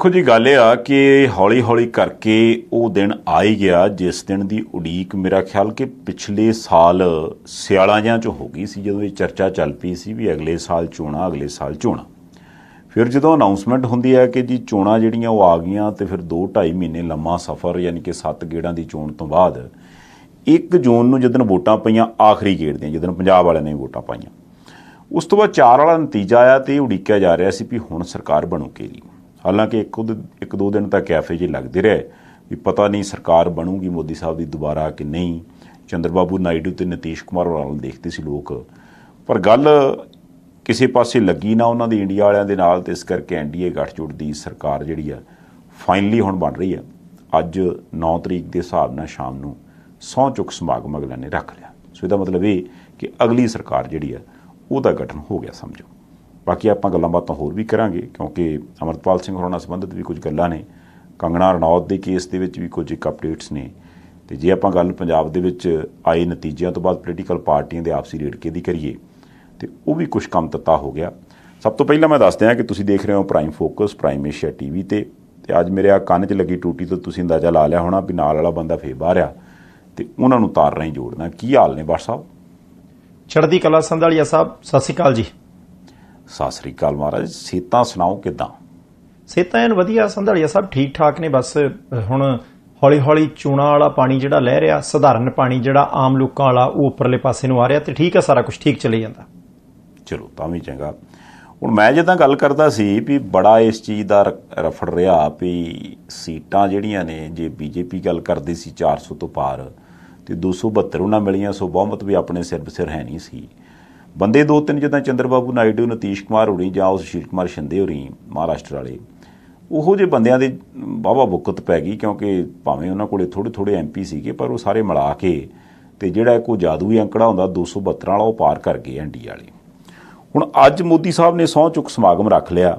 ਦੇਖੋ ਜੀ, ਗੱਲ ਇਹ ਆ ਕਿ ਹੌਲੀ-ਹੌਲੀ ਕਰਕੇ ਉਹ ਦਿਨ ਆ ਹੀ ਗਿਆ, ਜਿਸ ਦਿਨ ਦੀ ਉਡੀਕ ਮੇਰਾ ਖਿਆਲ ਕਿ ਪਿਛਲੇ ਸਾਲ ਸਿਆਲਾਂ ਜਾਂ ਚ ਹੋ ਗਈ ਸੀ, ਜਦੋਂ ਇਹ ਚਰਚਾ ਚੱਲ ਪਈ ਸੀ ਵੀ ਅਗਲੇ ਸਾਲ ਚੋਣਾਂ, ਅਗਲੇ ਸਾਲ ਚੋਣਾਂ। ਫਿਰ ਜਦੋਂ ਅਨਾਉਂਸਮੈਂਟ ਹੁੰਦੀ ਹੈ ਕਿ ਜੀ ਚੋਣਾਂ ਜਿਹੜੀਆਂ ਉਹ ਆ ਗਈਆਂ ਤੇ ਫਿਰ 2-2.5 ਮਹੀਨੇ ਲੰਮਾ ਸਫ਼ਰ ਯਾਨੀ ਕਿ 7 ਗੇੜਾਂ ਦੀ ਚੋਣ ਤੋਂ ਬਾਅਦ 1 ਜੂਨ ਨੂੰ ਜਦੋਂ ਵੋਟਾਂ ਪਈਆਂ, ਆਖਰੀ ਗੇੜ ਦੀਆਂ ਜਦੋਂ ਪੰਜਾਬ ਵਾਲਿਆਂ ਨੇ ਵੋਟਾਂ ਪਾਈਆਂ। ਉਸ ਤੋਂ ਬਾਅਦ ਚਾਰ ਵਾਲਾ ਨਤੀਜਾ ਆਇਆ ਤੇ ਉਡੀਕਿਆ ਜਾ ਰਿਹਾ ਸੀ ਵੀ ਹੁਣ ਸਰਕਾਰ ਬਣੂ ਕਿਹੜੀ ਹਾਲਾਂਕਿ ਇੱਕ ਇੱਕ ਦੋ ਦਿਨ ਤਾਂ ਕੈਫੇ ਜੇ ਲੱਗਦੇ ਰਹੇ ਵੀ ਪਤਾ ਨਹੀਂ ਸਰਕਾਰ ਬਣੂਗੀ ਮੋਦੀ ਸਾਹਿਬ ਦੀ ਦੁਬਾਰਾ ਕਿ ਨਹੀਂ। ਚੰਦਰਬਾਬੂ ਨਾਇਡੂ ਤੇ ਨਤੀਸ਼ ਕੁਮਾਰ ਨਾਲ ਦੇਖਦੇ ਸੀ ਲੋਕ। ਪਰ ਗੱਲ ਕਿਸੇ ਪਾਸੇ ਲੱਗੀ ਨਾ ਉਹਨਾਂ ਦੀ ਇੰਡੀਆ ਵਾਲਿਆਂ ਦੇ ਨਾਲ ਤੇ ਇਸ ਕਰਕੇ ਐਨਡੀਏ ਗੱਠਜੋੜ ਦੀ ਸਰਕਾਰ ਜਿਹੜੀ ਆ ਫਾਈਨਲੀ ਹੁਣ ਬਣ ਰਹੀ ਆ। ਅੱਜ 9 ਤਰੀਕ ਦੇ ਹਿਸਾਬ ਨਾਲ ਸ਼ਾਮ ਨੂੰ ਸੌ ਚੁੱਕ ਸਮਾਗਮ ਅਗਲਾ ਨੇ ਰੱਖ ਲਿਆ। ਸੋ ਇਹਦਾ ਮਤਲਬ ਇਹ ਕਿ ਅਗਲੀ ਸਰਕਾਰ ਜਿਹੜੀ ਆ, ਉਹਦਾ ਗਠਨ ਹੋ ਗਿਆ ਸਮਝੋ। ਬਾਕੀ ਆਪਾਂ ਗੱਲਾਂ ਬਾਤਾਂ ਹੋਰ ਵੀ ਕਰਾਂਗੇ, ਕਿਉਂਕਿ ਅਮਰਪਾਲ ਸਿੰਘ ਹੋਰਾਂ ਨਾਲ ਸੰਬੰਧਿਤ ਵੀ ਕੁਝ ਗੱਲਾਂ ਨੇ, ਕੰਗਣਾ ਰਣੌਤ ਦੇ ਕੇਸ ਦੇ ਵਿੱਚ ਵੀ ਕੁਝ ਇੱਕ ਅਪਡੇਟਸ ਨੇ। ਤੇ ਜੇ ਆਪਾਂ ਗੱਲ ਪੰਜਾਬ ਦੇ ਵਿੱਚ ਆਏ ਨਤੀਜਿਆਂ ਤੋਂ ਬਾਅਦ ਪੋਲੀਟੀਕਲ ਪਾਰਟੀਆਂ ਦੇ ਆਪਸੀ ਰੇੜਕੇ ਦੀ ਕਰੀਏ, ਤੇ ਉਹ ਵੀ ਕੁਝ ਕੰਮ ਤੱਤਾ ਹੋ ਗਿਆ। ਸਭ ਤੋਂ ਪਹਿਲਾਂ ਮੈਂ ਦੱਸ ਦਿਆਂ ਕਿ ਤੁਸੀਂ ਦੇਖ ਰਹੇ ਹੋ Prime Focus Prime Asia TV ਤੇ ਤੇ ਅੱਜ ਮੇਰੇ ਆ ਕੰਨ 'ਚ ਲੱਗੀ ਟੂਟੀ ਤੋਂ ਤੁਸੀਂ ਅੰਦਾਜ਼ਾ ਲਾ ਲਿਆ ਹੋਣਾ ਵੀ ਨਾਲ ਵਾਲਾ ਬੰਦਾ ਫੇਰ ਬਾਹਰ ਆ, ਤੇ ਉਹਨਾਂ ਨੂੰ ਤਾਰ ਰਾਹੀਂ ਜੋੜਨਾ। ਕੀ ਹਾਲ ਨੇ ਬਾਟ ਸਾਹਿਬ? ਚੜ੍ਹਦੀ ਕਲਾ ਸੰਧਾਲੀਆ ਸਾਹਿਬ, ਸਤਿ ਸ਼੍ਰੀ ਅਕਾਲ ਜੀ। ਸਤਿ ਸ੍ਰੀ ਅਕਾਲ ਮਹਾਰਾਜ ਸੀਤਾ ਸੁਣਾਓ ਕਿਦਾਂ? ਸੇਤਾ ਐਨ ਵਧੀਆ ਸੰਧਾਲੀਆ ਸਾਹਿਬ ਠੀਕ ਠਾਕ ਨੇ ਬਸ ਹੁਣ ਹੌਲੀ ਹੌਲੀ ਚੂਣਾ ਵਾਲਾ ਪਾਣੀ ਜਿਹੜਾ ਲਹਿ ਰਿਹਾ ਸਧਾਰਨ ਪਾਣੀ ਜਿਹੜਾ ਆਮ ਲੋਕਾਂ ਵਾਲਾ ਉਹ ਉੱਪਰਲੇ ਪਾਸੇ ਨੂੰ ਆ ਰਿਹਾ ਤੇ ਠੀਕ ਹੈ ਸਾਰਾ ਕੁਝ ਠੀਕ ਚੱਲੇ ਜਾਂਦਾ। ਚਲੋ ਤਾਂ ਵੀ ਚੰਗਾ। ਹੁਣ ਮੈਂ ਜਦੋਂ ਗੱਲ ਕਰਦਾ ਸੀ ਵੀ ਬੜਾ ਇਸ ਚੀਜ਼ ਦਾ ਰਫੜ ਰਿਹਾ ਵੀ ਸੀਟਾਂ ਜਿਹੜੀਆਂ ਨੇ ਜੇ ਬੀਜੇਪੀ ਗੱਲ ਕਰਦੀ ਸੀ 400 ਤੋਂ ਪਾਰ ਤੇ 272 ਉਹਨਾਂ ਮਿਲੀਆਂ ਸੋ ਬਹੁਮਤ ਵੀ ਆਪਣੇ ਸਿਰ ਬਸਿਰ ਹੈ ਨਹੀਂ ਸੀ। ਬੰਦੇ ਦੋ ਤਿੰਨ ਜਿੱਦਾਂ ਚੰਦਰਬਾਬੂ ਨਾਇਡੂ, ਨਤੀਸ਼ ਕੁਮਾਰ ਹੋਣੀ ਜਾਂ ਉਸ ਸ਼ੀਲ ਕੁਮਾਰ ਸ਼ਿੰਦੇ ਹੋਰੀ, ਮਹਾਰਾਸ਼ਟਰ ਵਾਲੇ, ਉਹੋ ਜੇ ਬੰਦਿਆਂ ਦੇ ਬਾਬਾ ਬੁੱਕਤ ਪੈ ਗਈ ਕਿਉਂਕਿ ਭਾਵੇਂ ਉਹਨਾਂ ਕੋਲੇ ਥੋੜੇ ਥੋੜੇ ਐਮਪੀ ਸੀਗੇ, ਪਰ ਉਹ ਸਾਰੇ ਮਿਲਾ ਕੇ ਤੇ ਜਿਹੜਾ ਕੋਈ ਜਾਦੂਈ ਅੰਕੜਾ ਹੁੰਦਾ 272 ਵਾਲਾ ਉਹ ਪਾਰ ਕਰ ਗਏ ਐਨਡੀ ਵਾਲੇ। ਹੁਣ ਅੱਜ ਮੋਦੀ ਸਾਹਿਬ ਨੇ ਸਹੁੰ ਚੁੱਕ ਸਮਾਗਮ ਰੱਖ ਲਿਆ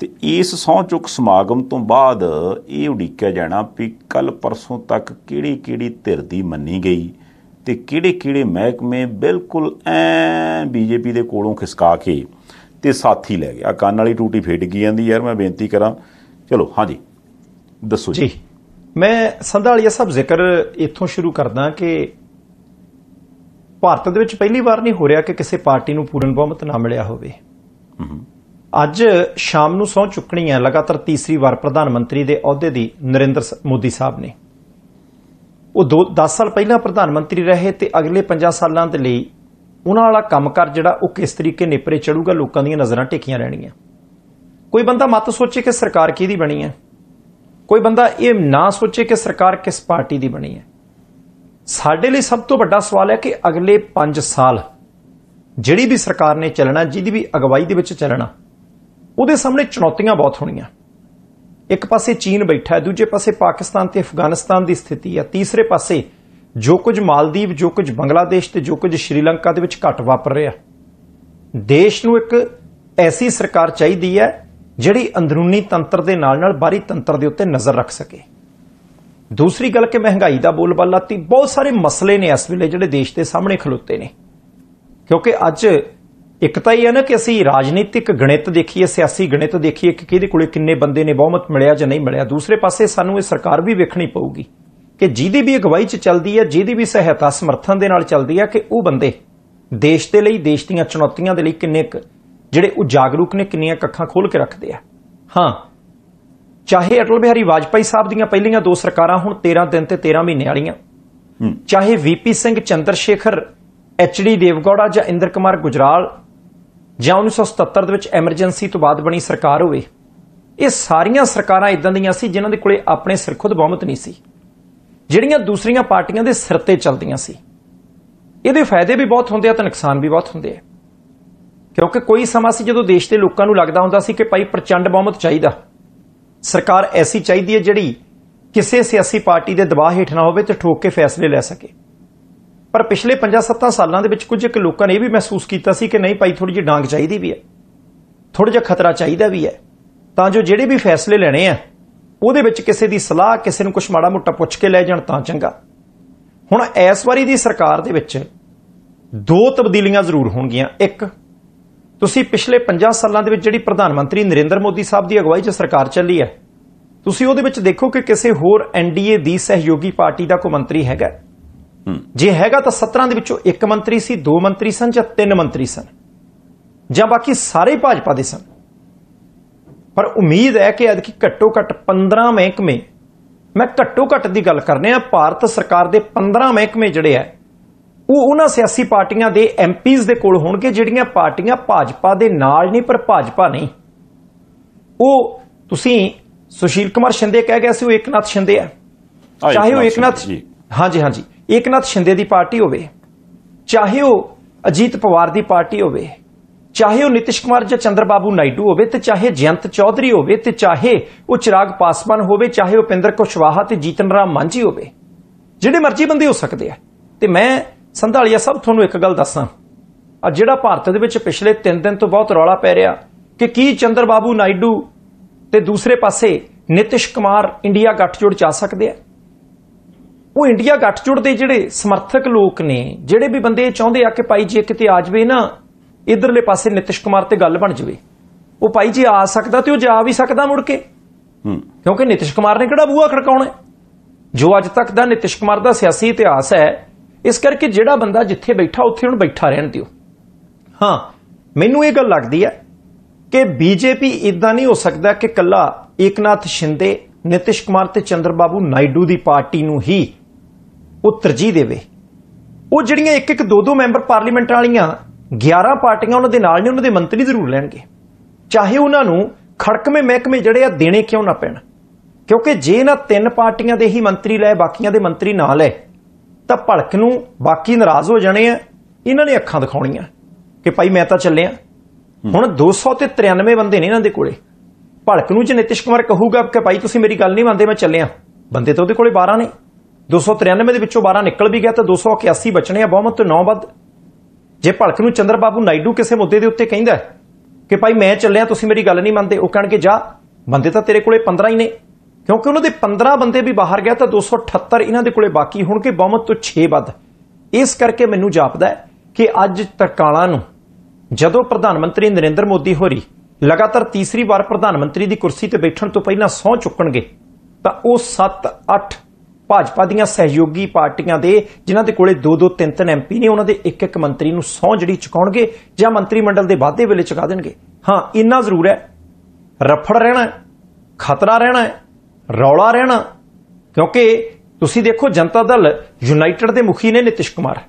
ਤੇ ਇਸ ਸਹੁੰ ਚੁੱਕ ਸਮਾਗਮ ਤੋਂ ਬਾਅਦ ਇਹ ਉਡੀਕਿਆ ਜਾਣਾ ਵੀ ਕੱਲ ਪਰਸੋਂ ਤੱਕ ਕਿਹੜੀ ਕਿਹੜੀ ਧਿਰ ਦੀ ਮੰਨੀ ਗਈ। ਤੇ ਕਿਹੜੇ ਕਿਹੜੇ ਮਹਿਕਮੇ ਬਿਲਕੁਲ ਐ ਬੀਜੇਪੀ ਦੇ ਕੋਲੋਂ ਖਿਸਕਾ ਕੇ ਤੇ ਸਾਥੀ ਲੈ ਗਿਆ ਕੰਨ ਵਾਲੀ ਟੂਟੀ ਫੇਟ ਗਈ ਜਾਂਦੀ ਯਾਰ ਮੈਂ ਬੇਨਤੀ ਕਰਾਂ। ਚਲੋ ਹਾਂਜੀ। ਦੱਸੋ ਜੀ। ਮੈਂ ਸੰਧਾਲੀਆ ਸਾਹਿਬ ਜ਼ਿਕਰ ਇੱਥੋਂ ਸ਼ੁਰੂ ਕਰਦਾ ਕਿ ਭਾਰਤ ਦੇ ਵਿੱਚ ਪਹਿਲੀ ਵਾਰ ਨਹੀਂ ਹੋ ਰਿਹਾ ਕਿ ਕਿਸੇ ਪਾਰਟੀ ਨੂੰ ਪੂਰਨ ਬਹੁਮਤ ਨਾ ਮਿਲਿਆ ਹੋਵੇ। ਅੱਜ ਸ਼ਾਮ ਨੂੰ ਸੌ ਚੁੱਕਣੀ ਹੈ ਲਗਾਤਾਰ ਤੀਸਰੀ ਵਾਰ ਪ੍ਰਧਾਨ ਮੰਤਰੀ ਦੇ ਅਹੁਦੇ ਦੀ ਨਰਿੰਦਰ ਮੋਦੀ ਸਾਹਿਬ ਨੇ। ਉਹ 10 ਸਾਲ ਪਹਿਲਾਂ ਪ੍ਰਧਾਨ ਮੰਤਰੀ ਰਹੇ ਤੇ ਅਗਲੇ 50 ਸਾਲਾਂ ਦੇ ਲਈ ਉਹਨਾਂ ਵਾਲਾ ਕੰਮਕਾਰ ਜਿਹੜਾ ਉਹ ਕਿਸ ਤਰੀਕੇ ਨੇਪਰੇ ਚੜੂਗਾ, ਲੋਕਾਂ ਦੀਆਂ ਨਜ਼ਰਾਂ ਟੇਕੀਆਂ ਰਹਿਣਗੀਆਂ। ਕੋਈ ਬੰਦਾ ਮਤ ਸੋਚੇ ਕਿ ਸਰਕਾਰ ਕਿਹਦੀ ਬਣੀ ਹੈ? ਕੋਈ ਬੰਦਾ ਇਹ ਨਾ ਸੋਚੇ ਕਿ ਸਰਕਾਰ ਕਿਸ ਪਾਰਟੀ ਦੀ ਬਣੀ ਹੈ? ਸਾਡੇ ਲਈ ਸਭ ਤੋਂ ਵੱਡਾ ਸਵਾਲ ਹੈ ਕਿ ਅਗਲੇ 5 ਸਾਲ ਜਿਹੜੀ ਵੀ ਸਰਕਾਰ ਨੇ ਚੱਲਣਾ, ਜਿਹਦੀ ਵੀ ਅਗਵਾਈ ਦੇ ਵਿੱਚ ਚੱਲਣਾ, ਉਹਦੇ ਸਾਹਮਣੇ ਚੁਣੌਤੀਆਂ ਬਹੁਤ ਹੋਣੀਆਂ। ਇੱਕ ਪਾਸੇ ਚੀਨ ਬੈਠਾ ਹੈ, ਦੂਜੇ ਪਾਸੇ ਪਾਕਿਸਤਾਨ ਤੇ ਅਫਗਾਨਿਸਤਾਨ ਦੀ ਸਥਿਤੀ ਹੈ। ਤੀਸਰੇ ਪਾਸੇ ਜੋ ਕੁਝ ਮਾਲਦੀਵ, ਜੋ ਕੁਝ ਬੰਗਲਾਦੇਸ਼ ਤੇ ਜੋ ਕੁਝ ਸ਼੍ਰੀਲੰਕਾ ਦੇ ਵਿੱਚ ਘਟ ਵਾਪਰ ਰਿਹਾ। ਦੇਸ਼ ਨੂੰ ਇੱਕ ਐਸੀ ਸਰਕਾਰ ਚਾਹੀਦੀ ਹੈ, ਜਿਹੜੀ ਅੰਦਰੂਨੀ ਤੰਤਰ ਦੇ ਨਾਲ ਨਾਲ ਬਾਹਰੀ ਤੰਤਰ ਦੇ ਉੱਤੇ ਨਜ਼ਰ ਰੱਖ ਸਕੇ। ਦੂਸਰੀ ਗੱਲ ਕਿ ਮਹਿੰਗਾਈ ਦਾ ਬੋਲਬਾਲਾ, ਤੇ ਬਹੁਤ ਸਾਰੇ ਮਸਲੇ ਨੇ ਇਸ ਵੇਲੇ ਜਿਹੜੇ ਦੇਸ਼ ਦੇ ਸਾਹਮਣੇ ਖਲੋਤੇ ਨੇ। ਕਿਉਂਕਿ ਅੱਜ ਇੱਕ ਤਾਂ ਇਹ ਹੈ ਨਾ ਕਿ ਅਸੀਂ ਰਾਜਨੀਤਿਕ ਗਣਿਤ ਦੇਖੀਏ ਸਿਆਸੀ ਗਣਿਤ ਦੇਖੀਏ ਕਿ ਕਿਹਦੇ ਕੋਲੇ ਕਿੰਨੇ ਬੰਦੇ ਨੇ ਬਹੁਮਤ ਮਿਲਿਆ ਜਾਂ ਨਹੀਂ ਮਿਲਿਆ। ਦੂਸਰੇ ਪਾਸੇ ਸਾਨੂੰ ਇਹ ਸਰਕਾਰ ਵੀ ਵੇਖਣੀ ਪਊਗੀ ਕਿ ਜਿਹਦੀ ਵੀ ਅਗਵਾਈ 'ਚ ਚੱਲਦੀ ਹੈ ਜਿਹਦੀ ਵੀ ਸਹਾਇਤਾ ਸਮਰਥਨ ਦੇ ਨਾਲ ਚੱਲਦੀ ਹੈ ਕਿ ਉਹ ਬੰਦੇ ਦੇਸ਼ ਦੇ ਲਈ ਦੇਸ਼ ਦੀਆਂ ਚੁਣੌਤੀਆਂ ਦੇ ਲਈ ਕਿੰਨੇ ਜਿਹੜੇ ਉਹ ਜਾਗਰੂਕ ਨੇ ਕਿੰਨੀਆਂ ਅੱਖਾਂ ਖੋਲ ਕੇ ਰੱਖਦੇ ਆ। ਹਾਂ ਚਾਹੇ ਅਟਲ ਬਿਹਾਰੀ ਵਾਜਪਾਈ ਸਾਹਿਬ ਦੀਆਂ ਪਹਿਲੀਆਂ ਦੋ ਸਰਕਾਰਾਂ ਹੁਣ 13 ਦਿਨ ਤੇ 13 ਮਹੀਨੇ ਵਾਲੀਆਂ। ਚਾਹੇ ਵੀਪੀ ਸਿੰਘ ਚੰਦਰ ਸ਼ੇਖਰ ਐਚਡੀ ਦੇਵਗੌੜਾ ਜਾਂ ਇੰਦਰ ਕੁਮਾਰ ਗੁਜਰਾਲ ਜਾਂ 1977 ਦੇ ਵਿੱਚ ਐਮਰਜੈਂਸੀ ਤੋਂ ਬਾਅਦ ਬਣੀ ਸਰਕਾਰ ਹੋਵੇ। ਇਹ ਸਾਰੀਆਂ ਸਰਕਾਰਾਂ ਇਦਾਂ ਦੀਆਂ ਸੀ ਜਿਨ੍ਹਾਂ ਦੇ ਕੋਲੇ ਆਪਣੇ ਸਿਰ ਖੁਦ ਬਹੁਮਤ ਨਹੀਂ ਸੀ। ਜਿਹੜੀਆਂ ਦੂਸਰੀਆਂ ਪਾਰਟੀਆਂ ਦੇ ਸਿਰ ਤੇ ਚੱਲਦੀਆਂ ਸੀ। ਇਹਦੇ ਫਾਇਦੇ ਵੀ ਬਹੁਤ ਹੁੰਦੇ ਆ ਤੇ ਨੁਕਸਾਨ ਵੀ ਬਹੁਤ ਹੁੰਦੇ ਆ। ਕਿਉਂਕਿ ਕੋਈ ਸਮਾਂ ਸੀ ਜਦੋਂ ਦੇਸ਼ ਦੇ ਲੋਕਾਂ ਨੂੰ ਲੱਗਦਾ ਹੁੰਦਾ ਸੀ ਕਿ ਭਾਈ ਪ੍ਰਚੰਡ ਬਹੁਮਤ ਚਾਹੀਦਾ। ਸਰਕਾਰ ਐਸੀ ਚਾਹੀਦੀ ਹੈ ਜਿਹੜੀ ਕਿਸੇ ਸਿਆਸੀ ਪਾਰਟੀ ਦੇ ਦਬਾਅ ਹੇਠ ਨਾ ਹੋਵੇ ਤੇ ਠੋਕ ਕੇ ਫੈਸਲੇ ਲੈ ਸਕੇ। ਪਰ ਪਿਛਲੇ 5-7 ਸਾਲਾਂ ਦੇ ਵਿੱਚ ਕੁਝ ਇੱਕ ਲੋਕਾਂ ਨੇ ਇਹ ਵੀ ਮਹਿਸੂਸ ਕੀਤਾ ਸੀ ਕਿ ਨਹੀਂ ਭਾਈ ਥੋੜੀ ਜਿਹੀ ਡਾਂਗ ਚਾਹੀਦੀ ਵੀ ਹੈ। ਥੋੜਾ ਜਿਹਾ ਖਤਰਾ ਚਾਹੀਦਾ ਵੀ ਹੈ। ਤਾਂ ਜੋ ਜਿਹੜੇ ਵੀ ਫੈਸਲੇ ਲੈਣੇ ਆ, ਉਹਦੇ ਵਿੱਚ ਕਿਸੇ ਦੀ ਸਲਾਹ, ਕਿਸੇ ਨੂੰ ਕੁਝ ਮਾੜਾ ਮੋਟਾ ਪੁੱਛ ਕੇ ਲੈ ਜਾਣ ਤਾਂ ਚੰਗਾ। ਹੁਣ ਇਸ ਵਾਰੀ ਦੀ ਸਰਕਾਰ ਦੇ ਵਿੱਚ ਦੋ ਤਬਦੀਲੀਆਂ ਜ਼ਰੂਰ ਹੋਣਗੀਆਂ। ਇੱਕ, ਤੁਸੀਂ ਪਿਛਲੇ 50 ਸਾਲਾਂ ਦੇ ਵਿੱਚ ਜਿਹੜੀ ਪ੍ਰਧਾਨ ਮੰਤਰੀ ਨਰਿੰਦਰ ਮੋਦੀ ਸਾਹਿਬ ਦੀ ਅਗਵਾਈ 'ਚ ਸਰਕਾਰ ਚੱਲੀ ਹੈ, ਤੁਸੀਂ ਉਹਦੇ ਵਿੱਚ ਦੇਖੋ ਕਿ ਕਿਸੇ ਹੋਰ ਐਨਡੀਏ ਦੀ ਸਹਿਯੋਗੀ ਪਾਰਟੀ ਦਾ ਕੋਈ ਮੰਤਰੀ ਹੈਗਾ। ਜੇ ਹੈਗਾ ਤਾਂ 17 ਦੇ ਵਿੱਚੋਂ ਇੱਕ ਮੰਤਰੀ ਸੀ ਦੋ ਮੰਤਰੀ ਸਨ ਜਾਂ ਤਿੰਨ ਮੰਤਰੀ ਸਨ। ਜਾਂ ਬਾਕੀ ਸਾਰੇ ਭਾਜਪਾ ਦੇ ਸਨ। ਪਰ ਉਮੀਦ ਹੈ ਕਿ ਅਦਕੀ ਘੱਟੋ ਘੱਟ 15 ਮਹਿਕਮੇ ਮੈਂ ਘੱਟੋ ਘੱਟ ਦੀ ਗੱਲ ਕਰਨੇ ਆ ਭਾਰਤ ਸਰਕਾਰ ਦੇ 15 ਮਹਿਕਮੇ ਜਿਹੜੇ ਆ ਉਹ ਉਹਨਾਂ ਸਿਆਸੀ ਪਾਰਟੀਆਂ ਦੇ ਐਮਪੀਜ਼ ਦੇ ਕੋਲ ਹੋਣਗੇ ਜਿਹੜੀਆਂ ਪਾਰਟੀਆਂ ਭਾਜਪਾ ਦੇ ਨਾਲ ਨਹੀਂ ਪਰ ਭਾਜਪਾ ਨਹੀਂ। ਉਹ ਤੁਸੀਂ ਸੁਸ਼ੀਲ ਕੁਮਾਰ ਸ਼ਿੰਦੇ ਕਹਿ ਗਿਆ ਸੀ ਉਹ ਏਕਨਾਥ ਸ਼ਿੰਦੇ ਆ। ਚਾਹੇ ਉਹ ਜੀ। ਹਾਂਜੀ ਹਾਂਜੀ। ਏਕਨਾਥ ਸ਼ਿੰਦੇ ਦੀ ਪਾਰਟੀ ਹੋਵੇ, ਚਾਹੇ ਉਹ ਅਜੀਤ ਪਵਾਰ ਦੀ ਪਾਰਟੀ ਹੋਵੇ, ਚਾਹੇ ਉਹ ਨਿਤਿਸ਼ ਕੁਮਾਰ ਜਾਂ ਚੰਦਰਬਾਬੂ ਨਾਇਡੂ ਹੋਵੇ ਤੇ ਚਾਹੇ ਜਯੰਤ ਚੌਧਰੀ ਹੋਵੇ ਤੇ ਚਾਹੇ ਉਹ ਚਿਰਾਗ ਪਾਸਵਾਨ ਹੋਵੇ, ਚਾਹੇ ਉਹ ਪਿੰਦਰ ਕੁਸ਼ਵਾਹਾ ਤੇ ਜੀਤਨ ਰਾਮ ਮਾਂਝੀ ਹੋਵੇ, ਜਿਹੜੇ ਮਰਜ਼ੀ ਬੰਦੇ ਹੋ ਸਕਦੇ ਆ। ਤੇ ਮੈਂ ਸੰਧਾਲੀਆ ਸਭ ਤੁਹਾਨੂੰ ਇੱਕ ਗੱਲ ਦੱਸਾਂ। ਆ ਜਿਹੜਾ ਭਾਰਤ ਦੇ ਵਿੱਚ ਪਿਛਲੇ 3 ਦਿਨ ਤੋਂ ਬਹੁਤ ਰੌਲਾ ਪੈ ਰਿਹਾ ਕਿ ਕੀ ਚੰਦਰਬਾਬੂ ਨਾਇਡੂ ਤੇ ਦੂਸਰੇ ਪਾਸੇ ਨਿਤਿਸ਼ ਕੁਮਾਰ ਇੰਡੀਆ ਗੱਠਜੋੜ ਚ ਆ ਸਕਦੇ ਆ। ਉਹ ਇੰਡੀਆ ਗੱਠਜੋੜ ਦੇ ਜਿਹੜੇ ਸਮਰਥਕ ਲੋਕ ਨੇ ਜਿਹੜੇ ਵੀ ਬੰਦੇ ਇਹ ਚਾਹੁੰਦੇ ਆ ਕਿ ਭਾਈ ਜੇ ਕਿਤੇ ਆ ਜਾਵੇ ਨਾ ਇਧਰਲੇ ਪਾਸੇ ਨਿਤਿਸ਼ ਕੁਮਾਰ ਤੇ ਗੱਲ ਬਣ ਜਾਵੇ। ਉਹ ਭਾਈ ਜੀ ਆ ਸਕਦਾ ਤੇ ਉਹ ਜਾ ਵੀ ਸਕਦਾ ਮੁੜ ਕੇ। ਹੂੰ। ਕਿਉਂਕਿ ਨਿਤਿਸ਼ ਕੁਮਾਰ ਨੇ ਕਿਹੜਾ ਬੂਹਾ ਖੜਕਾਉਣਾ? ਜੋ ਅੱਜ ਤੱਕ ਦਾ ਨਿਤਿਸ਼ ਕੁਮਾਰ ਦਾ ਸਿਆਸੀ ਇਤਿਹਾਸ ਹੈ ਇਸ ਕਰਕੇ ਜਿਹੜਾ ਬੰਦਾ ਜਿੱਥੇ ਬੈਠਾ ਉੱਥੇ ਹੁਣ ਬੈਠਾ ਰਹਿਣ ਦਿਓ। ਹਾਂ ਮੈਨੂੰ ਇਹ ਗੱਲ ਲੱਗਦੀ ਹੈ ਕਿ ਬੀਜੇਪੀ ਇਦਾਂ ਨਹੀਂ ਹੋ ਸਕਦਾ ਕਿ ਕੱਲਾ ਏਕਨਾਥ ਸ਼ਿੰਦੇ ਨਿਤਿਸ਼ ਕੁਮਾਰ ਤੇ ਚੰਦਰਬਾਬੂ ਨਾਇਡੂ ਦੀ ਪਾਰਟੀ ਨੂੰ ਹੀ ਉਹ ਤਰਜੀਹ ਦੇਵੇ। ਉਹ ਜਿਹੜੀਆਂ ਇੱਕ ਇੱਕ ਦੋ ਦੋ ਮੈਂਬਰ ਪਾਰਲੀਮੈਂਟ ਵਾਲੀਆਂ 11 ਪਾਰਟੀਆਂ ਉਹਨਾਂ ਦੇ ਨਾਲ ਨੇ ਉਹਨਾਂ ਦੇ ਮੰਤਰੀ ਜ਼ਰੂਰ ਲੈਣਗੇ। ਚਾਹੇ ਉਹਨਾਂ ਨੂੰ ਖੜਕਵੇਂ ਮਹਿਕਮੇ ਜਿਹੜੇ ਆ ਦੇਣੇ ਕਿਉਂ ਨਾ ਪੈਣ। ਕਿਉਂਕਿ ਜੇ ਇਹਨਾਂ ਤਿੰਨ ਪਾਰਟੀਆਂ ਦੇ ਹੀ ਮੰਤਰੀ ਲੈ ਬਾਕੀਆਂ ਦੇ ਮੰਤਰੀ ਨਾ ਲੈ ਤਾਂ ਭਲਕ ਨੂੰ ਬਾਕੀ ਨਾਰਾਜ਼ ਹੋ ਜਾਣੇ ਆ। ਇਹਨਾਂ ਨੇ ਅੱਖਾਂ ਦਿਖਾਉਣੀਆਂ ਕਿ ਭਾਈ ਮੈਂ ਤਾਂ ਚੱਲਿਆ। ਹੁਣ 200 ਤੇ 93 ਬੰਦੇ ਨੇ ਇਹਨਾਂ ਦੇ ਕੋਲੇ। ਭਲਕ ਨੂੰ ਜੇ ਨਿਤਿਸ਼ ਕੁਮਾਰ ਕਹੂਗਾ ਕਿ ਭਾਈ ਤੁਸੀਂ ਮੇਰੀ ਗੱਲ ਨਹੀਂ ਮੰਨਦੇ ਮੈਂ ਚੱਲਿਆ। ਬੰਦੇ ਤਾਂ ਉਹਦੇ ਕੋਲੇ 12 ਨੇ। 293 ਦੇ ਵਿੱਚੋਂ 12 ਨਿਕਲ ਵੀ ਗਿਆ ਤਾਂ 281 ਬਚਣੇ ਆ ਬਹੁਮਤ, ਤੋਂ 9 ਵੱਧ। ਜੇ ਭਲਕ ਨੂੰ ਚੰਦਰ ਬਾਬੂ ਨਾਇਡੂ ਕਿਸੇ ਮੁੱਦੇ ਦੇ ਉੱਤੇ ਕਹਿੰਦਾ ਕਿ ਭਾਈ ਮੈਂ ਚੱਲਿਆ, ਤੁਸੀਂ ਮੇਰੀ ਗੱਲ ਨਹੀਂ ਮੰਨਦੇ, ਉਹ ਕਹਿਣਗੇ, ਜਾ, ਬੰਦੇ ਤਾਂ ਤੇਰੇ ਕੋਲੇ 15 ਹੀ ਨੇ। ਕਿਉਂਕਿ ਉਹਨਾਂ ਦੇ 15 ਬੰਦੇ ਵੀ ਬਾਹਰ ਗਿਆ ਤਾਂ 278 ਇਹਨਾਂ ਦੇ ਕੋਲੇ ਬਾਕੀ ਹੋਣਗੇ, ਬਹੁਮਤ ਤੋਂ 6 ਵੱਧ। ਇਸ ਕਰਕੇ ਮੈਨੂੰ ਜਾਪਦਾ ਕਿ ਅੱਜ ਤਰਕਾਲਾਂ ਨੂੰ, ਜਦੋਂ ਪ੍ਰਧਾਨ ਮੰਤਰੀ ਨਰਿੰਦਰ ਮੋਦੀ ਹੋਰੀ ਲਗਾਤਾਰ ਤੀਸਰੀ ਵਾਰ ਪ੍ਰਧਾਨ ਮੰਤਰੀ ਦੀ ਕੁਰਸੀ ਤੇ ਬੈਠਣ ਤੋਂ ਪਹਿਲਾਂ ਸਹੁੰ ਚੁੱਕਣਗੇ, ਤਾਂ ਉਹ 7-8 ਭਾਜਪਾ ਦੀਆਂ ਸਹਿਯੋਗੀ ਪਾਰਟੀਆਂ ਦੇ, ਜਿਨ੍ਹਾਂ ਦੇ ਕੋਲੇ 2-2 3-3 ਐਮਪੀ ਨੇ, ਉਹਨਾਂ ਦੇ ਇੱਕ ਇੱਕ ਮੰਤਰੀ ਨੂੰ ਸਹੁੰ ਜਿਹੜੀ ਚੁਕਾਉਣਗੇ ਜਾਂ ਮੰਤਰੀ ਮੰਡਲ ਦੇ ਵਾਅਦੇ ਵੇਲੇ ਚੁਕਾ ਦੇਣਗੇ। ਹਾਂ, ਇੰਨਾ ਜ਼ਰੂਰ ਹੈ। ਰਫੜ ਰਹਿਣਾ ਖਤਰਾ ਰਹਿਣਾ ਰੌਲਾ ਰਹਿਣਾ ਕਿਉਂਕਿ ਤੁਸੀਂ ਦੇਖੋ, ਜਨਤਾ ਦਲ ਯੂਨਾਈਟਿਡ ਦੇ ਮੁਖੀ ਨੇ ਨਿਤਿਸ਼ ਕੁਮਾਰ।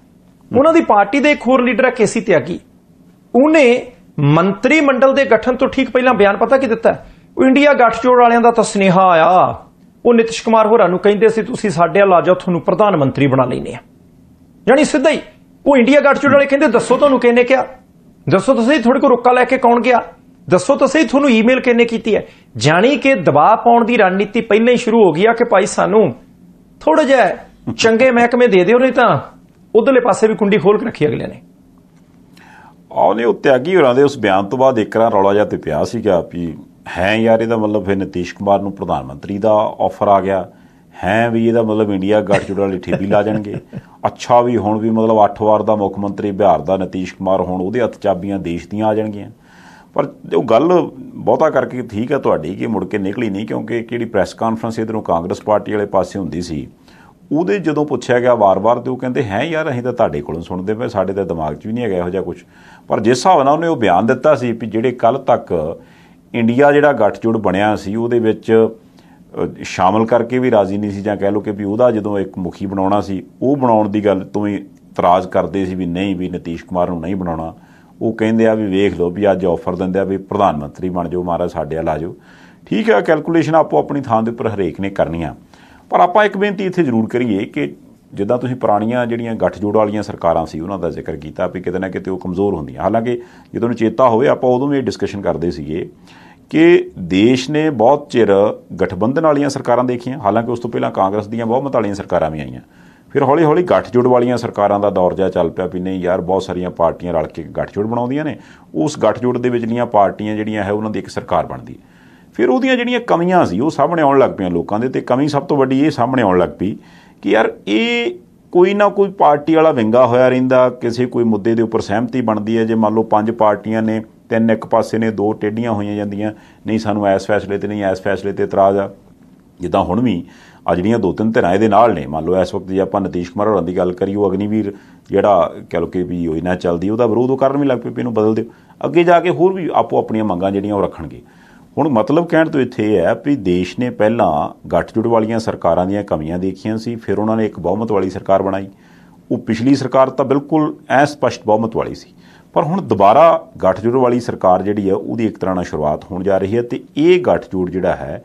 ਉਹਨਾਂ ਦੀ ਪਾਰਟੀ ਦੇ ਇੱਕ ਹੋਰ ਲੀਡਰ ਹੈ ਕੇਸੀ ਤਿਆਗੀ। ਉਹਨੇ ਮੰਤਰੀ ਮੰਡਲ ਦੇ ਗਠਨ ਤੋਂ ਠੀਕ ਪਹਿਲਾਂ ਬਿਆਨ ਪਤਾ ਕੀ ਦਿੱਤਾ? ਉਹ ਇੰਡੀਆ ਗੱਠਜੋੜ ਵਾਲਿਆਂ ਦਾ ਤਾਂ ਸੁਨੇਹਾ ਆਇਆ। ਉਹ ਨਿਤਿਸ਼ ਕੁਮਾਰ ਹੋਰਾਂ ਨੂੰ ਕਹਿੰਦੇ ਸੀ, ਤੁਸੀਂ ਸਾਡੇ ਵੱਲ ਆ ਜਾਓ, ਤੁਹਾਨੂੰ ਪ੍ਰਧਾਨ ਮੰਤਰੀ ਬਣਾ ਲੈਨੇ ਆ ਯਾਨੀ ਸਿੱਧਾ ਹੀ ਉਹ ਇੰਡੀਆ ਗੱਠਜੋੜ ਵਾਲੇ ਕਹਿੰਦੇ, ਦੱਸੋ ਤੁਹਾਨੂੰ ਕਿਹਨੇ ਕਿਹਾ? ਦੱਸੋ ਤੁਸੀਂ ਤੁਹਾਡੇ ਕੋਲ ਰੁੱਕਾ ਲੈ ਕੇ ਕੌਣ ਗਿਆ? ਦੱਸੋ ਤੁਸੀਂ ਤੁਹਾਨੂੰ ਈਮੇਲ ਕਿਹਨੇ ਕੀਤੀ ਹੈ? ਜਾਣੀ ਕਿ ਦਬਾਅ ਪਾਉਣ ਦੀ ਰਣਨੀਤੀ ਪਹਿਲਾਂ ਹੀ ਸ਼ੁਰੂ ਹੋ ਗਈ ਆ ਕਿ ਭਾਈ ਸਾਨੂੰ ਥੋੜਾ ਜਿਹਾ ਚੰਗੇ ਮਹਿਕਮੇ ਦੇ ਦਿਓ, ਨਹੀਂ ਤਾਂ ਉਧਰਲੇ ਪਾਸੇ ਵੀ ਕੁੰਡੀ ਖੋਲ ਕੇ ਰੱਖੀ ਅਗਲੇ ਨੇ। ਉਹਨੇ ਉਹ ਤਿਆਗੀ ਹੋਰਾਂ ਦੇ, ਉਸ ਬਿਆਨ ਤੋਂ ਬਾਅਦ ਇੱਕ ਰਾਂ ਰੌਲਾ ਜਿਹਾ ਤੇ ਪਿਆ ਸੀਗਾ ਵੀ ਹੈ ਯਾਰ, ਇਹਦਾ ਮਤਲਬ ਫਿਰ ਨਤੀਸ਼ ਕੁਮਾਰ ਨੂੰ ਪ੍ਰਧਾਨ ਮੰਤਰੀ ਦਾ ਆਫਰ ਆ ਗਿਆ। ਹੈ ਵੀ ਇਹਦਾ ਮਤਲਬ ਇੰਡੀਆ ਗੱਠਜੋੜ ਵਾਲੀ ਠੇਬੀ ਲਾ ਜਾਣਗੇ। ਅੱਛਾ ਵੀ ਹੁਣ ਵੀ ਮਤਲਬ 8 ਵਾਰ ਦਾ ਮੁੱਖ ਮੰਤਰੀ ਬਿਹਾਰ ਦਾ ਨਤੀਸ਼ ਕੁਮਾਰ ਹੁਣ ਉਹਦੇ ਹੱਥ ਚਾਬੀਆਂ ਦੇਸ਼ ਦੀਆਂ ਆ ਜਾਣਗੀਆਂ। ਪਰ ਉਹ ਗੱਲ ਬਹੁਤਾ ਕਰਕੇ ਠੀਕ ਹੈ ਤੁਹਾਡੀ ਕਿ ਮੁੜ ਕੇ ਨਿਕਲੀ ਨਹੀਂ, ਕਿਉਂਕਿ ਕਿਹੜੀ ਪ੍ਰੈਸ ਕਾਨਫਰੰਸ ਇਧਰੋਂ ਕਾਂਗਰਸ ਪਾਰਟੀ ਵਾਲੇ ਪਾਸੇ ਹੁੰਦੀ ਸੀ। ਉਹਦੇ ਜਦੋਂ ਪੁੱਛਿਆ ਗਿਆ ਵਾਰ-ਵਾਰ ਤੇ ਉਹ ਕਹਿੰਦੇ, ਹੈ ਯਾਰ, ਅਸੀਂ ਤਾਂ ਤੁਹਾਡੇ ਕੋਲੋਂ ਸੁਣਦੇ ਪਏ, ਸਾਡੇ ਤਾਂ ਦਿਮਾਗ 'ਚ ਵੀ ਨਹੀਂ ਹੈਗਾ ਇਹੋ ਜਿਹਾ ਕੁਝ ਪਰ ਜਿਸ ਹਿਸਾਬ ਨਾਲ ਉਹਨੇ ਉਹ ਬਿਆਨ ਦਿੱਤਾ ਸੀ ਵੀ ਜਿਹੜੇ ਕੱਲ ਤੱਕ ਇੰਡੀਆ ਜਿਹੜਾ ਗੱਠਜੋੜ ਬਣਿਆ ਸੀ ਉਹਦੇ ਵਿੱਚ ਅ, ਸ਼ਾਮਲ ਕਰਕੇ ਵੀ ਰਾਜ਼ੀ ਨਹੀਂ ਸੀ ਜਾਂ ਕਹਿ ਲਓ ਕਿ ਵੀ ਉਹਦਾ ਜਦੋਂ ਇੱਕ ਮੁਖੀ ਬਣਾਉਣਾ ਸੀ ਉਹ ਬਣਾਉਣ ਦੀ ਗੱਲ ਤੋਂ ਹੀ ਇਤਰਾਜ਼ ਕਰਦੇ ਸੀ ਵੀ ਨਹੀਂ ਵੀ ਨਤੀਸ਼ ਕੁਮਾਰ ਨੂੰ ਨਹੀਂ ਬਣਾਉਣਾ। ਉਹ ਕਹਿੰਦੇ ਆ ਵੀ ਵੇਖ ਲਓ ਵੀ ਅੱਜ ਆਫਰ ਦਿੰਦੇ ਆ ਵੀ ਪ੍ਰਧਾਨ ਮੰਤਰੀ ਬਣ ਜਾਓ ਮਹਾਰਾਜ ਸਾਡੇ ਵੱਲ ਆ ਜਾਓ। ਠੀਕ ਹੈ ਕੈਲਕੂਲੇਸ਼ਨ ਆਪੋ ਆਪਣੀ ਥਾਂ ਦੇ ਉੱਪਰ ਹਰੇਕ ਨੇ ਕਰਨੀਆਂ। ਪਰ ਆਪਾਂ ਇੱਕ ਬੇਨਤੀ ਇੱਥੇ ਜ਼ਰੂਰ ਕਰੀਏ ਕਿ ਜਿੱਦਾਂ ਤੁਸੀਂ ਪੁਰਾਣੀਆਂ ਜਿਹੜੀਆਂ ਗੱਠਜੋੜ ਵਾਲੀਆਂ ਸਰਕਾਰਾਂ ਸੀ ਉਹਨਾਂ ਦਾ ਜ਼ਿਕਰ ਕੀਤਾ ਵੀ ਕਿਤੇ ਨਾ ਕਿਤੇ ਉਹ ਕਮਜ਼ੋਰ ਹੁੰਦੀਆਂ। ਹਾਲਾਂਕਿ ਜਦੋਂ ਨੂੰ ਚੇਤਾ ਹੋਵੇ ਆਪਾਂ ਉਦੋਂ ਵੀ ਇਹ ਡਿਸਕਸ਼ਨ ਕਰਦੇ ਸੀਗੇ ਕਿ ਦੇਸ਼ ਨੇ ਬਹੁਤ ਚਿਰ ਗਠਬੰਧਨ ਵਾਲੀਆਂ ਸਰਕਾਰਾਂ ਦੇਖੀਆਂ, ਹਾਲਾਂਕਿ ਉਸ ਤੋਂ ਪਹਿਲਾਂ ਕਾਂਗਰਸ ਦੀਆਂ ਬਹੁਮਤ ਵਾਲੀਆਂ ਸਰਕਾਰਾਂ ਵੀ ਆਈਆਂ। ਫਿਰ ਹੌਲੀ ਹੌਲੀ ਗੱਠਜੋੜ ਵਾਲੀਆਂ ਸਰਕਾਰਾਂ ਦਾ ਦੌਰ ਜਿਹਾ ਚੱਲ ਪਿਆ ਵੀ ਨਹੀਂ ਯਾਰ, ਬਹੁਤ ਸਾਰੀਆਂ ਪਾਰਟੀਆਂ ਰਲ ਕੇ ਗੱਠਜੋੜ ਬਣਾਉਂਦੀਆਂ ਨੇ। ਉਸ ਗੱਠਜੋੜ ਦੇ ਵਿਚਲੀਆਂ ਪਾਰਟੀਆਂ ਜਿਹੜੀਆਂ ਹੈ, ਉਹਨਾਂ ਦੀ ਇੱਕ ਸਰਕਾਰ ਬਣਦੀ। ਹੈ ਫਿਰ ਉਹਦੀਆਂ ਜਿਹੜੀਆਂ ਕਮੀਆਂ ਸੀ, ਉਹ ਸਾਹਮਣੇ ਆਉਣ ਲੱਗ ਪਈਆਂ ਲੋਕਾਂ ਦੇ ਤੇ ਕਮੀ ਸਭ ਤੋਂ ਵੱਡੀ ਇਹ ਸਾਹਮਣੇ ਆਉਣ ਲੱਗ ਪਈ ਕਿ ਯਾਰ ਇਹ ਕੋਈ ਨਾ ਕੋਈ ਪਾਰਟੀ ਵਾਲਾ ਵਿੰਗਾ ਹੋਇਆ ਰਹਿੰਦਾ, ਕਿਸੇ ਕੋਈ ਮੁੱਦੇ ਦੇ ਉੱਪਰ ਸਹਿਮਤੀ ਬਣਦੀ ਹੈ। ਜੇ ਮੰਨ ਲਓ ਪੰਜ ਪਾਰਟੀਆਂ ਨੇ ਤਿੰਨ ਇੱਕ ਪਾਸੇ ਨੇ, ਦੋ ਟੇਡੀਆਂ ਹੋਈਆਂ ਜਾਂਦੀਆਂ। ਨਹੀਂ, ਸਾਨੂੰ ਇਸ ਫੈਸਲੇ ਤੇ, ਨਹੀਂ, ਇਸ ਫੈਸਲੇ ਤੇ ਇਤਰਾਜ਼ ਆ। ਜਿੱਦਾਂ ਹੁਣ ਵੀ ਆ ਜਿਹੜੀਆਂ ਦੋ ਤਿੰਨ ਧਿਰਾਂ ਇਹਦੇ ਨਾਲ ਨੇ, ਮੰਨ ਲਓ ਇਸ ਵਕਤ ਜੇ ਆਪਾਂ ਨਤੀਸ਼ ਕੁਮਾਰ ਹੋਰਾਂ ਦੀ ਗੱਲ ਕਰੀਏ, ਉਹ ਅਗਨੀਵੀਰ ਜਿਹੜਾ ਕਹ ਲਓ ਕਿ ਵੀ ਯੋਜਨਾ ਚੱਲਦੀ, ਉਹਦਾ ਵਿਰੋਧ ਉਹ ਕਰਨ ਵੀ ਲੱਗ ਪਏ, ਵੀ ਇਹਨੂੰ ਬਦਲ ਦਿਓ। ਅੱਗੇ ਜਾ ਕੇ ਹੋਰ ਵੀ ਆਪੋ ਆਪਣੀਆਂ ਮੰਗਾਂ ਜਿਹੜੀਆਂ ਉਹ ਰੱਖਣਗੇ। ਹੁਣ ਮਤਲਬ ਕਹਿਣ ਤੋਂ ਇੱਥੇ ਇਹ ਹੈ ਵੀ ਦੇਸ਼ ਨੇ ਪਹਿਲਾਂ ਗੱਠਜੁੜ ਵਾਲੀਆਂ ਸਰਕਾਰਾਂ ਦੀਆਂ ਕਮੀਆਂ ਦੇਖੀਆਂ ਸੀ, ਫਿਰ ਉਹਨਾਂ ਨੇ ਇੱਕ ਬਹੁਮਤ ਵਾਲੀ ਸਰਕਾਰ ਬਣਾਈ। ਉਹ ਪਿਛਲੀ ਸਰਕਾਰ ਤਾਂ ਬਿਲਕੁਲ ਐ ਸਪਸ਼ਟ ਬਹੁਮਤ ਵਾਲੀ ਸੀ। ਪਰ ਹੁਣ ਦੁਬਾਰਾ ਗੱਠਜੋੜ ਵਾਲੀ ਸਰਕਾਰ ਜਿਹੜੀ ਹੈ, ਉਹਦੀ ਇੱਕ ਤਰ੍ਹਾਂ ਨਾਲ ਸ਼ੁਰੂਆਤ ਹੋਣ ਜਾ ਰਹੀ ਹੈ ਤੇ ਇਹ ਗੱਠਜੋੜ ਜਿਹੜਾ ਹੈ,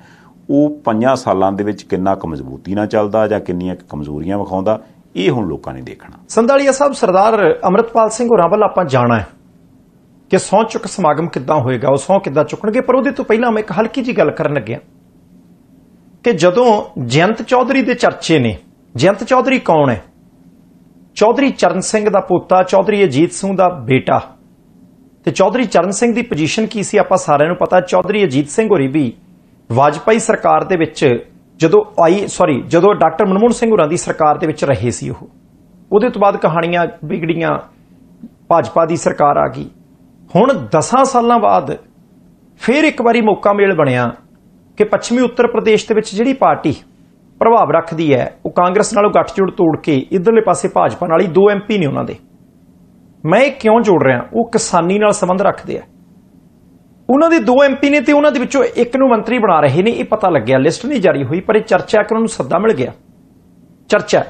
ਉਹ ਪੰਜਾਂ ਸਾਲਾਂ ਦੇ ਵਿੱਚ ਕਿੰਨਾ ਕੁ ਮਜ਼ਬੂਤੀ ਨਾਲ ਚੱਲਦਾ ਜਾਂ ਕਿੰਨੀਆਂ ਕੁ ਕਮਜ਼ੋਰੀਆਂ ਵਿਖਾਉਂਦਾ, ਇਹ ਹੁਣ ਲੋਕਾਂ ਨੇ ਦੇਖਣਾ। ਸੰਧਾਲੀਆ ਸਾਹਿਬ, ਸਰਦਾਰ ਅਮਰਤਪਾਲ ਸਿੰਘ ਹੋਰਾਂ ਵੱਲ ਆਪਾਂ ਜਾਣਾ ਹੈ ਕਿ ਸਹੁੰ ਚੁੱਕ ਸਮਾਗਮ ਕਿੱਦਾਂ ਹੋਏਗਾ, ਉਹ ਸਹੁੰ ਕਿੱਦਾਂ ਚੁੱਕਣਗੇ, ਪਰ ਉਹਦੇ ਤੋਂ ਪਹਿਲਾਂ ਮੈਂ ਇੱਕ ਹਲਕੀ ਜੀ ਗੱਲ ਕਰਨ ਲੱਗਿਆ ਕਿ ਜਦੋਂ ਜਯੰਤ ਚੌਧਰੀ ਦੇ ਚਰਚੇ ਨੇ, ਜਯੰਤ ਚੌਧਰੀ ਕੌਣ ਹੈ? ਚੌਧਰੀ ਚਰਨ ਸਿੰਘ ਦਾ ਪੋਤਾ, ਚੌਧਰੀ ਅਜੀਤ ਸਿੰਘ ਦਾ ਬੇਟਾ। ਤੇ ਚੌਧਰੀ ਚਰਨ ਸਿੰਘ ਦੀ ਪੋਜੀਸ਼ਨ ਕੀ ਸੀ ਆਪਾਂ ਸਾਰਿਆਂ ਨੂੰ ਪਤਾ। ਚੌਧਰੀ ਅਜੀਤ ਸਿੰਘ ਹੋਰੀ ਵੀ ਵਾਜਪਾਈ ਸਰਕਾਰ ਦੇ ਵਿੱਚ ਜਦੋਂ ਆਈ ਸੌਰੀ ਜਦੋਂ ਡਾਕਟਰ ਮਨਮੋਹਨ ਸਿੰਘ ਹੋਰਾਂ ਦੀ ਸਰਕਾਰ ਦੇ ਵਿੱਚ ਰਹੇ ਸੀ ਉਹ। ਉਹਦੇ ਤੋਂ ਬਾਅਦ ਕਹਾਣੀਆਂ ਵਿਗੜੀਆਂ, ਭਾਜਪਾ ਦੀ ਸਰਕਾਰ ਆ ਗਈ। ਹੁਣ 10 ਸਾਲਾਂ ਬਾਅਦ ਫਿਰ ਇੱਕ ਵਾਰੀ ਮੌਕਾ ਮੇਲ ਬਣਿਆ ਕਿ ਪੱਛਮੀ ਉੱਤਰ ਪ੍ਰਦੇਸ਼ ਦੇ ਵਿੱਚ ਜਿਹੜੀ ਪਾਰਟੀ ਪ੍ਰਭਾਵ ਰੱਖਦੀ ਹੈ। ਉਹ ਕਾਂਗਰਸ ਨਾਲੋਂ ਗੱਠਜੋੜ ਤੋੜ ਕੇ ਇਧਰਲੇ ਪਾਸੇ ਭਾਜਪਾ ਨਾਲ ਹੀ ਦੋ ਐਮਪੀ ਨੇ ਉਹਨਾਂ ਦੇ। ਮੈਂ ਇਹ ਕਿਉਂ ਜੋੜ ਰਿਹਾ? ਉਹ ਕਿਸਾਨੀ ਨਾਲ ਸੰਬੰਧ ਰੱਖਦੇ ਆ। ਉਹਨਾਂ ਦੇ ਦੋ ਐਮਪੀ ਨੇ ਤੇ ਉਹਨਾਂ ਦੇ ਵਿੱਚੋਂ ਇੱਕ ਨੂੰ ਮੰਤਰੀ ਬਣਾ ਰਹੇ ਨੇ, ਇਹ ਪਤਾ ਲੱਗਿਆ। ਲਿਸਟ ਨਹੀਂ ਜਾਰੀ ਹੋਈ, ਪਰ ਇਹ ਚਰਚਾ ਕਿ ਉਹਨਾਂ ਨੂੰ ਸੱਦਾ ਮਿਲ ਗਿਆ। ਚਰਚਾ।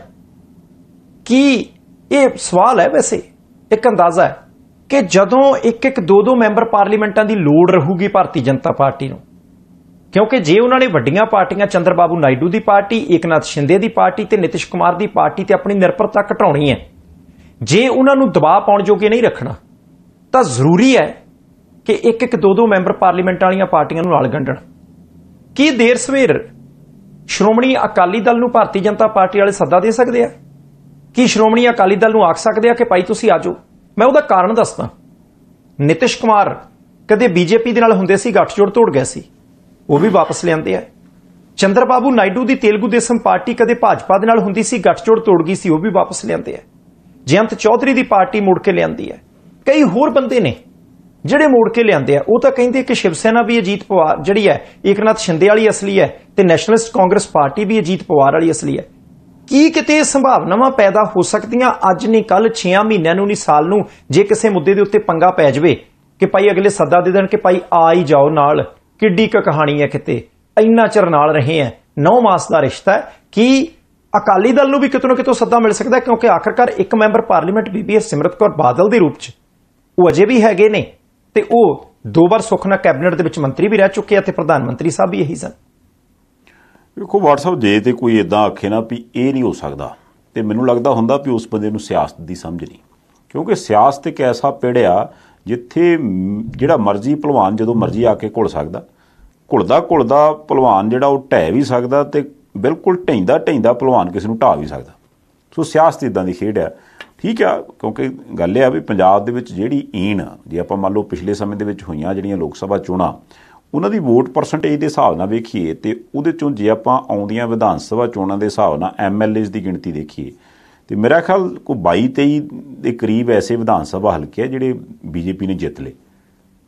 ਕੀ ਇਹ ਸਵਾਲ ਹੈ ਵੈਸੇ? ਇੱਕ ਅੰਦਾਜ਼ਾ ਹੈ ਕਿ ਜਦੋਂ ਇੱਕ ਇੱਕ ਦੋ ਦੋ ਮੈਂਬਰ ਪਾਰਲੀਮੈਂਟਾਂ ਦੀ ਲੋੜ ਰਹੂਗੀ ਭਾਰਤੀ ਜਨਤਾ ਪਾਰਟੀ ਨੂੰ ਕਿਉਂਕਿ ਜੇ ਉਹਨਾਂ ਨੇ ਵੱਡੀਆਂ ਪਾਰਟੀਆਂ, ਚੰਦਰਬਾਬੂ ਨਾਇਡੂ ਦੀ ਪਾਰਟੀ, ਏਕਨਾਥ ਸ਼ਿੰਦੇ ਦੀ ਪਾਰਟੀ ਤੇ ਨਿਤਿਸ਼ ਕੁਮਾਰ ਦੀ ਪਾਰਟੀ ਤੇ ਆਪਣੀ ਨਿਰਭਰਤਾ ਘਟਾਉਣੀ ਹੈ, ਜੇ ਉਹਨਾਂ ਨੂੰ ਦਬਾਅ ਪਾਉਣ ਜੋਗੇ ਨਹੀਂ ਰੱਖਣਾ, ਤਾਂ ਜ਼ਰੂਰੀ ਹੈ ਕਿ ਇੱਕ ਇੱਕ ਦੋ ਦੋ ਮੈਂਬਰ ਪਾਰਲੀਮੈਂਟ ਵਾਲੀਆਂ ਪਾਰਟੀਆਂ ਨੂੰ ਨਾਲ ਗੰਢਣ। ਕੀ ਦੇਰ ਸਵੇਰ ਸ਼੍ਰੋਮਣੀ ਅਕਾਲੀ ਦਲ ਨੂੰ ਭਾਰਤੀ ਜਨਤਾ ਪਾਰਟੀ ਵਾਲੇ ਸੱਦਾ ਦੇ ਸਕਦੇ ਆ? ਕੀ ਸ਼੍ਰੋਮਣੀ ਅਕਾਲੀ ਦਲ ਨੂੰ ਆਖ ਸਕਦੇ ਆ ਕਿ ਭਾਈ ਤੁਸੀਂ ਆਜੋ ਮੈਂ ਉਹਦਾ ਕਾਰਨ ਦੱਸਦਾ। ਨਿਤਿਸ਼ ਕੁਮਾਰ ਕਦੇ ਬੀਜੇਪੀ ਦੇ ਨਾਲ ਹੁੰਦੇ ਸੀ, ਗੱਠਜੋੜ ਤੋੜ ਗਏ ਸੀ। ਉਹ ਵੀ ਵਾਪਸ ਲਿਆਂਦੇ ਆ। ਚੰਦਰਬਾਬੂ ਨਾਇਡੂ ਦੀ ਤੇਲਗੂ ਦੇਸਮ ਪਾਰਟੀ ਕਦੇ ਭਾਜਪਾ ਦੇ ਨਾਲ ਹੁੰਦੀ ਸੀ, ਗੱਠਜੋੜ ਤੋੜ ਗਈ ਸੀ, ਉਹ ਵੀ ਵਾਪਸ ਲਿਆਂਦੇ ਆ। ਜਯੰਤ ਚੌਧਰੀ ਦੀ ਪਾਰਟੀ ਮੋੜ ਕੇ ਲਿਆਂਦੀ ਹੈ ਕਈ ਹੋਰ ਬੰਦੇ ਨੇ ਜਿਹੜੇ ਮੋੜ ਕੇ ਲਿਆਂਦੇ ਆ। ਉਹ ਤਾਂ ਕਹਿੰਦੇ ਕਿ ਸ਼ਿਵ ਸੈਨਾ ਵੀ ਅਜੀਤ ਪਵਾਰ ਜਿਹੜੀ ਹੈ, ਏਕਨਾਥ ਸ਼ਿੰਦੇ ਵਾਲੀ ਅਸਲੀ ਹੈ ਤੇ ਨੈਸ਼ਨਲਿਸਟ ਕਾਂਗਰਸ ਪਾਰਟੀ ਵੀ ਅਜੀਤ ਪਵਾਰ ਵਾਲੀ ਅਸਲੀ ਹੈ। ਕੀ ਕਿਤੇ ਸੰਭਾਵਨਾਵਾਂ ਪੈਦਾ ਹੋ ਸਕਦੀਆਂ? ਅੱਜ ਨਹੀਂ ਕੱਲ 6 ਮਹੀਨਿਆਂ ਨੂੰ ਨਹੀਂ, ਸਾਲ ਨੂੰ ਜੇ ਕਿਸੇ ਮੁੱਦੇ ਦੇ ਉੱਤੇ ਪੰਗਾ ਪੈ ਜਾਵੇ ਕਿ ਭਾਈ ਅਗਲੇ ਸੱਦਾ ਦੇ ਦੇਣ ਕਿ ਭਾਈ ਆ ਹੀ ਜਾਓ ਨਾਲ। ਕਿੱਡੀ ਕ ਕਹਾਣੀ ਹੈ ਕਿਤੇ? ਇੰਨਾ ਚਿਰ ਨਾਲ ਰਹੇ ਆ 9 ਮਾਸ ਦਾ ਰਿਸ਼ਤਾ ਹੈ, ਕਿ ਅਕਾਲੀ ਦਲ ਨੂੰ ਵੀ ਕਿਤੋਂ ਨਾ ਕਿਤੋਂ ਸੱਦਾ ਮਿਲ ਸਕਦਾ ਕਿਉਂਕਿ ਆਖਰਕਾਰ ਇੱਕ ਮੈਂਬਰ ਪਾਰਲੀਮੈਂਟ ਬੀਬੀ ਸਿਮਰਤ ਕੌਰ ਬਾਦਲ ਦੇ ਰੂਪ 'ਚ, ਉਹ ਅਜੇ ਵੀ ਹੈਗੇ ਨੇ, ਤੇ ਉਹ ਦੋ ਵਾਰ ਸੁਖਨਾ ਕੈਬਨਿਟ ਦੇ ਵਿੱਚ ਮੰਤਰੀ ਵੀ ਰਹਿ ਚੁੱਕੇ ਆ ਤੇ ਪ੍ਰਧਾਨ ਮੰਤਰੀ ਸਾਹਿਬ ਵੀ ਇਹੀ ਸਨ। ਵੇਖੋ WhatsApp ਜੇ ਤੇ ਕੋਈ ਇਦਾਂ ਆਖੇ ਨਾ ਵੀ ਇਹ ਨਹੀਂ ਹੋ ਸਕਦਾ, ਤੇ ਮੈਨੂੰ ਲੱਗਦਾ ਹੁੰਦਾ ਵੀ ਉਸ ਬੰਦੇ ਨੂੰ ਸਿਆਸਤ ਦੀ ਸਮਝ ਨਹੀਂ। ਕਿਉਂਕਿ ਸਿਆਸਤ ਇੱਕ ਐਸਾ ਪਿੜਿਆ ਜਿੱਥੇ ਜਿਹੜਾ ਮਰਜ਼ੀ ਭਲਵਾਨ ਜਦੋਂ ਮਰਜ਼ੀ ਆ ਕੇ ਘੁਲ ਸਕਦਾ, ਘੁਲਦਾ ਘੁਲਦਾ ਭਲਵਾਨ ਜਿਹੜਾ ਉਹ ਢਹਿ ਵੀ ਸਕਦਾ ਤੇ ਬਿਲਕੁਲ ਢੈਂਦਾ ਢੈਂਦਾ ਭਲਵਾਨ ਕਿਸੇ ਨੂੰ ਢਾਹ ਵੀ ਸਕਦਾ। ਸੋ ਸਿਆਸਤ ਇਦਾਂ ਦੀ ਖੇਡ ਆ ਠੀਕ ਆ, ਕਿਉਂਕਿ ਗੱਲ ਇਹ ਆ ਵੀ ਪੰਜਾਬ ਦੇ ਵਿੱਚ ਜਿਹੜੀ ਈਨ ਜੇ ਆਪਾਂ ਮੰਨ ਲਓ ਪਿਛਲੇ ਸਮੇਂ ਦੇ ਵਿੱਚ ਹੋਈਆਂ ਜਿਹੜੀਆਂ ਲੋਕ ਸਭਾ ਚੋਣਾਂ, ਉਹਨਾਂ ਦੀ ਵੋਟ ਪਰਸੈਂਟੇਜ ਦੇ ਹਿਸਾਬ ਨਾਲ ਵੇਖੀਏ ਤੇ ਉਹਦੇ ਚੋਂ ਜੇ ਆਪਾਂ ਆਉਂਦੀਆਂ ਵਿਧਾਨ ਸਭਾ ਚੋਣਾਂ ਦੇ ਹਿਸਾਬ ਨਾਲ ਐਮਐਲਏਜ਼ ਦੀ ਗਿਣਤੀ ਦੇਖੀਏ ਤੇ ਮੇਰਾ ਖਿਆਲ ਕੋਈ 22 23 ਦੇ ਕਰੀਬ ਐਸੇ ਵਿਧਾਨ ਸਭਾ ਹਲਕੇ ਆ ਜਿਹੜੇ ਬੀਜੇਪੀ ਨੇ ਜਿੱਤ ਲਏ।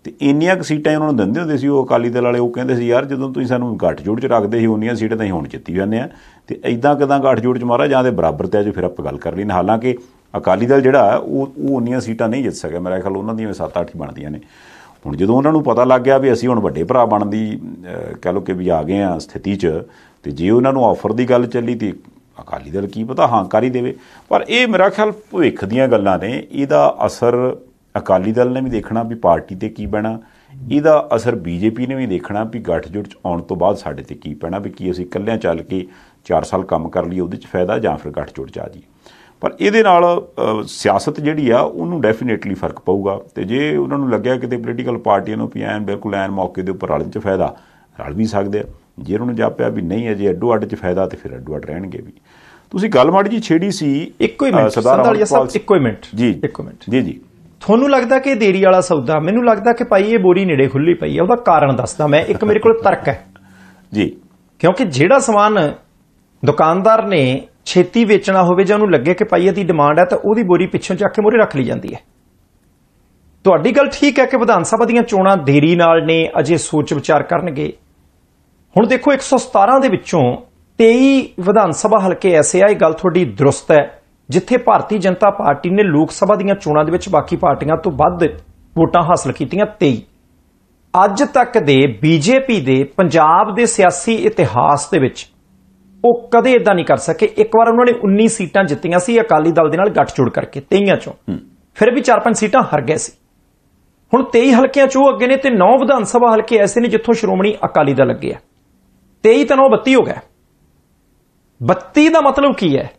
ਤੇ ਇੰਨੀਆਂ ਕੁ ਸੀਟਾਂ ਉਹਨਾਂ ਨੂੰ ਦਿੰਦੇ ਹੁੰਦੇ ਸੀ, ਉਹ ਅਕਾਲੀ ਦਲ ਵਾਲੇ, ਉਹ ਕਹਿੰਦੇ ਸੀ, ਯਾਰ, ਜਦੋਂ ਤੁਸੀਂ ਸਾਨੂੰ ਗੱਠਜੋੜ 'ਚ ਰੱਖਦੇ ਸੀ, ਉਨੀਆਂ ਸੀਟਾਂ ਤਾਂ ਅਸੀਂ ਹੁਣ ਜਿੱਤੀ ਜਾਂਦੇ ਆ। ਤੇ ਐਦਾਂ ਕਿਦਾਂ ਗੱਠਜੋੜ 'ਚ ਮਾਰਾ ਜਾਂ ਦੇ ਬਰਾਬਰ ਤੇ ਅੱਜ ਫਿਰ ਆਪਾਂ ਗੱਲ ਕਰ ਲਈ। ਹਾਲਾਂਕਿ ਅਕਾਲੀ ਦਲ ਜਿਹੜਾ, ਉਹ ਉਹ ਉਨੀਆਂ ਸੀਟਾਂ ਨਹੀਂ ਜਿੱਤ ਸਕਿਆ। ਮੇਰਾ ਖਿਆਲ ਉਹਨਾਂ ਦੀਆਂ 7-8 ਹੀ ਬਣਦੀਆਂ ਨੇ। ਹੁਣ ਜਦੋਂ ਉਹਨਾਂ ਨੂੰ ਪਤਾ ਲੱਗ ਗਿਆ ਵੀ ਅਸੀਂ ਹੁਣ ਵੱਡੇ ਭਰਾ ਬਣਨ ਦੀ ਕਹਿ ਲਓ ਕਿ ਵੀ ਆ ਗਏ ਆ ਸਥਿਤੀ 'ਚ, ਤੇ ਜੇ ਉਹਨਾਂ ਨੂੰ ਆਫਰ ਦੀ ਗੱਲ ਚੱਲੀ, ਤੇ ਅਕਾਲੀ ਦਲ ਕੀ ਪਤਾ, ਹਾਂ ਕਰ ਹੀ ਦੇਵੇ। ਪਰ ਇਹ ਮੇਰਾ ਖਿਆਲ ਭਵਿੱਖ ਦੀਆਂ ਗੱਲਾਂ ਨੇ, ਇਹਦਾ ਅਸਰ ਅਕਾਲੀ ਦਲ ਨੇ ਵੀ ਦੇਖਣਾ ਵੀ ਪਾਰਟੀ ਤੇ ਕੀ ਪੈਣਾ, ਇਹਦਾ ਅਸਰ ਬੀਜੇਪੀ ਨੇ ਵੀ ਦੇਖਣਾ ਵੀ ਗੱਠਜੋੜ ਚ ਆਉਣ ਤੋਂ ਬਾਅਦ ਸਾਡੇ ਤੇ ਕੀ ਪੈਣਾ, ਵੀ ਕੀ ਅਸੀਂ ਇਕੱਲਿਆਂ ਚੱਲ ਕੇ 4 ਸਾਲ ਕੰਮ ਕਰ ਲਈਏ, ਉਹਦੇ ਚ ਫਾਇਦਾ ਜਾਂ ਫਿਰ ਗੱਠਜੋੜ ਚ ਆ ਜਾਈਏ। ਪਰ ਇਹਦੇ ਨਾਲ ਸਿਆਸਤ ਜਿਹੜੀ ਆ, ਉਹਨੂੰ ਡੈਫੀਨੇਟਲੀ ਫ਼ਰਕ ਪਊਗਾ। ਤੇ ਜੇ ਉਹਨਾਂ ਨੂੰ ਲੱਗਿਆ ਕਿਤੇ ਪੋਲੀਟੀਕਲ ਪਾਰਟੀਆਂ ਨੂੰ ਵੀ ਐਨ ਬਿਲਕੁਲ ਐਨ ਮੌਕੇ ਦੇ ਉੱਪਰ ਰਲਣ ਚ ਫਾਇਦਾ, ਰਲ ਵੀ ਸਕਦੇ ਆ। ਜੇ ਉਹਨਾਂ ਨੂੰ ਜਾਪਿਆ ਵੀ ਨਹੀਂ ਅਜੇ ਅੱਡੋ ਅੱਡ ਚ ਫਾਇਦਾ ਤੇ ਫਿਰ ਅੱਡੋ ਅੱਡ ਰਹਿਣਗੇ ਵੀ। ਤੁਸੀਂ ਗੱਲ ਮਾੜੀ ਜੀ ਛੇੜੀ ਸੀ ਇੱਕੋ ਹੀ ਮਿੰਟ ਸਰਦਾਰ ਸਾਹਿਬ ਇੱਕੋ ਹੀ ਮਿੰਟ ਜੀ ਇੱਕੋ ਮਿੰਟ। ਜੀ ਜੀ। ਤੁਹਾਨੂੰ ਲੱਗਦਾ ਕਿ ਦੇਰੀ ਵਾਲਾ ਸੌਦਾ ਮੈਨੂੰ ਲੱਗਦਾ ਕਿ ਭਾਈ ਇਹ ਬੋਰੀ ਨੇੜੇ ਖੁੱਲੀ ਪਈ ਹੈ ਉਹਦਾ ਕਾਰਨ ਦੱਸਦਾ ਮੈਂ ਇੱਕ ਮੇਰੇ ਕੋਲ ਤਰਕ ਹੈ। ਜੀ। ਕਿਉਂਕਿ ਜਿਹੜਾ ਸਮਾਨ ਦੁਕਾਨਦਾਰ ਨੇ ਛੇਤੀ ਵੇਚਣਾ ਹੋਵੇ ਜਾਂ ਉਹਨੂੰ ਲੱਗੇ ਕਿ ਭਾਈ ਇਹਦੀ ਡਿਮਾਂਡ ਹੈ ਤਾਂ ਉਹਦੀ ਬੋਰੀ ਪਿੱਛੋਂ ਚੱਕ ਕੇ ਮੂਹਰੇ ਰੱਖ ਲਈ ਜਾਂਦੀ ਹੈ। ਤੁਹਾਡੀ ਗੱਲ ਠੀਕ ਹੈ ਕਿ ਵਿਧਾਨ ਸਭਾ ਦੀਆਂ ਚੋਣਾਂ ਦੇਰੀ ਨਾਲ ਨੇ ਅਜੇ ਸੋਚ ਵਿਚਾਰ ਕਰਨਗੇ। ਹੁਣ ਦੇਖੋ 117 ਦੇ ਵਿੱਚੋਂ 23 ਵਿਧਾਨ ਸਭਾ ਹਲਕੇ ਐਸੇ ਆ ਇਹ ਗੱਲ ਤੁਹਾਡੀ ਦਰੁਸਤ ਹੈ ਜਿੱਥੇ ਭਾਰਤੀ ਜਨਤਾ ਪਾਰਟੀ ਨੇ ਲੋਕ ਸਭਾ ਦੀਆਂ ਚੋਣਾਂ ਦੇ ਵਿੱਚ ਬਾਕੀ ਪਾਰਟੀਆਂ ਤੋਂ ਵੱਧ ਵੋਟਾਂ ਹਾਸਲ ਕੀਤੀਆਂ 23 ਅੱਜ ਤੱਕ ਦੇ ਬੀਜੇਪੀ ਦੇ ਪੰਜਾਬ ਦੇ ਸਿਆਸੀ ਇਤਿਹਾਸ ਦੇ ਵਿੱਚ ਉਹ ਕਦੇ ਇਦਾਂ ਨਹੀਂ ਕਰ ਸਕੇ। ਇੱਕ ਵਾਰ ਉਹਨਾਂ ਨੇ 19 ਸੀਟਾਂ ਜਿੱਤੀਆਂ ਸੀ ਅਕਾਲੀ ਦਲ ਦੇ ਨਾਲ ਗੱਠਜੋੜ ਕਰਕੇ 23 ਚੋਂ। ਫਿਰ ਵੀ 4-5 ਸੀਟਾਂ ਹਾਰ ਗਏ ਸੀ। ਹੁਣ 23 ਹਲਕਿਆਂ ਚੋਂ ਅੱਗੇ ਨੇ ਤੇ 9 ਵਿਧਾਨ ਸਭਾ ਹਲਕੇ ਐਸੇ ਨੇ ਜਿੱਥੋਂ ਸ਼੍ਰੋਮਣੀ ਅਕਾਲੀ ਦਲ ਲੱਗੇ ਆ। 23 ਤਾਂ 9 32 ਹੋ ਗਿਆ। 32 ਦਾ ਮਤਲਬ ਕੀ ਹੈ?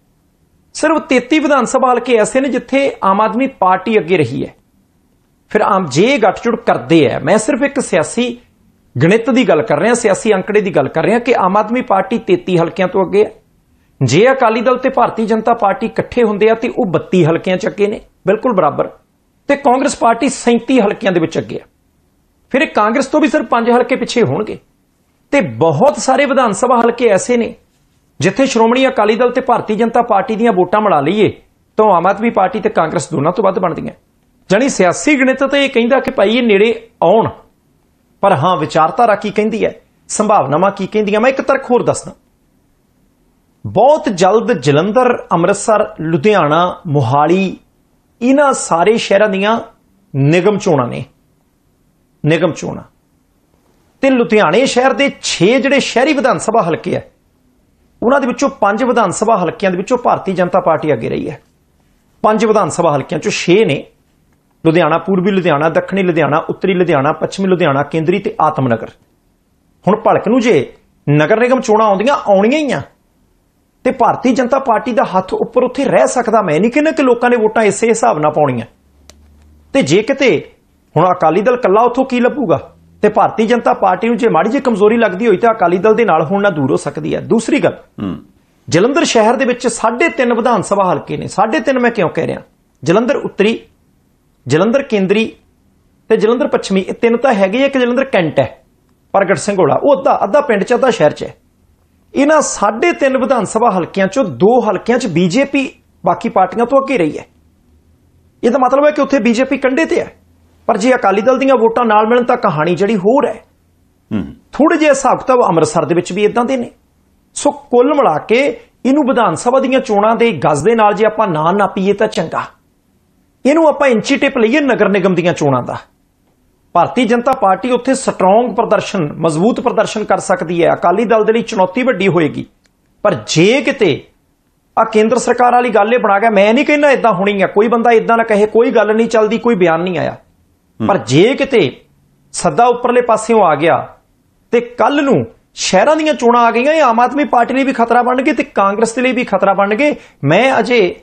ਸਿਰਫ 33 ਵਿਧਾਨ ਸਭਾ ਹਲਕੇ ਐਸੇ ਨੇ ਜਿੱਥੇ ਆਮ ਆਦਮੀ ਪਾਰਟੀ ਅੱਗੇ ਰਹੀ ਹੈ। ਫਿਰ ਆਮ ਜੇ ਗੱਠਜੋੜ ਕਰਦੇ ਆ, ਮੈਂ ਸਿਰਫ ਇੱਕ ਸਿਆਸੀ ਗਣਿਤ ਦੀ ਗੱਲ ਕਰ ਰਿਹਾ, ਸਿਆਸੀ ਅੰਕੜੇ ਦੀ ਗੱਲ ਕਰ ਰਿਹਾ ਕਿ ਆਮ ਆਦਮੀ ਪਾਰਟੀ 33 ਹਲਕਿਆਂ ਤੋਂ ਅੱਗੇ ਹੈ। ਜੇ ਅਕਾਲੀ ਦਲ ਤੇ ਭਾਰਤੀ ਜਨਤਾ ਪਾਰਟੀ ਇਕੱਠੇ ਹੁੰਦੇ ਆ ਤੇ ਉਹ 32 ਹਲਕਿਆਂ ਚ ਅੱਗੇ ਨੇ, ਬਿਲਕੁਲ ਬਰਾਬਰ। ਤੇ ਕਾਂਗਰਸ ਪਾਰਟੀ 37 ਹਲਕਿਆਂ ਦੇ ਵਿੱਚ ਅੱਗੇ ਆ ਫਿਰ ਇਹ ਕਾਂਗਰਸ ਤੋਂ ਵੀ ਸਿਰਫ 5 ਹਲਕੇ ਪਿੱਛੇ ਹੋਣਗੇ। ਤੇ ਬਹੁਤ ਸਾਰੇ ਵਿਧਾਨ ਸਭਾ ਹਲਕੇ ਐਸੇ ਨੇ, ਜਿੱਥੇ ਸ਼੍ਰੋਮਣੀ ਅਕਾਲੀ ਦਲ ਤੇ ਭਾਰਤੀ ਜਨਤਾ ਪਾਰਟੀ ਦੀਆਂ ਵੋਟਾਂ ਮਿਲਾ ਲਈਏ, ਤਾਂ ਆਮ ਆਦਮੀ ਪਾਰਟੀ ਤੇ ਕਾਂਗਰਸ ਦੋਨਾਂ ਤੋਂ ਵੱਧ ਬਣਦੀਆਂ। ਜਾਨੀ ਸਿਆਸੀ ਗਣਿਤ ਤੇ ਇਹ ਕਹਿੰਦਾ ਕਿ ਭਾਈ ਇਹ ਨੇੜੇ ਆਉਣ। ਪਰ ਹਾਂ, ਵਿਚਾਰਧਾਰਾ ਕੀ ਕਹਿੰਦੀ ਹੈ? ਸੰਭਾਵਨਾਵਾਂ ਕੀ ਕਹਿੰਦੀਆਂ? ਮੈਂ ਇੱਕ ਤਰਕ ਹੋਰ ਦੱਸਦਾ। ਬਹੁਤ ਜਲਦ ਜਲੰਧਰ, ਅੰਮ੍ਰਿਤਸਰ, ਲੁਧਿਆਣਾ, ਮੋਹਾਲੀ, ਇਹਨਾਂ ਸਾਰੇ ਸ਼ਹਿਰਾਂ ਦੀਆਂ ਨਿਗਮ ਚੋਣਾਂ ਨੇ। ਨਿਗਮ ਚੋਣਾਂ। ਤੇ ਲੁਧਿਆਣੇ ਸ਼ਹਿਰ ਦੇ 6 ਜਿਹੜੇ ਸ਼ਹਿਰੀ ਵਿਧਾਨ ਸਭਾ ਹਲਕੇ ਆ, ਉਹਨਾਂ ਦੇ ਵਿੱਚੋਂ 5 ਵਿਧਾਨ ਸਭਾ ਹਲਕਿਆਂ ਦੇ ਵਿੱਚੋਂ ਭਾਰਤੀ ਜਨਤਾ ਪਾਰਟੀ ਅੱਗੇ ਰਹੀ ਹੈ। ਪੰਜ ਵਿਧਾਨ ਸਭਾ ਹਲਕਿਆਂ ਚੋਂ 6 ਨੇ, ਲੁਧਿਆਣਾ, ਪੂਰਬੀ ਲੁਧਿਆਣਾ, ਦੱਖਣੀ ਲੁਧਿਆਣਾ, ਉੱਤਰੀ ਲੁਧਿਆਣਾ, ਪੱਛਮੀ ਲੁਧਿਆਣਾ, ਕੇਂਦਰੀ ਤੇ ਆਤਮਨਗਰ। ਹੁਣ ਭਲਕ ਨੂੰ ਜੇ ਨਗਰ ਨਿਗਮ ਚੋਣਾਂ ਆਉਂਦੀਆਂ, ਆਉਣੀਆਂ ਹੀ ਆ। ਤੇ ਭਾਰਤੀ ਜਨਤਾ ਪਾਰਟੀ ਦਾ ਹੱਥ ਉੱਪਰ ਉੱਥੇ ਰਹਿ ਸਕਦਾ ਮੈਂ ਨਹੀਂ ਕਹਿੰਦਾ ਕਿ ਲੋਕਾਂ ਨੇ ਵੋਟਾਂ ਇਸੇ ਹਿਸਾਬ ਨਾਲ ਪਾਉਣੀਆਂ। ਤੇ ਜੇ ਕਿਤੇ ਹੁਣ ਅਕਾਲੀ ਦਲ ਕੱਲਾ ਉੱਥੋਂ ਕੀ ਲੱਭੂਗਾ? ਤੇ ਭਾਰਤੀ ਜਨਤਾ ਪਾਰਟੀ ਨੂੰ ਜੇ ਮਾੜੀ ਜਿਹੀ ਕਮਜ਼ੋਰੀ ਲੱਗਦੀ ਹੋਈ ਤਾਂ ਅਕਾਲੀ ਦਲ ਦੇ ਨਾਲ ਹੁਣ ਨਾ ਦੂਰ ਹੋ ਸਕਦੀ ਹੈ। ਦੂਸਰੀ ਗੱਲ ਜਲੰਧਰ ਸ਼ਹਿਰ ਦੇ ਵਿੱਚ 3.5 ਵਿਧਾਨ ਸਭਾ ਹਲਕੇ ਨੇ। 3.5 ਮੈਂ ਕਿਉਂ ਕਹਿ ਰਿਹਾ? ਜਲੰਧਰ ਉੱਤਰੀ ਜਲੰਧਰ ਕੇਂਦਰੀ ਤੇ ਜਲੰਧਰ ਪੱਛਮੀ ਇਹ ਤਿੰਨ ਤਾਂ ਹੈਗੇ ਆ ਕਿ ਜਲੰਧਰ ਕੈਂਟ ਹੈ ਪ੍ਰਗਟ ਸਿੰਘ ਹੋਲਾ ਉਹ ਅੱਧਾ ਅੱਧਾ ਪਿੰਡ ਚ ਅੱਧਾ ਸ਼ਹਿਰ ਚ ਹੈ। ਇਹਨਾਂ 3.5 ਵਿਧਾਨ ਸਭਾ ਹਲਕਿਆਂ ਚੋਂ ਦੋ ਹਲਕਿਆਂ ਚ ਬੀਜੇਪੀ ਬਾਕੀ ਪਾਰਟੀਆਂ ਤੋਂ ਅੱਗੇ ਰਹੀ ਹੈ। ਇਹਦਾ ਮਤਲਬ ਹੈ ਕਿ ਉੱਥੇ ਬੀਜੇਪੀ ਕੰਡੇ ਤੇ ਹੈ। ਪਰ ਜੇ ਅਕਾਲੀ ਦਲ ਦੀਆਂ ਵੋਟਾਂ ਨਾਲ ਮਿਲਣ ਤਾਂ ਕਹਾਣੀ ਜਿਹੜੀ ਹੋਰ ਹੈ। ਥੋੜੇ ਜਿਹੇ ਹਿਸਾਬ ਕਿਤਾਬ ਅੰਮ੍ਰਿਤਸਰ ਦੇ ਵਿੱਚ ਵੀ ਇਦਾਂ ਦੇ ਨੇ। ਸੋ ਕੁੱਲ ਮਿਲਾ ਕੇ ਇਹਨੂੰ ਵਿਧਾਨ ਸਭਾ ਦੀਆਂ ਚੋਣਾਂ ਦੇ ਗੱਜ ਦੇ ਨਾਲ ਜੇ ਆਪਾਂ ਨਾ ਨਾਪੀਏ ਤਾਂ ਚੰਗਾ। ਇਹਨੂੰ ਆਪਾਂ ਇੰਚੀ ਟਿਪ ਲਈਏ ਨਗਰ ਨਿਗਮ ਦੀਆਂ ਚੋਣਾਂ ਦਾ। ਭਾਰਤੀ ਜਨਤਾ ਪਾਰਟੀ ਉੱਥੇ ਸਟਰੋਂਗ ਪ੍ਰਦਰਸ਼ਨ ਮਜ਼ਬੂਤ ਪ੍ਰਦਰਸ਼ਨ ਕਰ ਸਕਦੀ ਹੈ। ਅਕਾਲੀ ਦਲ ਦੇ ਲਈ ਚੁਣੌਤੀ ਵੱਡੀ ਹੋਏਗੀ। ਪਰ ਜੇ ਕਿਤੇ ਆ ਕੇਂਦਰ ਸਰਕਾਰ ਵਾਲੀ ਗੱਲ ਇਹ ਬਣਾ ਗਿਆ ਮੈਂ ਨਹੀਂ ਕਹਿੰਦਾ ਇਦਾਂ ਹੋਣੀ ਹੈ ਕੋਈ ਬੰਦਾ ਇਦਾਂ ਨਾ ਕਹੇ ਕੋਈ ਗੱਲ ਨਹੀਂ ਚੱਲਦੀ ਕੋਈ ਬਿਆਨ ਨਹੀਂ ਆਇਆ। ਪਰ ਜੇ ਕਿਤੇ ਸੱਦਾ ਉੱਪਰਲੇ ਪਾਸਿਓਂ ਆ ਗਿਆ ਤੇ ਕੱਲ ਨੂੰ ਸ਼ਹਿਰਾਂ ਦੀਆਂ ਚੋਣਾਂ ਆ ਗਈਆਂ, ਇਹ ਆਮ ਆਦਮੀ ਪਾਰਟੀ ਲਈ ਵੀ ਖਤਰਾ ਬਣ ਗਏ ਤੇ ਕਾਂਗਰਸ ਦੇ ਲਈ ਵੀ ਖਤਰਾ ਬਣ ਗਏ। ਮੈਂ ਅਜੇ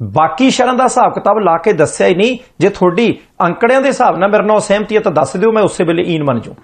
ਬਾਕੀ ਸ਼ਹਿਰਾਂ ਦਾ ਹਿਸਾਬ ਕਿਤਾਬ ਲਾ ਕੇ ਦੱਸਿਆ ਹੀ ਨਹੀਂ। ਜੇ ਤੁਹਾਡੀ ਅੰਕੜਿਆਂ ਦੇ ਹਿਸਾਬ ਨਾਲ ਮੇਰੇ ਨਾਲ ਸਹਿਮਤੀ ਹੈ ਤਾਂ ਦੱਸ ਦਿਓ, ਮੈਂ ਉਸੇ ਵੇਲੇ ਈਨ ਮੰਨ ਜੂ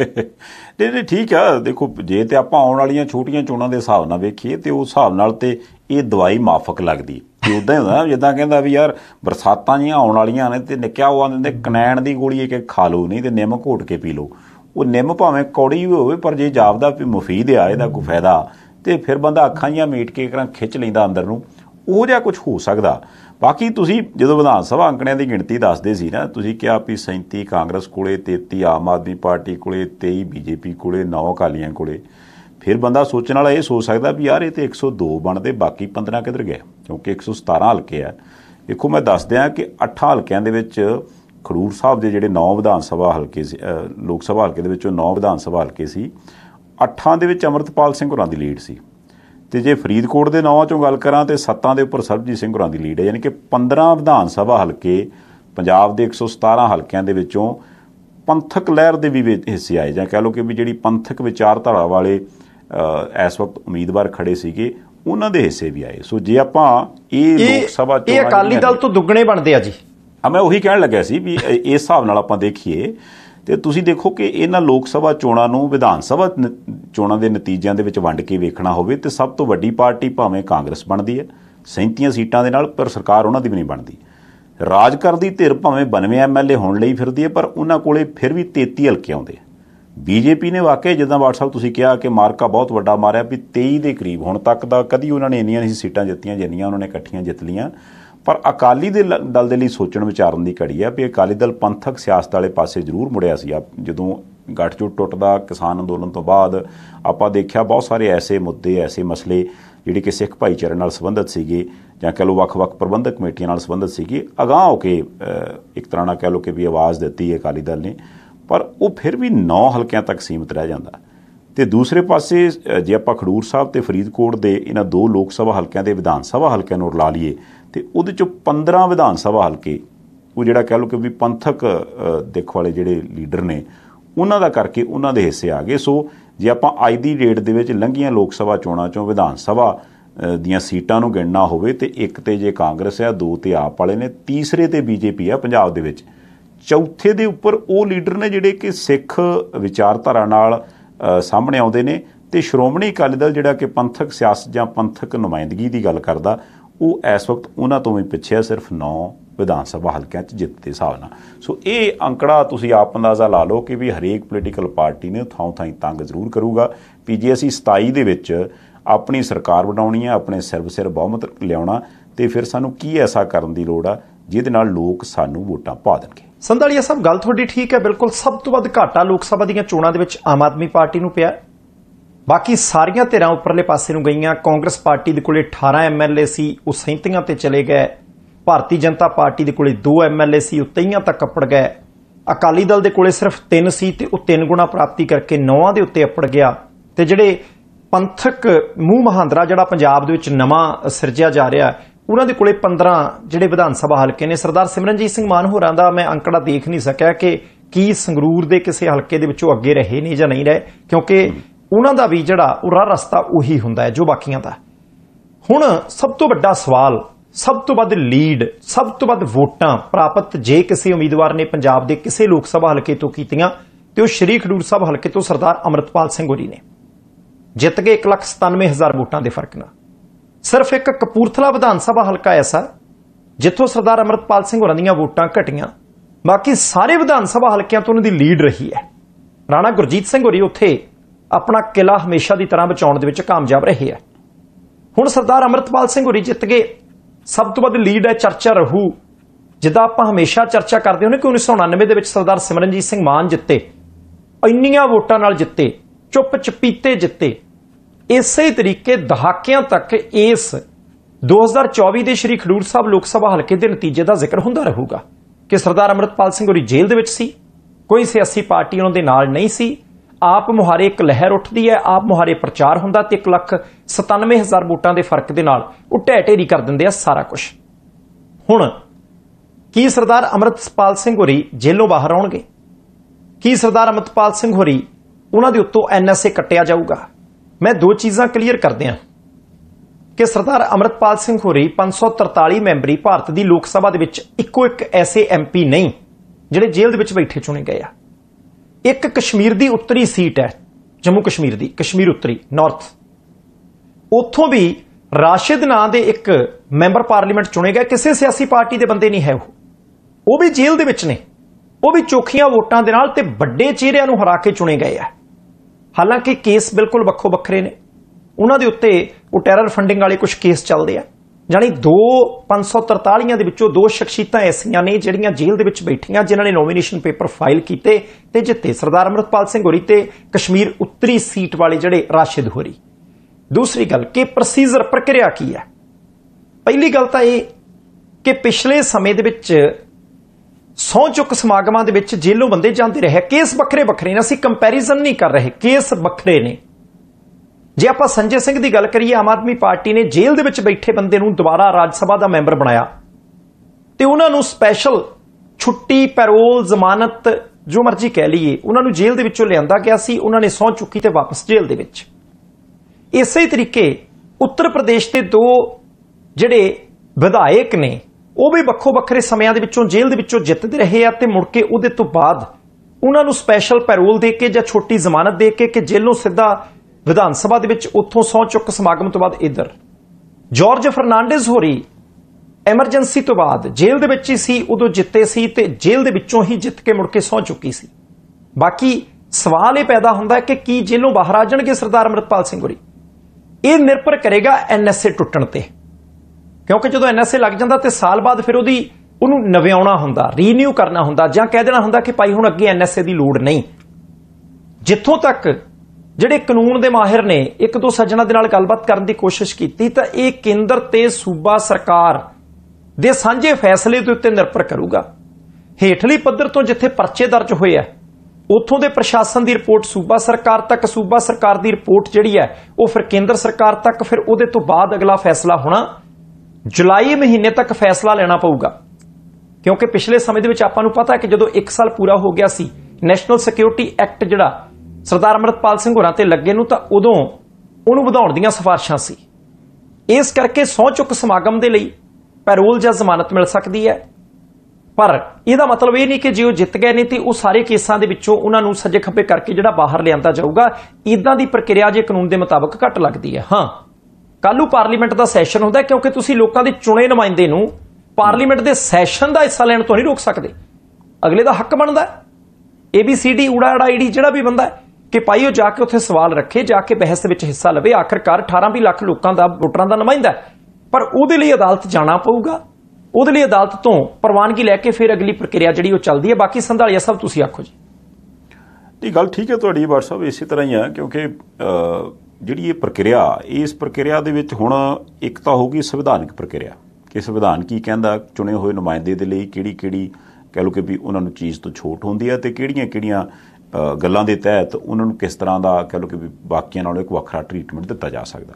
ਨਹੀਂ ਨਹੀਂ, ਠੀਕ ਆ। ਦੇਖੋ, ਜੇ ਤੇ ਆਪਾਂ ਆਉਣ ਵਾਲੀਆਂ ਛੋਟੀਆਂ ਚੋਣਾਂ ਦੇ ਹਿਸਾਬ ਨਾਲ ਵੇਖੀਏ ਤੇ ਉਸ ਹਿਸਾਬ ਨਾਲ ਤੇ ਇਹ ਦਵਾਈ ਮਾਫਕ ਲੱਗਦੀ। ਤੇ ਉਦਾਂ ਹੀ ਹੁੰਦਾ ਜਿੱਦਾਂ ਕਹਿੰਦਾ ਵੀ ਯਾਰ ਬਰਸਾਤਾਂ ਜੀਆਂ ਆਉਣ ਵਾਲੀਆਂ ਨੇ ਤੇ ਨਿੱਕਿਆ ਉਹ ਆਂਦੇ ਕਨੈਣ ਦੀ ਗੋਲੀ ਇੱਕ ਇੱਕ ਖਾ ਲਓ ਨਹੀਂ ਤੇ ਨਿੰਮ ਘੋਟ ਕੇ ਪੀ ਲਓ ਉਹ ਨਿੰਮ ਭਾਵੇਂ ਕੌੜੀ ਵੀ ਹੋਵੇ, ਪਰ ਜੇ ਜਾਪਦਾ ਵੀ ਮੁਫੀਦ ਆ, ਇਹਦਾ ਕੋਈ ਫਾਇਦਾ। ਤੇ ਫਿਰ ਬੰਦਾ ਅੱਖਾਂ ਜੀਆਂ ਮੀਟ ਕੇ ਕਰਾਂ ਖਿੱਚ ਲੈਂਦਾ ਅੰਦਰ ਨੂੰ। ਉਹ ਜਿਹਾ ਕੁਝ ਹੋ ਸਕਦਾ। ਬਾਕੀ ਤੁਸੀਂ ਜਦੋਂ ਵਿਧਾਨ ਸਭਾ ਅੰਕੜਿਆਂ ਦੀ ਗਿਣਤੀ ਦੱਸਦੇ ਸੀ ਨਾ, ਤੁਸੀਂ ਕਿਹਾ ਵੀ 37 ਕਾਂਗਰਸ ਕੋਲੇ 33 ਆਮ ਆਦਮੀ ਪਾਰਟੀ ਕੋਲੇ 23 ਬੀਜੇਪੀ ਕੋਲੇ 9 ਅਕਾਲੀਆਂ ਕੋਲੇ। ਫਿਰ ਬੰਦਾ ਸੋਚਣ ਵਾਲਾ ਇਹ ਸੋਚ ਸਕਦਾ ਵੀ ਯਾਰ ਇਹ ਤੇ 102 ਬਣਦੇ, ਬਾਕੀ 15 ਕਿੱਧਰ ਗਏ? ਕਿਉਂਕਿ 117 ਹਲਕੇ ਆ, ਦੇਖੋ ਮੈਂ ਦੱਸ ਦਿਆਂ ਕਿ 8 ਹਲਕਿਆਂ ਦੇ ਵਿੱਚ ਖਡੂਰ ਸਾਹਿਬ ਦੇ ਜਿਹੜੇ 9 ਵਿਧਾਨ ਸਭਾ ਹਲਕੇ ਸੀ ਲੋਕ ਸਭਾ ਹਲਕੇ ਦੇ ਵਿੱਚੋਂ 9 ਵਿਧਾਨ ਸਭਾ ਹਲਕੇ ਸੀ 8 ਦੇ ਵਿੱਚ ਅਮਰਤਪਾਲ ਸਿੰਘ ਹੋਰਾਂ ਦੀ ਲੀਡ ਸੀ। ਤੇ ਜੇ ਫਰੀਦਕੋਟ ਦੇ ਨੌਵਾਂ ਚੋਂ ਗੱਲ ਕਰਾਂ ਤੇ ਸੱਤਾਂ ਦੇ ਉੱਪਰ ਸਰਬਜੀਤ ਸਿੰਘ ਹੋਰਾਂ ਦੀ ਲੀਡ ਹੈ, ਯਾਨੀ ਕਿ 15 ਵਿਧਾਨ ਸਭਾ ਹਲਕੇ ਪੰਜਾਬ ਦੇ 117 ਹਲਕਿਆਂ ਦੇ ਵਿੱਚੋਂ ਪੰਥਕ ਲਹਿਰ ਦੇ ਵੀ ਹਿੱਸੇ ਆਏ, ਜਾਂ ਕਹਿ ਲਓ ਕਿ ਵੀ ਜਿਹੜੀ ਪੰਥਕ ਵਿਚਾਰਧਾਰਾ ਵਾਲੇ ਇਸ ਵਕਤ ਉਮੀਦਵਾਰ ਖੜੇ ਸੀਗੇ ਉਹਨਾਂ ਦੇ ਹਿੱਸੇ ਵੀ ਆਏ। ਸੋ ਜੇ ਆਪਾਂ ਇਹ ਲੋਕ ਸਭਾ ਇਹ ਅਕਾਲੀ ਦਲ ਤੋਂ ਦੁੱਗਣੇ ਬਣਦੇ ਆ ਜੀ। ਆ ਮੈਂ ਉਹੀ ਕਹਿਣ ਲੱਗਿਆ ਸੀ ਵੀ ਇਸ ਹਿਸਾਬ ਨਾਲ ਆਪਾਂ ਦੇਖੀਏ ਤੇ ਤੁਸੀਂ ਦੇਖੋ ਕਿ ਇਹਨਾਂ ਲੋਕ ਸਭਾ ਚੋਣਾਂ ਨੂੰ ਵਿਧਾਨ ਸਭਾ ਚੋਣਾਂ ਦੇ ਨਤੀਜਿਆਂ ਦੇ ਵਿੱਚ ਵੰਡ ਕੇ ਵੇਖਣਾ ਹੋਵੇ ਤੇ ਸਭ ਤੋਂ ਵੱਡੀ ਪਾਰਟੀ ਭਾਵੇਂ ਕਾਂਗਰਸ ਬਣਦੀ ਹੈ। 37 ਸੀਟਾਂ ਦੇ ਨਾਲ ਪਰ ਸਰਕਾਰ ਉਹਨਾਂ ਦੀ ਵੀ ਨਹੀਂ ਬਣਦੀ। ਰਾਜ ਕਰਦੀ ਧਿਰ ਭਾਵੇਂ 92 ਐਮਐਲਏ ਹੋਣ ਲਈ ਫਿਰਦੀ ਹੈ ਪਰ ਉਹਨਾਂ ਕੋਲੇ ਫਿਰ ਵੀ 33 ਹਲਕੇ ਆਉਂਦੇ ਬੀਜੇਪੀ ਨੇ ਵਾਕਈ ਜਿੱਦਾਂ WhatsApp ਤੁਸੀਂ ਕਿਹਾ ਕਿ ਮਾਰਕਾ ਬਹੁਤ ਵੱਡਾ ਮਾਰਿਆ ਵੀ 23 ਦੇ ਕਰੀਬ, ਹੁਣ ਤੱਕ ਦਾ ਕਦੀ ਉਹਨਾਂ ਨੇ ਇੰਨੀਆਂ ਨਹੀਂ ਸੀਟਾਂ ਜਿੱਤੀਆਂ ਜਿੰਨੀਆਂ ਉਹਨਾਂ ਨੇ ਇਕੱਠੀਆਂ ਜਿੱਤ ਲੀਆਂ ਪਰ ਅਕਾਲੀ ਦੇ ਦਲ ਦੇ ਲਈ ਸੋਚਣ ਵਿਚਾਰਨ ਦੀ ਘੜੀ ਹੈ ਵੀ ਅਕਾਲੀ ਦਲ ਪੰਥਕ ਸਿਆਸਤ ਵਾਲੇ ਪਾਸੇ ਜ਼ਰੂਰ ਮੁੜਿਆ ਸੀ। ਆਪ- ਜਦੋਂ ਗੱਠਜੋੜ ਟੁੱਟਦਾ, ਕਿਸਾਨ ਅੰਦੋਲਨ ਤੋਂ ਬਾਅਦ ਆਪਾਂ ਦੇਖਿਆ ਬਹੁਤ ਸਾਰੇ ਐਸੇ ਮੁੱਦੇ, ਐਸੇ ਮਸਲੇ ਜਿਹੜੇ ਕਿ ਸਿੱਖ ਭਾਈਚਾਰੇ ਨਾਲ ਸੰਬੰਧਿਤ ਸੀਗੇ ਜਾਂ ਕਹ ਲਓ ਵੱਖ-ਵੱਖ ਪ੍ਰਬੰਧਕ ਕਮੇਟੀਆਂ ਨਾਲ ਸੰਬੰਧਿਤ ਸੀਗੇ। ਅਗਾਂਹ ਹੋ ਕੇ ਇੱਕ ਤਰ੍ਹਾਂ ਨਾਲ ਕਹ ਲਓ ਕਿ ਵੀ ਆਵਾਜ਼ ਦਿੱਤੀ ਹੈ ਅਕਾਲੀ ਦਲ ਨੇ। ਪਰ ਉਹ ਫਿਰ ਵੀ 9 ਹਲਕਿਆਂ ਤੱਕ ਸੀਮਿਤ ਰਹਿ ਜਾਂਦਾ। ਤੇ ਦੂਸਰੇ ਪਾਸੇ ਜੇ ਆਪਾਂ ਖਡੂਰ ਸਾਹਿਬ ਤੇ ਫਰੀਦਕੋਟ ਦੇ ਇਹਨਾਂ ਦੋ ਲੋਕ ਸਭਾ ਹਲਕਿਆਂ ਦੇ ਵਿਧਾਨ ਸਭਾ ਹਲਕਿਆਂ ਨੂੰ ਰਲਾ ਲਈਏ ਤੇ ਉਹਦੇ ਚੋਂ 15 ਵਿਧਾਨ ਸਭਾ ਹਲਕੇ ਉਹ ਜਿਹੜਾ ਕਹਿ ਲਓ ਕਿ ਵੀ ਪੰਥਕ ਅ, ਦਿੱਖ ਵਾਲੇ ਜਿਹੜੇ ਲੀਡਰ ਨੇ ਉਹਨਾਂ ਦਾ ਕਰਕੇ ਉਹਨਾਂ ਦੇ ਹਿੱਸੇ ਆ ਗਏ। ਸੋ ਜੇ ਆਪਾਂ ਅੱਜ ਦੀ ਡੇਟ ਦੇ ਵਿੱਚ ਲੰਘੀਆਂ ਲੋਕ ਸਭਾ ਚੋਣਾਂ ਚੋਂ ਵਿਧਾਨ ਸਭਾ ਦੀਆਂ ਸੀਟਾਂ ਨੂੰ ਗਿਣਨਾ ਹੋਵੇ ਤੇ ਇੱਕ ਤੇ ਜੇ ਕਾਂਗਰਸ ਆ ਦੋ ਤੇ ਆਪ ਵਾਲੇ ਨੇ ਤੀਸਰੇ ਤੇ ਬੀਜੇਪੀ ਆ ਪੰਜਾਬ ਦੇ ਵਿੱਚ ਚੌਥੇ ਦੇ ਉੱਪਰ ਉਹ ਲੀਡਰ ਨੇ ਜਿਹੜੇ ਕਿ ਸਿੱਖ ਵਿਚਾਰਧਾਰਾ ਨਾਲ ਸਾਹਮਣੇ ਆਉਂਦੇ ਨੇ ਤੇ ਸ਼੍ਰੋਮਣੀ ਅਕਾਲੀ ਦਲ ਜਿਹੜਾ ਕਿ ਪੰਥਕ ਸਿਆਸਤ ਜਾਂ ਪੰਥਕ ਨੁਮਾਇੰਦਗੀ ਦੀ ਗੱਲ ਕਰਦਾ, ਉਹ ਇਸ ਵਕਤ ਉਹਨਾਂ ਤੋਂ ਵੀ ਪਿੱਛੇ ਆ, ਸਿਰਫ 9 ਵਿਧਾਨ ਸਭਾ ਹਲਕਿਆਂ 'ਚ ਜਿੱਤ ਦੇ ਹਿਸਾਬ ਨਾਲ। ਸੋ ਇਹ ਅੰਕੜਾ ਤੁਸੀਂ ਆਪ ਅੰਦਾਜ਼ਾ ਲਾ ਲਓ ਕਿ ਵੀ ਹਰੇਕ ਪੋਲੀਟੀਕਲ ਪਾਰਟੀ ਨੇ ਥਾਂ ਥਾਂ ਤੰਗ ਜ਼ਰੂਰ ਕਰੂਗਾ। ਵੀ ਜੇ ਅਸੀਂ 27 ਦੇ ਵਿੱਚ ਆਪਣੀ ਸਰਕਾਰ ਬਣਾਉਣੀ ਹੈ ਆਪਣੇ ਸਿਰ ਸਿਰ ਬਹੁਮਤ ਲਿਆਉਣਾ ਤੇ ਫਿਰ ਸਾਨੂੰ ਕੀ ਐਸਾ ਕਰਨ ਦੀ ਲੋੜ ਆ, ਜਿਹਦੇ ਨਾਲ ਲੋਕ ਸਾਨੂੰ ਵੋਟਾਂ ਪਾ ਦੇਣਗੇ। ਸੰਧਾਲੀਆ ਸਾਹਿਬ, ਗੱਲ ਤੁਹਾਡੀ ਠੀਕ ਹੈ, ਬਿਲਕੁਲ ਸਭ ਤੋਂ ਵੱਧ ਘਾਟਾ ਲੋਕ ਸਭਾ ਦੀਆਂ ਚੋਣਾਂ ਦੇ ਵਿੱਚ ਆਮ ਆਦਮੀ ਪਾਰਟੀ ਨੂੰ ਪਿਆ ਬਾਕੀ ਸਾਰੀਆਂ ਧਿਰਾਂ ਉੱਪਰਲੇ ਪਾਸੇ ਨੂੰ ਗਈਆਂ, ਕਾਂਗਰਸ ਪਾਰਟੀ ਦੇ ਕੋਲੇ 18 ਐਮਐਲਏ ਸੀ, ਉਹ 37 ਤੇ ਚਲੇ ਗਏ। ਭਾਰਤੀ ਜਨਤਾ ਪਾਰਟੀ ਦੇ ਕੋਲੇ 2 ਐਮਐਲਏ ਸੀ, ਉਹ 23 ਤੱਕ ਅੱਪੜ ਗਏ। ਅਕਾਲੀ ਦਲ ਦੇ ਕੋਲੇ ਸਿਰਫ 3 ਸੀ ਤੇ ਉਹ 3 ਗੁਣਾ ਪ੍ਰਾਪਤੀ ਕਰਕੇ 9 ਦੇ ਉੱਤੇ ਅੱਪੜ ਗਿਆ। ਤੇ ਜਿਹੜੇ ਪੰਥਕ ਮੂੰਹ ਮਹਾਂਦਰਾ, ਜਿਹੜਾ ਪੰਜਾਬ ਦੇ ਵਿੱਚ ਨਵਾਂ ਸਿਰਜਿਆ ਜਾ ਰਿਹਾ ਉਹਨਾਂ ਦੇ ਕੋਲੇ 15 ਜਿਹੜੇ ਵਿਧਾਨ ਸਭਾ ਹਲਕੇ ਨੇ। ਸਰਦਾਰ ਸਿਮਰਨਜੀਤ ਸਿੰਘ ਮਾਨ ਹੋਰਾਂ ਦਾ ਮੈਂ ਅੰਕੜਾ ਦੇਖ ਨਹੀਂ ਸਕਿਆ ਕਿ ਕੀ ਸੰਗਰੂਰ ਦੇ ਕਿਸੇ ਹਲਕੇ ਦੇ ਵਿੱਚੋਂ ਅੱਗੇ ਰਹੇ ਨੇ ਜਾਂ ਨਹੀਂ ਰਹੇ, ਕਿਉਂਕਿ ਉਹਨਾਂ ਦਾ ਵੀ ਜਿਹੜਾ ਉਹ ਰਾਹ ਰਸਤਾ ਉਹੀ ਹੁੰਦਾ ਹੈ ਜੋ ਬਾਕੀਆਂ ਦਾ। ਹੁਣ ਸਭ ਤੋਂ ਵੱਡਾ ਸਵਾਲ, ਸਭ ਤੋਂ ਵੱਧ ਲੀਡ, ਸਭ ਤੋਂ ਵੱਧ ਵੋਟਾਂ ਪ੍ਰਾਪਤ ਜੇ ਕਿਸੇ ਉਮੀਦਵਾਰ ਨੇ ਪੰਜਾਬ ਦੇ ਕਿਸੇ ਲੋਕ ਸਭਾ ਹਲਕੇ ਤੋਂ ਕੀਤੀਆਂ, ਤੇ ਉਹ ਸ਼੍ਰੀ ਖਡੂਰ ਸਾਹਿਬ ਹਲਕੇ ਤੋਂ ਸਰਦਾਰ ਅਮਰਤਪਾਲ ਸਿੰਘ ਹੋਰੀ ਨੇ। ਜਿੱਤ ਗਏ 197000 ਵੋਟਾਂ ਦੇ ਫ਼ਰਕ ਨਾਲ। ਸਿਰਫ ਇੱਕ ਕਪੂਰਥਲਾ ਵਿਧਾਨ ਸਭਾ ਹਲਕਾ ਐਸਾ ਜਿੱਥੋਂ ਸਰਦਾਰ ਅਮਰਤਪਾਲ ਸਿੰਘ ਹੋਰਾਂ ਦੀਆਂ ਵੋਟਾਂ ਘਟੀਆਂ। ਬਾਕੀ ਸਾਰੇ ਵਿਧਾਨ ਸਭਾ ਹਲਕਿਆਂ ਤੋਂ ਉਹਨਾਂ ਦੀ ਲੀਡ ਰਹੀ ਹੈ। ਰਾਣਾ ਗੁਰਜੀਤ ਸਿੰਘ ਹੋਰੀ ਉੱਥੇ ਆਪਣਾ ਕਿਲਾ ਹਮੇਸ਼ਾ ਦੀ ਤਰ੍ਹਾਂ ਬਚਾਉਣ ਦੇ ਵਿੱਚ ਕਾਮਯਾਬ ਰਹੇ ਹੈ। ਹੁਣ ਸਰਦਾਰ ਅਮਰਤਪਾਲ ਸਿੰਘ ਹੋਰੀ ਜਿੱਤ ਗਏ ਸਭ ਤੋਂ ਵੱਧ ਲੀਡ ਹੈ ਚਰਚਾ ਰਹੂ। ਜਿੱਦਾਂ ਆਪਾਂ ਹਮੇਸ਼ਾ ਚਰਚਾ ਕਰਦੇ ਹੁੰਦੇ ਕਿ 1999 ਦੇ ਵਿੱਚ ਸਰਦਾਰ ਸਿਮਰਨਜੀਤ ਸਿੰਘ ਮਾਨ ਜਿੱਤੇ, ਇੰਨੀਆਂ ਵੋਟਾਂ ਨਾਲ ਜਿੱਤੇ ਚੁੱਪ ਚਪੀਤੇ ਜਿੱਤੇ ਇਸੇ ਤਰੀਕੇ ਦਹਾਕਿਆਂ ਤੱਕ ਇਸ 2024 ਦੇ ਸ਼੍ਰੀ ਖਡੂਰ ਸਾਹਿਬ ਲੋਕ ਸਭਾ ਹਲਕੇ ਦੇ ਨਤੀਜੇ ਦਾ ਜ਼ਿਕਰ ਹੁੰਦਾ ਰਹੂਗਾ। ਕਿ ਸਰਦਾਰ ਅਮਰਤਪਾਲ ਸਿੰਘ ਹੋਰੀ ਜੇਲ੍ਹ ਦੇ ਵਿੱਚ ਸੀ, ਕੋਈ ਸਿਆਸੀ ਪਾਰਟੀ ਉਹਨਾਂ ਦੇ ਨਾਲ ਨਹੀਂ ਸੀ, ਆਪ ਮੁਹਾਰੇ ਇੱਕ ਲਹਿਰ ਉੱਠਦੀ ਹੈ, ਆਪ ਮੁਹਾਰੇ ਪ੍ਰਚਾਰ ਹੁੰਦਾ ਤੇ 1 ਲੱਖ 97000 ਵੋਟਾਂ ਦੇ ਫ਼ਰਕ ਦੇ ਨਾਲ ਉਹ ਢਹਿ ਢੇਰੀ ਕਰ ਦਿੰਦੇ ਆ ਸਾਰਾ ਕੁਝ ਹੁਣ, ਕੀ ਸਰਦਾਰ ਅਮਰਤਪਾਲ ਸਿੰਘ ਹੋਰੀ ਜੇਲ੍ਹੋਂ ਬਾਹਰ ਆਉਣਗੇ? ਕੀ ਸਰਦਾਰ ਅਮਰਤਪਾਲ ਸਿੰਘ ਹੋਰੀ ਉਹਨਾਂ ਦੇ ਉੱਤੋਂ ਐਨਐਸਏ ਕੱਟਿਆ ਜਾਊਗਾ? ਮੈਂ ਦੋ ਚੀਜ਼ਾਂ ਕਲੀਅਰ ਕਰਦੇ ਹਾਂ। ਕਿ ਸਰਦਾਰ ਅਮਰਤਪਾਲ ਸਿੰਘ ਹੋਰੀ 543 ਮੈਂਬਰੀ ਭਾਰਤ ਦੀ ਲੋਕ ਸਭਾ ਦੇ ਵਿੱਚ ਇੱਕੋ ਇੱਕ ਐਸੇ ਐਮਪੀ ਨਹੀਂ, ਜਿਹੜੇ ਜੇਲ੍ਹ ਦੇ ਵਿੱਚ ਬੈਠੇ ਚੁਣੇ ਗਏ ਆ। ਇੱਕ ਕਸ਼ਮੀਰ ਦੀ ਉੱਤਰੀ ਸੀਟ ਹੈ, ਜੰਮੂ ਕਸ਼ਮੀਰ ਦੀ, ਕਸ਼ਮੀਰ ਉੱਤਰੀ ਨਾਰਥ ਉੱਥੋਂ ਵੀ ਰਾਸ਼ਿਦ ਨਾਂ ਦੇ ਇੱਕ ਮੈਂਬਰ ਪਾਰਲੀਮੈਂਟ ਚੁਣੇ ਗਏ, ਕਿਸੇ ਸਿਆਸੀ ਪਾਰਟੀ ਦੇ ਬੰਦੇ ਨਹੀਂ ਹੈ ਉਹ। ਉਹ ਵੀ ਜੇਲ੍ਹ ਦੇ ਵਿੱਚ ਨੇ। ਉਹ ਵੀ ਚੋਖੀਆਂ ਵੋਟਾਂ ਦੇ ਨਾਲ ਤੇ ਵੱਡੇ ਚਿਹਰਿਆਂ ਨੂੰ ਹਰਾ ਕੇ ਚੁਣੇ ਗਏ ਆ। ਹਾਲਾਂਕਿ ਕੇਸ ਬਿਲਕੁਲ ਵੱਖੋ ਵੱਖਰੇ ਨੇ। ਉਹਨਾਂ ਦੇ ਉੱਤੇ ਉਹ ਟੈਰਰ ਫੰਡਿੰਗ ਵਾਲੇ ਕੁਝ ਕੇਸ ਚੱਲਦੇ ਆ। ਜਾਨੀ ਦੋ 543 ਦੇ ਵਿੱਚੋਂ ਦੋ ਸ਼ਖਸੀਅਤਾਂ ਐਸੀਆਂ ਨੇ ਜਿਹੜੀਆਂ ਜੇਲ੍ਹ ਦੇ ਵਿੱਚ ਬੈਠੀਆਂ, ਜਿਨ੍ਹਾਂ ਨੇ ਨੋਮੀਨੇਸ਼ਨ ਪੇਪਰ ਫਾਈਲ ਕੀਤੇ ਤੇ ਜਿੱਤੇ ਸਰਦਾਰ ਅਮਰਤਪਾਲ ਸਿੰਘ ਹੋਰੀ ਤੇ ਕਸ਼ਮੀਰ ਉੱਤਰੀ ਸੀਟ ਵਾਲੇ ਜਿਹੜੇ ਰਾਸ਼ਿਦ ਹੋਰੀ। ਦੂਸਰੀ ਗੱਲ, ਕਿ ਪ੍ਰੋਸੀਜਰ ਪ੍ਰਕਿਰਿਆ ਕੀ ਹੈ? ਪਹਿਲੀ ਗੱਲ ਤਾਂ ਇਹ ਕਿ ਪਿਛਲੇ ਸਮੇਂ ਦੇ ਵਿੱਚ ਸਹੁੰ ਚੁੱਕ ਸਮਾਗਮਾਂ ਦੇ ਵਿੱਚ ਜੇਲੋਂ ਬੰਦੇ ਜਾਂਦੇ ਰਹੇ। ਕੇਸ ਵੱਖਰੇ ਵੱਖਰੇ ਨੇ। ਅਸੀਂ ਕੰਪੈਰੀਜ਼ਨ ਨਹੀਂ ਕਰ ਰਹੇ। ਕੇਸ ਵੱਖਰੇ ਨੇ। ਜੇ ਆਪਾਂ ਸੰਜੇ ਸਿੰਘ ਦੀ ਗੱਲ ਕਰੀਏ, ਆਮ ਆਦਮੀ ਪਾਰਟੀ ਨੇ ਜੇਲ੍ਹ ਦੇ ਵਿੱਚ ਬੈਠੇ ਬੰਦੇ ਨੂੰ ਦੁਬਾਰਾ ਰਾਜ ਸਭਾ ਦਾ ਮੈਂਬਰ ਬਣਾਇਆ। ਤੇ ਉਹਨਾਂ ਨੂੰ ਸਪੈਸ਼ਲ ਛੁੱਟੀ ਪੈਰੋਲ ਜ਼ਮਾਨਤ, ਜੋ ਮਰਜ਼ੀ ਕਹਿ ਲਈਏ, ਉਹਨਾਂ ਨੂੰ ਜੇਲ੍ਹ ਦੇ ਵਿੱਚੋਂ ਲਿਆਂਦਾ ਗਿਆ ਸੀ। ਉਹਨਾਂ ਨੇ ਸਹੁੰ ਚੁੱਕੀ ਤੇ ਵਾਪਸ ਜੇਲ੍ਹ ਦੇ ਵਿੱਚ। ਇਸੇ ਤਰੀਕੇ ਉੱਤਰ ਪ੍ਰਦੇਸ਼ ਦੇ ਦੋ ਜਿਹੜੇ ਵਿਧਾਇਕ ਨੇ ਉਹ ਵੀ ਵੱਖੋ ਵੱਖਰੇ ਸਮਿਆਂ ਦੇ ਵਿੱਚੋਂ ਜੇਲ੍ਹ ਦੇ ਵਿੱਚੋਂ ਜਿੱਤਦੇ ਰਹੇ ਆ ਤੇ ਮੁੜ ਕੇ ਉਹਦੇ ਤੋਂ ਬਾਅਦ ਉਹਨਾਂ ਨੂੰ ਸਪੈਸ਼ਲ ਪੈਰੋਲ ਦੇ ਕੇ ਜਾਂ ਛੋਟੀ ਜ਼ਮਾਨਤ ਦੇ ਕੇ ਕਿ ਜੇਲ੍ਹੋਂ ਸਿੱਧਾ ਵਿਧਾਨ ਸਭਾ ਦੇ ਵਿੱਚ ਉੱਥੋਂ ਸਹੁੰ ਚੁੱਕ ਸਮਾਗਮ ਤੋਂ ਬਾਅਦ ਇੱਧਰ। ਜਾਰਜ ਫਰਨਾਂਡੇਜ਼ ਹੋਰੀ ਐਮਰਜੈਂਸੀ ਤੋਂ ਬਾਅਦ ਜੇਲ੍ਹ ਦੇ ਵਿੱਚ ਹੀ ਸੀ, ਉਦੋਂ ਜਿੱਤੇ ਸੀ ਤੇ ਜੇਲ੍ਹ ਦੇ ਵਿੱਚੋਂ ਹੀ ਜਿੱਤ ਕੇ ਮੁੜ ਕੇ ਸਹੁੰ ਚੁੱਕੀ ਸੀ। ਬਾਕੀ ਸਵਾਲ ਇਹ ਪੈਦਾ ਹੁੰਦਾ ਕਿ ਕੀ ਜੇਲ੍ਹੋਂ ਬਾਹਰ ਆ ਜਾਣਗੇ ਸਰਦਾਰ ਅਮਰਤਪਾਲ ਸਿੰਘ ਹੋਰੀ? ਇਹ ਨਿਰਭਰ ਕਰੇਗਾ ਐਨਐਸਏ ਟੁੱਟਣ ਤੇ। ਕਿਉਂਕਿ ਜਦੋਂ ਐਨਐਸਏ ਲੱਗ ਜਾਂਦਾ ਤੇ ਸਾਲ ਬਾਅਦ ਫਿਰ ਉਹਦੀ ਉਹਨੂੰ ਨਵਿਆਉਣਾ ਹੁੰਦਾ ਰੀਨਿਊ ਕਰਨਾ ਹੁੰਦਾ ਜਾਂ ਕਹਿ ਦੇਣਾ ਹੁੰਦਾ ਕਿ ਭਾਈ ਹੁਣ ਅੱਗੇ ਐਨਐਸਏ ਦੀ ਲੋੜ ਨਹੀਂ। ਜਿੱਥੋਂ ਤੱਕ ਜਿਹੜੇ ਕਾਨੂੰਨ ਦੇ ਮਾਹਿਰ ਨੇ, ਇੱਕ ਦੋ ਸੱਜਣਾ ਦੇ ਨਾਲ ਗੱਲਬਾਤ ਕਰਨ ਦੀ ਕੋਸ਼ਿਸ਼ ਕੀਤੀ ਤਾਂ ਇਹ ਕੇਂਦਰ ਤੇ ਸੂਬਾ ਸਰਕਾਰ ਦੇ ਸਾਂਝੇ ਫੈਸਲੇ ਦੇ ਉੱਤੇ ਨਿਰਭਰ ਕਰੂਗਾ। ਹੇਠਲੀ ਪੱਧਰ ਤੋਂ ਜਿੱਥੇ ਪਰਚੇ ਦਰਜ ਹੋਏ ਆ, ਉੱਥੋਂ ਦੇ ਪ੍ਰਸ਼ਾਸਨ ਦੀ ਰਿਪੋਰਟ ਸੂਬਾ ਸਰਕਾਰ ਤੱਕ, ਸੂਬਾ ਸਰਕਾਰ ਦੀ ਰਿਪੋਰਟ ਜਿਹੜੀ ਹੈ, ਉਹ ਫਿਰ ਕੇਂਦਰ ਸਰਕਾਰ ਤੱਕ, ਫਿਰ ਉਹਦੇ ਤੋਂ ਬਾਅਦ ਅਗਲਾ ਫੈਸਲਾ ਹੋਣਾ ਜੁਲਾਈ ਮਹੀਨੇ ਤੱਕ ਫੈਸਲਾ ਲੈਣਾ ਪਊਗਾ। ਕਿਉਂਕਿ ਪਿਛਲੇ ਸਮੇਂ ਦੇ ਵਿੱਚ ਆਪਾਂ ਨੂੰ ਪਤਾ ਹੈ ਕਿ ਜਦੋਂ 1 ਸਾਲ ਪੂਰਾ ਹੋ ਗਿਆ ਸੀ ਨੈਸ਼ਨਲ ਸਿਕਿਉਰਿਟੀ ਐਕਟ ਜਿਹੜਾ ਸਰਦਾਰ ਅਮਰਤਪਾਲ ਸਿੰਘ ਹੋਰਾਂ ਤੇ ਲੱਗੇ ਨੂੰ ਤਾਂ ਉਦੋਂ ਉਹਨੂੰ ਵਧਾਉਣ ਦੀਆਂ ਸਿਫਾਰਸ਼ਾਂ ਸੀ। ਇਸ ਕਰਕੇ ਸਹੁੰ ਚੁੱਕ ਸਮਾਗਮ ਦੇ ਲਈ ਪੈਰੋਲ ਜਾਂ ਜ਼ਮਾਨਤ ਮਿਲ ਸਕਦੀ ਹੈ। ਪਰ ਇਹਦਾ ਮਤਲਬ ਇਹ ਨਹੀਂ ਕਿ ਜੇ ਉਹ ਜਿੱਤ ਗਏ ਨੇ ਤੇ ਉਹ ਸਾਰੇ ਕੇਸਾਂ ਦੇ ਵਿੱਚੋਂ ਉਹਨਾਂ ਨੂੰ ਸੱਜੇ ਖੱਬੇ ਕਰਕੇ ਜਿਹੜਾ ਬਾਹਰ ਲਿਆਂਦਾ ਜਾਊਗਾ ਇਦਾਂ ਦੀ ਪ੍ਰਕਿਰਿਆ ਜੇ ਕਾਨੂੰਨ ਦੇ ਮੁਤਾਬਕ ਘੱਟ ਲੱਗਦੀ ਹੈ। ਹਾਂ ਕੱਲੂ ਪਾਰਲੀਮੈਂਟ ਦਾ ਸੈਸ਼ਨ ਹੁੰਦਾ ਕਿਉਂਕਿ ਤੁਸੀਂ ਲੋਕਾਂ ਦੇ ਚੁਣੇ ਨੁਮਾਇੰਦੇ ਨੂੰ ਪਾਰਲੀਮੈਂਟ ਦੇ ਸੈਸ਼ਨ ਦਾ ਹਿੱਸਾ ਲੈਣ ਤੋਂ ਨਹੀਂ ਰੋਕ ਸਕਦੇ। ਅਗਲੇ ਦਾ ਹੱਕ ਬਣਦਾ ਹੈ। ABCD ਊੜਾ, ਅੜਾ ਈਡੀ ਜਿਹੜਾ ਵੀ ਬੰਦਾ ਕਿ ਭਾਈ ਉਹ ਜਾ ਕੇ ਉੱਥੇ ਸਵਾਲ ਰੱਖੇ, ਜਾ ਕੇ ਬਹਿਸ ਦੇ ਵਿੱਚ ਹਿੱਸਾ ਲਵੇ। ਆਖਰਕਾਰ 18 20 ਲੱਖ ਲੋਕਾਂ ਦਾ ਵੋਟਰਾਂ ਦਾ ਨੁਮਾਇੰਦਾ ਪਰ ਉਹਦੇ ਲਈ ਅਦਾਲਤ ਜਾਣਾ ਪਊਗਾ। ਉਹਦੇ ਲਈ ਅਦਾਲਤ ਤੋਂ ਪ੍ਰਵਾਨਗੀ ਲੈ ਕੇ ਫਿਰ ਅਗਲੀ ਪ੍ਰਕਿਰਿਆ ਜਿਹੜੀ ਉਹ ਚੱਲਦੀ ਹੈ। ਬਾਕੀ ਸੰਧਾਲੀਆ ਸਾਹਿਬ, ਤੁਸੀਂ ਆਖੋ ਜੀ। ਇਹ ਗੱਲ ਠੀਕ ਹੈ ਤੁਹਾਡੀ WhatsApp ਇਸੇ ਤਰ੍ਹਾਂ ਹੀ ਆ ਕਿਉਂਕਿ ਜਿਹੜੀ ਇਹ ਪ੍ਰਕਿਰਿਆ, ਇਸ ਪ੍ਰਕਿਰਿਆ ਦੇ ਵਿੱਚ ਹੁਣ ਇੱਕ ਤਾਂ ਹੋਊਗੀ ਸੰਵਿਧਾਨਕ ਪ੍ਰਕਿਰਿਆ ਕਿ ਸੰਵਿਧਾਨ ਕੀ ਕਹਿੰਦਾ, ਚੁਣੇ ਹੋਏ ਨੁਮਾਇੰਦੇ ਦੇ ਲਈ ਕਿਹੜੀ ਕਿਹੜੀ ਕਹਿ ਲਓ ਕਿ ਵੀ ਉਹਨਾਂ ਨੂੰ ਚੀਜ਼ ਤੋਂ ਛੋਟ ਹੁੰਦੀ ਹੈ ਤੇ ਕਿਹੜੀਆਂ ਕਿਹੜੀਆਂ ਗੱਲਾਂ ਦੇ ਤਹਿਤ ਉਹਨਾਂ ਨੂੰ ਕਿਸ ਤਰ੍ਹਾਂ ਦਾ ਕਹਿ ਲਓ ਕਿ ਵੀ ਬਾਕੀਆਂ ਨਾਲੋਂ ਇੱਕ ਵੱਖਰਾ ਟ੍ਰੀਟਮੈਂਟ ਦਿੱਤਾ ਜਾ ਸਕਦਾ।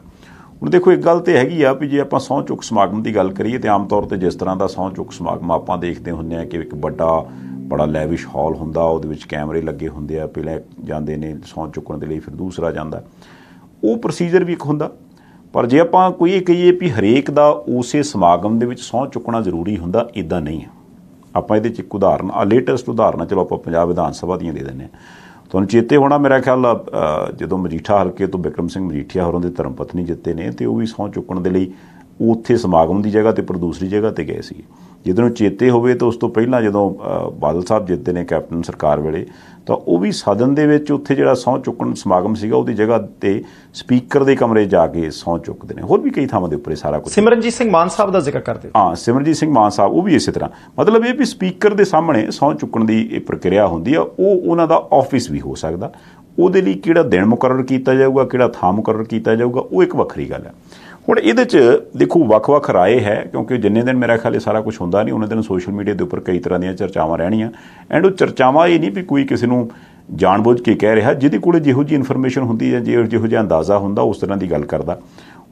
ਹੁਣ ਦੇਖੋ, ਇੱਕ ਗੱਲ ਤੇ ਹੈਗੀ ਆ ਵੀ ਜੇ ਆਪਾਂ ਸਹੁੰ ਚੁੱਕ ਸਮਾਗਮ ਦੀ ਗੱਲ ਕਰੀਏ ਤੇ ਆਮ ਤੌਰ ਤੇ ਜਿਸ ਤਰ੍ਹਾਂ ਦਾ ਸਹੁੰ ਚੁੱਕ ਸਮਾਗਮ ਆਪਾਂ ਦੇਖਦੇ ਹੁੰਦੇ ਆ ਕਿ ਇੱਕ ਵੱਡਾ, ਬੜਾ ਲੈਵਿਸ਼ ਹਾਲ ਹੁੰਦਾ, ਉਹਦੇ ਵਿੱਚ ਕੈਮਰੇ ਲੱਗੇ ਹੁੰਦੇ ਆ, ਪਹਿਲਾਂ ਜਾਂਦੇ ਨੇ ਸਹੁੰ ਚੁੱਕਣ ਦੇ ਲਈ ਫਿਰ ਦੂਸਰਾ ਜਾਂਦਾ। ਉਹ ਪ੍ਰੋਸੀਜਰ ਵੀ ਇੱਕ ਹੁੰਦਾ। ਪਰ ਜੇ ਆਪਾਂ ਕੋਈ ਇਹ ਕਹੀਏ ਵੀ ਹਰੇਕ ਦਾ ਉਸੇ ਸਮਾਗਮ ਦੇ ਵਿੱਚ ਸਹੁੰ ਚੁੱਕਣਾ ਜ਼ਰੂਰੀ ਹੁੰਦਾ ਇਦਾਂ ਨਹੀਂ ਹੈ। ਆਪਾਂ ਇਹਦੇ ਚ ਇੱਕ ਉਦਾਹਰਨ ਆ ਲੇਟੈਸਟ ਉਦਾਹਰਨ ਚਲੋ ਆਪਾਂ ਪੰਜਾਬ ਵਿਧਾਨ ਸਭਾ ਦੀਆਂ ਦੇ ਦਿੰਦੇ ਹਾਂ। ਤੁਹਾਨੂੰ ਚੇਤੇ ਹੋਣਾ ਮੇਰਾ ਖਿਆਲ ਜਦੋਂ ਮਜੀਠਾ ਹਲਕੇ ਤੋਂ ਬਿਕਰਮ ਸਿੰਘ ਮਜੀਠੀਆ ਹੋਰਾਂ ਦੇ ਧਰਮ ਪਤਨੀ ਜਿੱਤੇ ਨੇ, ਤੇ ਉਹ ਵੀ ਸਹੁੰ ਚੁੱਕਣ ਦੇ ਲਈ ਉਹ ਉੱਥੇ ਸਮਾਗਮ ਦੀ ਜਗ੍ਹਾ ਤੇ ਪਰ ਦੂਸਰੀ ਜਗ੍ਹਾ ਤੇ ਗਏ ਸੀ ਜਦੋਂ ਨੂੰ ਚੇਤੇ ਹੋਵੇ ਤਾਂ ਉਸ ਤੋਂ ਪਹਿਲਾਂ ਜਦੋਂ ਬਾਦਲ ਸਾਹਿਬ ਜਿੱਤੇ ਨੇ ਕੈਪਟਨ ਸਰਕਾਰ ਵੇਲੇ ਤਾਂ ਉਹ ਵੀ ਸਦਨ ਦੇ ਵਿੱਚ ਉੱਥੇ ਜਿਹੜਾ ਸਹੁੰ ਚੁੱਕਣ ਸਮਾਗਮ ਸੀਗਾ ਉਹਦੀ ਜਗ੍ਹਾ ਤੇ ਸਪੀਕਰ ਦੇ ਕਮਰੇ ਜਾ ਕੇ ਸਹੁੰ ਚੁੱਕਦੇ ਨੇ। ਹੋਰ ਵੀ ਕਈ ਥਾਵਾਂ ਦੇ ਉੱਪਰ ਸਾਰਾ ਕੁਝ। ਸਿਮਰਨਜੀਤ ਸਿੰਘ ਮਾਨ ਸਾਹਿਬ ਦਾ ਜ਼ਿਕਰ ਕਰਦੇ ਹੋ? ਸਿਮਰਜੀਤ ਸਿੰਘ ਮਾਨ ਸਾਹਿਬ ਉਹ ਵੀ ਇਸੇ ਤਰ੍ਹਾਂ। ਮਤਲਬ ਇਹ ਵੀ ਸਪੀਕਰ ਦੇ ਸਾਹਮਣੇ ਸਹੁੰ ਚੁੱਕਣ ਦੀ ਇਹ ਪ੍ਰਕਿਰਿਆ ਹੁੰਦੀ ਆ ਉਹ ਉਹਨਾਂ ਦਾ ਆਫਿਸ ਵੀ ਹੋ ਸਕਦਾ। ਉਹਦੇ ਲਈ ਕਿਹੜਾ ਦਿਨ ਮੁਕਰਰ ਕੀਤਾ ਜਾਊਗਾ ਕਿਹੜਾ ਥਾਂ ਮੁਕਰਰ ਕੀਤਾ ਜਾਊਗਾ ਉਹ ਇੱਕ ਵੱਖਰੀ ਗੱਲ ਹੈ ਹੁਣ ਇਹਦੇ 'ਚ ਦੇਖੋ, ਵੱਖ-ਵੱਖ ਰਾਏ ਹੈ, ਕਿਉਂਕਿ ਜਿੰਨੇ ਦਿਨ ਮੇਰਾ ਖਿਆਲ ਇਹ ਸਾਰਾ ਕੁਝ ਹੁੰਦਾ ਨਹੀਂ, ਉਹਨਾਂ ਦਿਨ ਸੋਸ਼ਲ ਮੀਡੀਆ ਦੇ ਉੱਪਰ ਕਈ ਤਰ੍ਹਾਂ ਦੀਆਂ ਚਰਚਾਵਾਂ ਰਹਿਣੀਆਂ। ਐਂਡ ਉਹ ਚਰਚਾਵਾਂ ਇਹ ਨਹੀਂ ਵੀ ਕੋਈ ਕਿਸੇ ਨੂੰ ਜਾਣਬੁੱਝ ਕੇ ਕਹਿ ਰਿਹਾ, ਜਿਹਦੇ ਕੋਲੇ ਜਿਹੋ ਜੀ ਇਨਫੋਰਮੇਸ਼ਨ ਹੁੰਦੀ ਹੈ, ਜੇ ਜਿਹੋ ਜਿਹਾ ਅੰਦਾਜ਼ਾ ਹੁੰਦਾ, ਉਸ ਤਰ੍ਹਾਂ ਦੀ ਗੱਲ ਕਰਦਾ।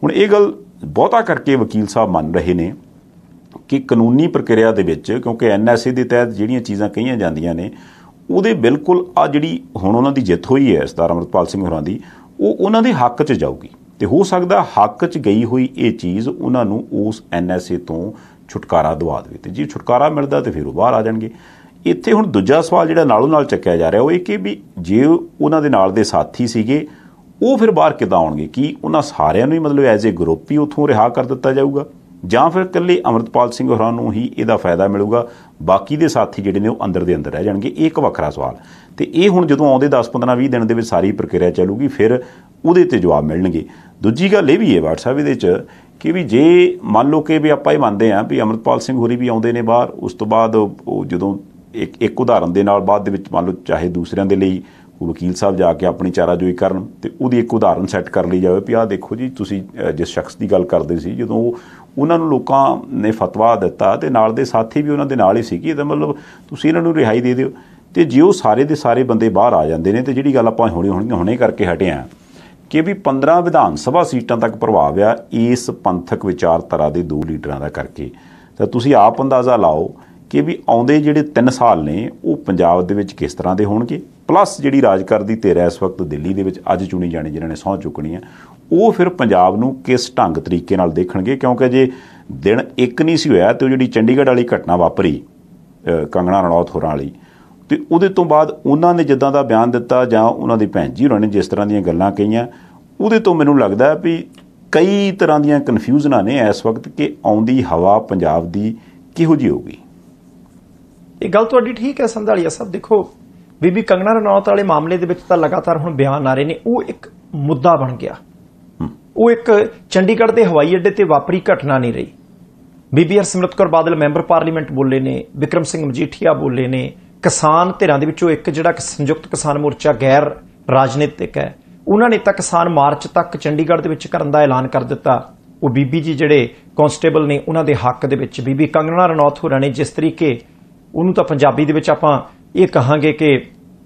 ਹੁਣ ਇਹ ਗੱਲ ਬਹੁਤਾ ਕਰਕੇ ਵਕੀਲ ਸਾਹਿਬ ਮੰਨ ਰਹੇ ਨੇ ਕਿ ਕਾਨੂੰਨੀ ਪ੍ਰਕਿਰਿਆ ਦੇ ਵਿੱਚ, ਕਿਉਂਕਿ ਐਨਐਸਏ ਦੇ ਤਹਿਤ ਜਿਹੜੀਆਂ ਚੀਜ਼ਾਂ ਕਹੀਆਂ ਜਾਂਦੀਆਂ ਨੇ, ਉਹਦੇ ਬਿਲਕੁਲ ਆ ਜਿਹੜੀ ਹੁਣ ਉਹਨਾਂ ਦੀ ਜਿੱਤ ਹੋਈ ਹੈ, ਸਰਦਾਰ ਅਮਰਪਾਲ ਸਿੰਘ ਹੋਰਾਂ ਦੀ, ਉਹ ਉਹਨਾਂ ਦੇ ਹੱਕ 'ਚ ਜਾਊਗੀ। ਤੇ ਹੋ ਸਕਦਾ ਹੱਕ 'ਚ ਗਈ ਹੋਈ ਇਹ ਚੀਜ਼ ਉਹਨਾਂ ਨੂੰ ਉਸ ਐਨਐਸਏ ਤੋਂ ਛੁਟਕਾਰਾ ਦਵਾ ਦੇਵੇ ਤੇ ਜੇ ਛੁਟਕਾਰਾ ਮਿਲਦਾ ਤੇ ਫਿਰ ਉਹ ਬਾਹਰ ਆ ਜਾਣਗੇ। ਇੱਥੇ ਹੁਣ ਦੂਜਾ ਸਵਾਲ ਜਿਹੜਾ ਨਾਲੋਂ ਨਾਲ ਚੱਕਿਆ ਜਾ ਰਿਹਾ ਉਹ ਇਹ ਕਿ ਵੀ ਜੇ ਉਹਨਾਂ ਦੇ ਨਾਲ ਦੇ ਸਾਥੀ ਸੀਗੇ, ਉਹ ਫਿਰ ਬਾਹਰ ਕਿੱਦਾਂ ਆਉਣਗੇ? ਕੀ ਉਹਨਾਂ ਸਾਰਿਆਂ ਨੂੰ ਹੀ ਮਤਲਬ ਐਜ਼ ਏ ਗਰੁੱਪ ਹੀ ਉੱਥੋਂ ਰਿਹਾ ਕਰ ਦਿੱਤਾ ਜਾਊਗਾ? ਜਾਂ ਫਿਰ ਇਕੱਲੇ ਅਮਰਤਪਾਲ ਸਿੰਘ ਹੋਰਾਂ ਨੂੰ ਹੀ ਇਹਦਾ ਫਾਇਦਾ ਮਿਲੂਗਾ? ਬਾਕੀ ਦੇ ਸਾਥੀ ਜਿਹੜੇ ਨੇ ਉਹ ਅੰਦਰ ਦੇ ਅੰਦਰ ਰਹਿ ਜਾਣਗੇ। ਇਹ ਇੱਕ ਵੱਖਰਾ ਸਵਾਲ। ਤੇ ਇਹ ਹੁਣ ਜਦੋਂ ਆਉਂਦੇ 10 15 20 ਦਿਨ ਦੇ ਵਿੱਚ ਸਾਰੀ ਪ੍ਰਕਿਰਿਆ ਚੱਲੂਗੀ, ਫਿਰ ਉਹਦੇ ਤੇ ਜਵਾਬ ਮਿਲਣਗੇ। ਦੂਜੀ ਗੱਲ ਇਹ ਵੀ ਹੈ WhatsApp ਇਹਦੇ ਚ ਕਿ ਵੀ ਜੇ ਮੰਨ ਲਓ ਕਿ ਵੀ ਆਪਾਂ ਇਹ ਮੰਨਦੇ ਆਂ ਵੀ ਅਮਰਤਪਾਲ ਸਿੰਘ ਹੋਰੀ ਵੀ ਆਉਂਦੇ ਨੇ ਬਾਹਰ, ਉਸ ਤੋਂ ਬਾਅਦ ਉਹ ਜਦੋਂ ਇੱਕ ਇੱਕ ਉਦਾਹਰਨ ਦੇ ਨਾਲ ਬਾਅਦ ਦੇ ਵਿੱਚ ਮੰਨ ਲਓ ਚਾਹੇ ਦੂਸਰਿਆਂ ਦੇ ਲਈ ਉਹ ਵਕੀਲ ਸਾਹਿਬ ਜਾ ਕੇ ਆਪਣੀ ਚਾਰਾਜੋਈ ਕਰਨ ਤੇ ਉਹਦੀ ਇੱਕ ਉਦਾਹਰਨ ਸੈੱਟ ਕਰ ਲਈ ਜਾਵੇ ਵੀ ਆਹ ਦੇਖੋ ਜੀ, ਤੁਸੀਂ ਜਿਸ ਸ਼ਖਸ ਦੀ ਗੱਲ ਕਰਦੇ ਸੀ, ਜਦੋਂ ਉਹ- ਉਹਨਾਂ ਨੂੰ ਲੋਕਾਂ ਨੇ ਫਤਵਾ ਦਿੱਤਾ ਤੇ ਨਾਲ ਦੇ ਸਾਥੀ ਵੀ ਉਹਨਾਂ ਦੇ ਨਾਲ ਹੀ ਸੀ ਕਿ ਇਹਦਾ ਮਤਲਬ ਤੁਸੀਂ ਇਹਨਾਂ ਨੂੰ ਰਿਹਾਈ ਦੇ ਦਿਓ। ਤੇ ਜੇ ਉਹ ਸਾਰੇ ਦੇ ਸਾਰੇ ਬੰਦੇ ਬਾਹਰ ਆ ਜਾਂਦੇ ਨੇ ਤੇ ਜਿਹੜੀ ਗੱਲ ਆਪਾਂ ਹੁਣੇ ਹੁਣੇ ਹੁਣੇ ਕਰਕੇ ਹਟੇ ਆਂ, ਕਿ ਵੀ 15 ਵਿਧਾਨ ਸਭਾ ਸੀਟਾਂ ਤੱਕ ਪ੍ਰਭਾਵ ਆ ਇਸ ਪੰਥਕ ਵਿਚਾਰਧਾਰਾ ਦੇ ਦੋ ਲੀਡਰਾਂ ਦਾ ਕਰਕੇ। ਤਾਂ ਤੁਸੀਂ ਆਪ ਅੰਦਾਜ਼ਾ ਲਾਓ ਕਿ ਵੀ ਆਉਂਦੇ ਜਿਹੜੇ 3 ਸਾਲ ਨੇ, ਉਹ ਪੰਜਾਬ ਦੇ ਵਿੱਚ ਕਿਸ ਤਰ੍ਹਾਂ ਦੇ ਹੋਣਗੇ? ਪਲੱਸ ਜਿਹੜੀ ਰਾਜ ਕਰਦੀ ਧਿਰ ਹੈ ਇਸ ਵਕਤ ਦਿੱਲੀ ਦੇ ਵਿੱਚ ਅੱਜ ਚੁਣੀ ਜਾਣੀ, ਜਿਨ੍ਹਾਂ ਨੇ ਸਹੁੰ ਚੁੱਕਣੀ ਹੈ ਉਹ ਫਿਰ ਪੰਜਾਬ ਨੂੰ ਕਿਸ ਢੰਗ ਤਰੀਕੇ ਨਾਲ ਦੇਖਣਗੇ? ਕਿਉਂਕਿ ਜੇ ਦਿਨ ਇੱਕ ਨਹੀਂ ਸੀ ਹੋਇਆ ਤੇ ਉਹ ਜਿਹੜੀ ਚੰਡੀਗੜ੍ਹ ਵਾਲੀ ਘਟਨਾ ਵਾਪਰੀ ਕੰਗਣਾ ਰਣੌਤ ਹੋਰਾਂ ਵਾਲੀ ਤੇ ਉਹਦੇ ਤੋਂ ਬਾਅਦ ਉਹਨਾਂ ਨੇ ਜਿੱਦਾਂ ਦਾ ਬਿਆਨ ਦਿੱਤਾ ਜਾਂ ਉਹਨਾਂ ਦੀ ਭੈਣ ਜੀ ਹੋਰਾਂ ਨੇ ਜਿਸ ਤਰ੍ਹਾਂ ਦੀਆਂ ਗੱਲਾਂ ਕਹੀਆਂ ਉਹਦੇ ਤੋਂ ਮੈਨੂੰ ਲੱਗਦਾ ਵੀ ਕਈ ਤਰ੍ਹਾਂ ਦੀਆਂ ਕਨਫਿਊਜ਼ਨਾਂ ਨੇ ਇਸ ਵਕਤ ਕਿ ਆਉਂਦੀ ਹਵਾ ਪੰਜਾਬ ਦੀ ਕਿਹੋ ਜਿਹੀ ਹੋਊਗੀ। ਇਹ ਗੱਲ ਤੁਹਾਡੀ ਠੀਕ ਹੈ ਸੰਧਾਲੀਆ ਸਾਹਿਬ। ਦੇਖੋ ਬੀਬੀ ਕੰਗਣਾ ਰਣੌਤ ਵਾਲੇ ਮਾਮਲੇ ਦੇ ਵਿੱਚ ਤਾਂ ਲਗਾਤਾਰ ਹੁਣ ਬਿਆਨ ਆ ਰਹੇ ਨੇ। ਉਹ ਇੱਕ ਮੁੱਦਾ ਬਣ ਗਿਆ। ਉਹ ਇੱਕ ਚੰਡੀਗੜ੍ਹ ਦੇ ਹਵਾਈ ਅੱਡੇ ਤੇ ਵਾਪਰੀ ਘਟਨਾ ਨਹੀਂ ਰਹੀ। ਬੀਬੀ ਹਰਸਿਮਰਤ ਕੌਰ ਬਾਦਲ ਮੈਂਬਰ ਪਾਰਲੀਮੈਂਟ ਬੋਲੇ ਨੇ ਵਿਕਰਮ ਸਿੰਘ ਮਜੀਠੀਆ ਬੋਲੇ ਨੇ ਕਿਸਾਨ ਧਿਰਾਂ ਦੇ ਵਿੱਚੋਂ ਇੱਕ ਜਿਹੜਾ ਸੰਯੁਕਤ ਕਿਸਾਨ ਮੋਰਚਾ ਗੈਰ ਰਾਜਨੀਤਿਕ ਹੈ, ਉਹਨਾਂ ਨੇ ਤਾਂ ਕਿਸਾਨ ਮਾਰਚ ਤੱਕ ਚੰਡੀਗੜ੍ਹ ਦੇ ਵਿੱਚ ਕਰਨ ਦਾ ਐਲਾਨ ਕਰ ਦਿੱਤਾ। ਉਹ ਬੀਬੀ ਜੀ ਜਿਹੜੇ ਕਾਂਸਟੇਬਲ ਨੇ, ਉਹਨਾਂ ਦੇ ਹੱਕ ਦੇ ਵਿੱਚ ਬੀਬੀ ਕੰਗਣਾ ਰਣੌਤ ਹੋਰਾਂ ਨੇ ਜਿਸ ਤਰੀਕੇ ਉਹਨੂੰ ਤਾਂ ਪੰਜਾਬੀ ਦੇ ਵਿੱਚ ਆਪਾਂ ਇਹ ਕਹਾਂਗੇ ਕਿ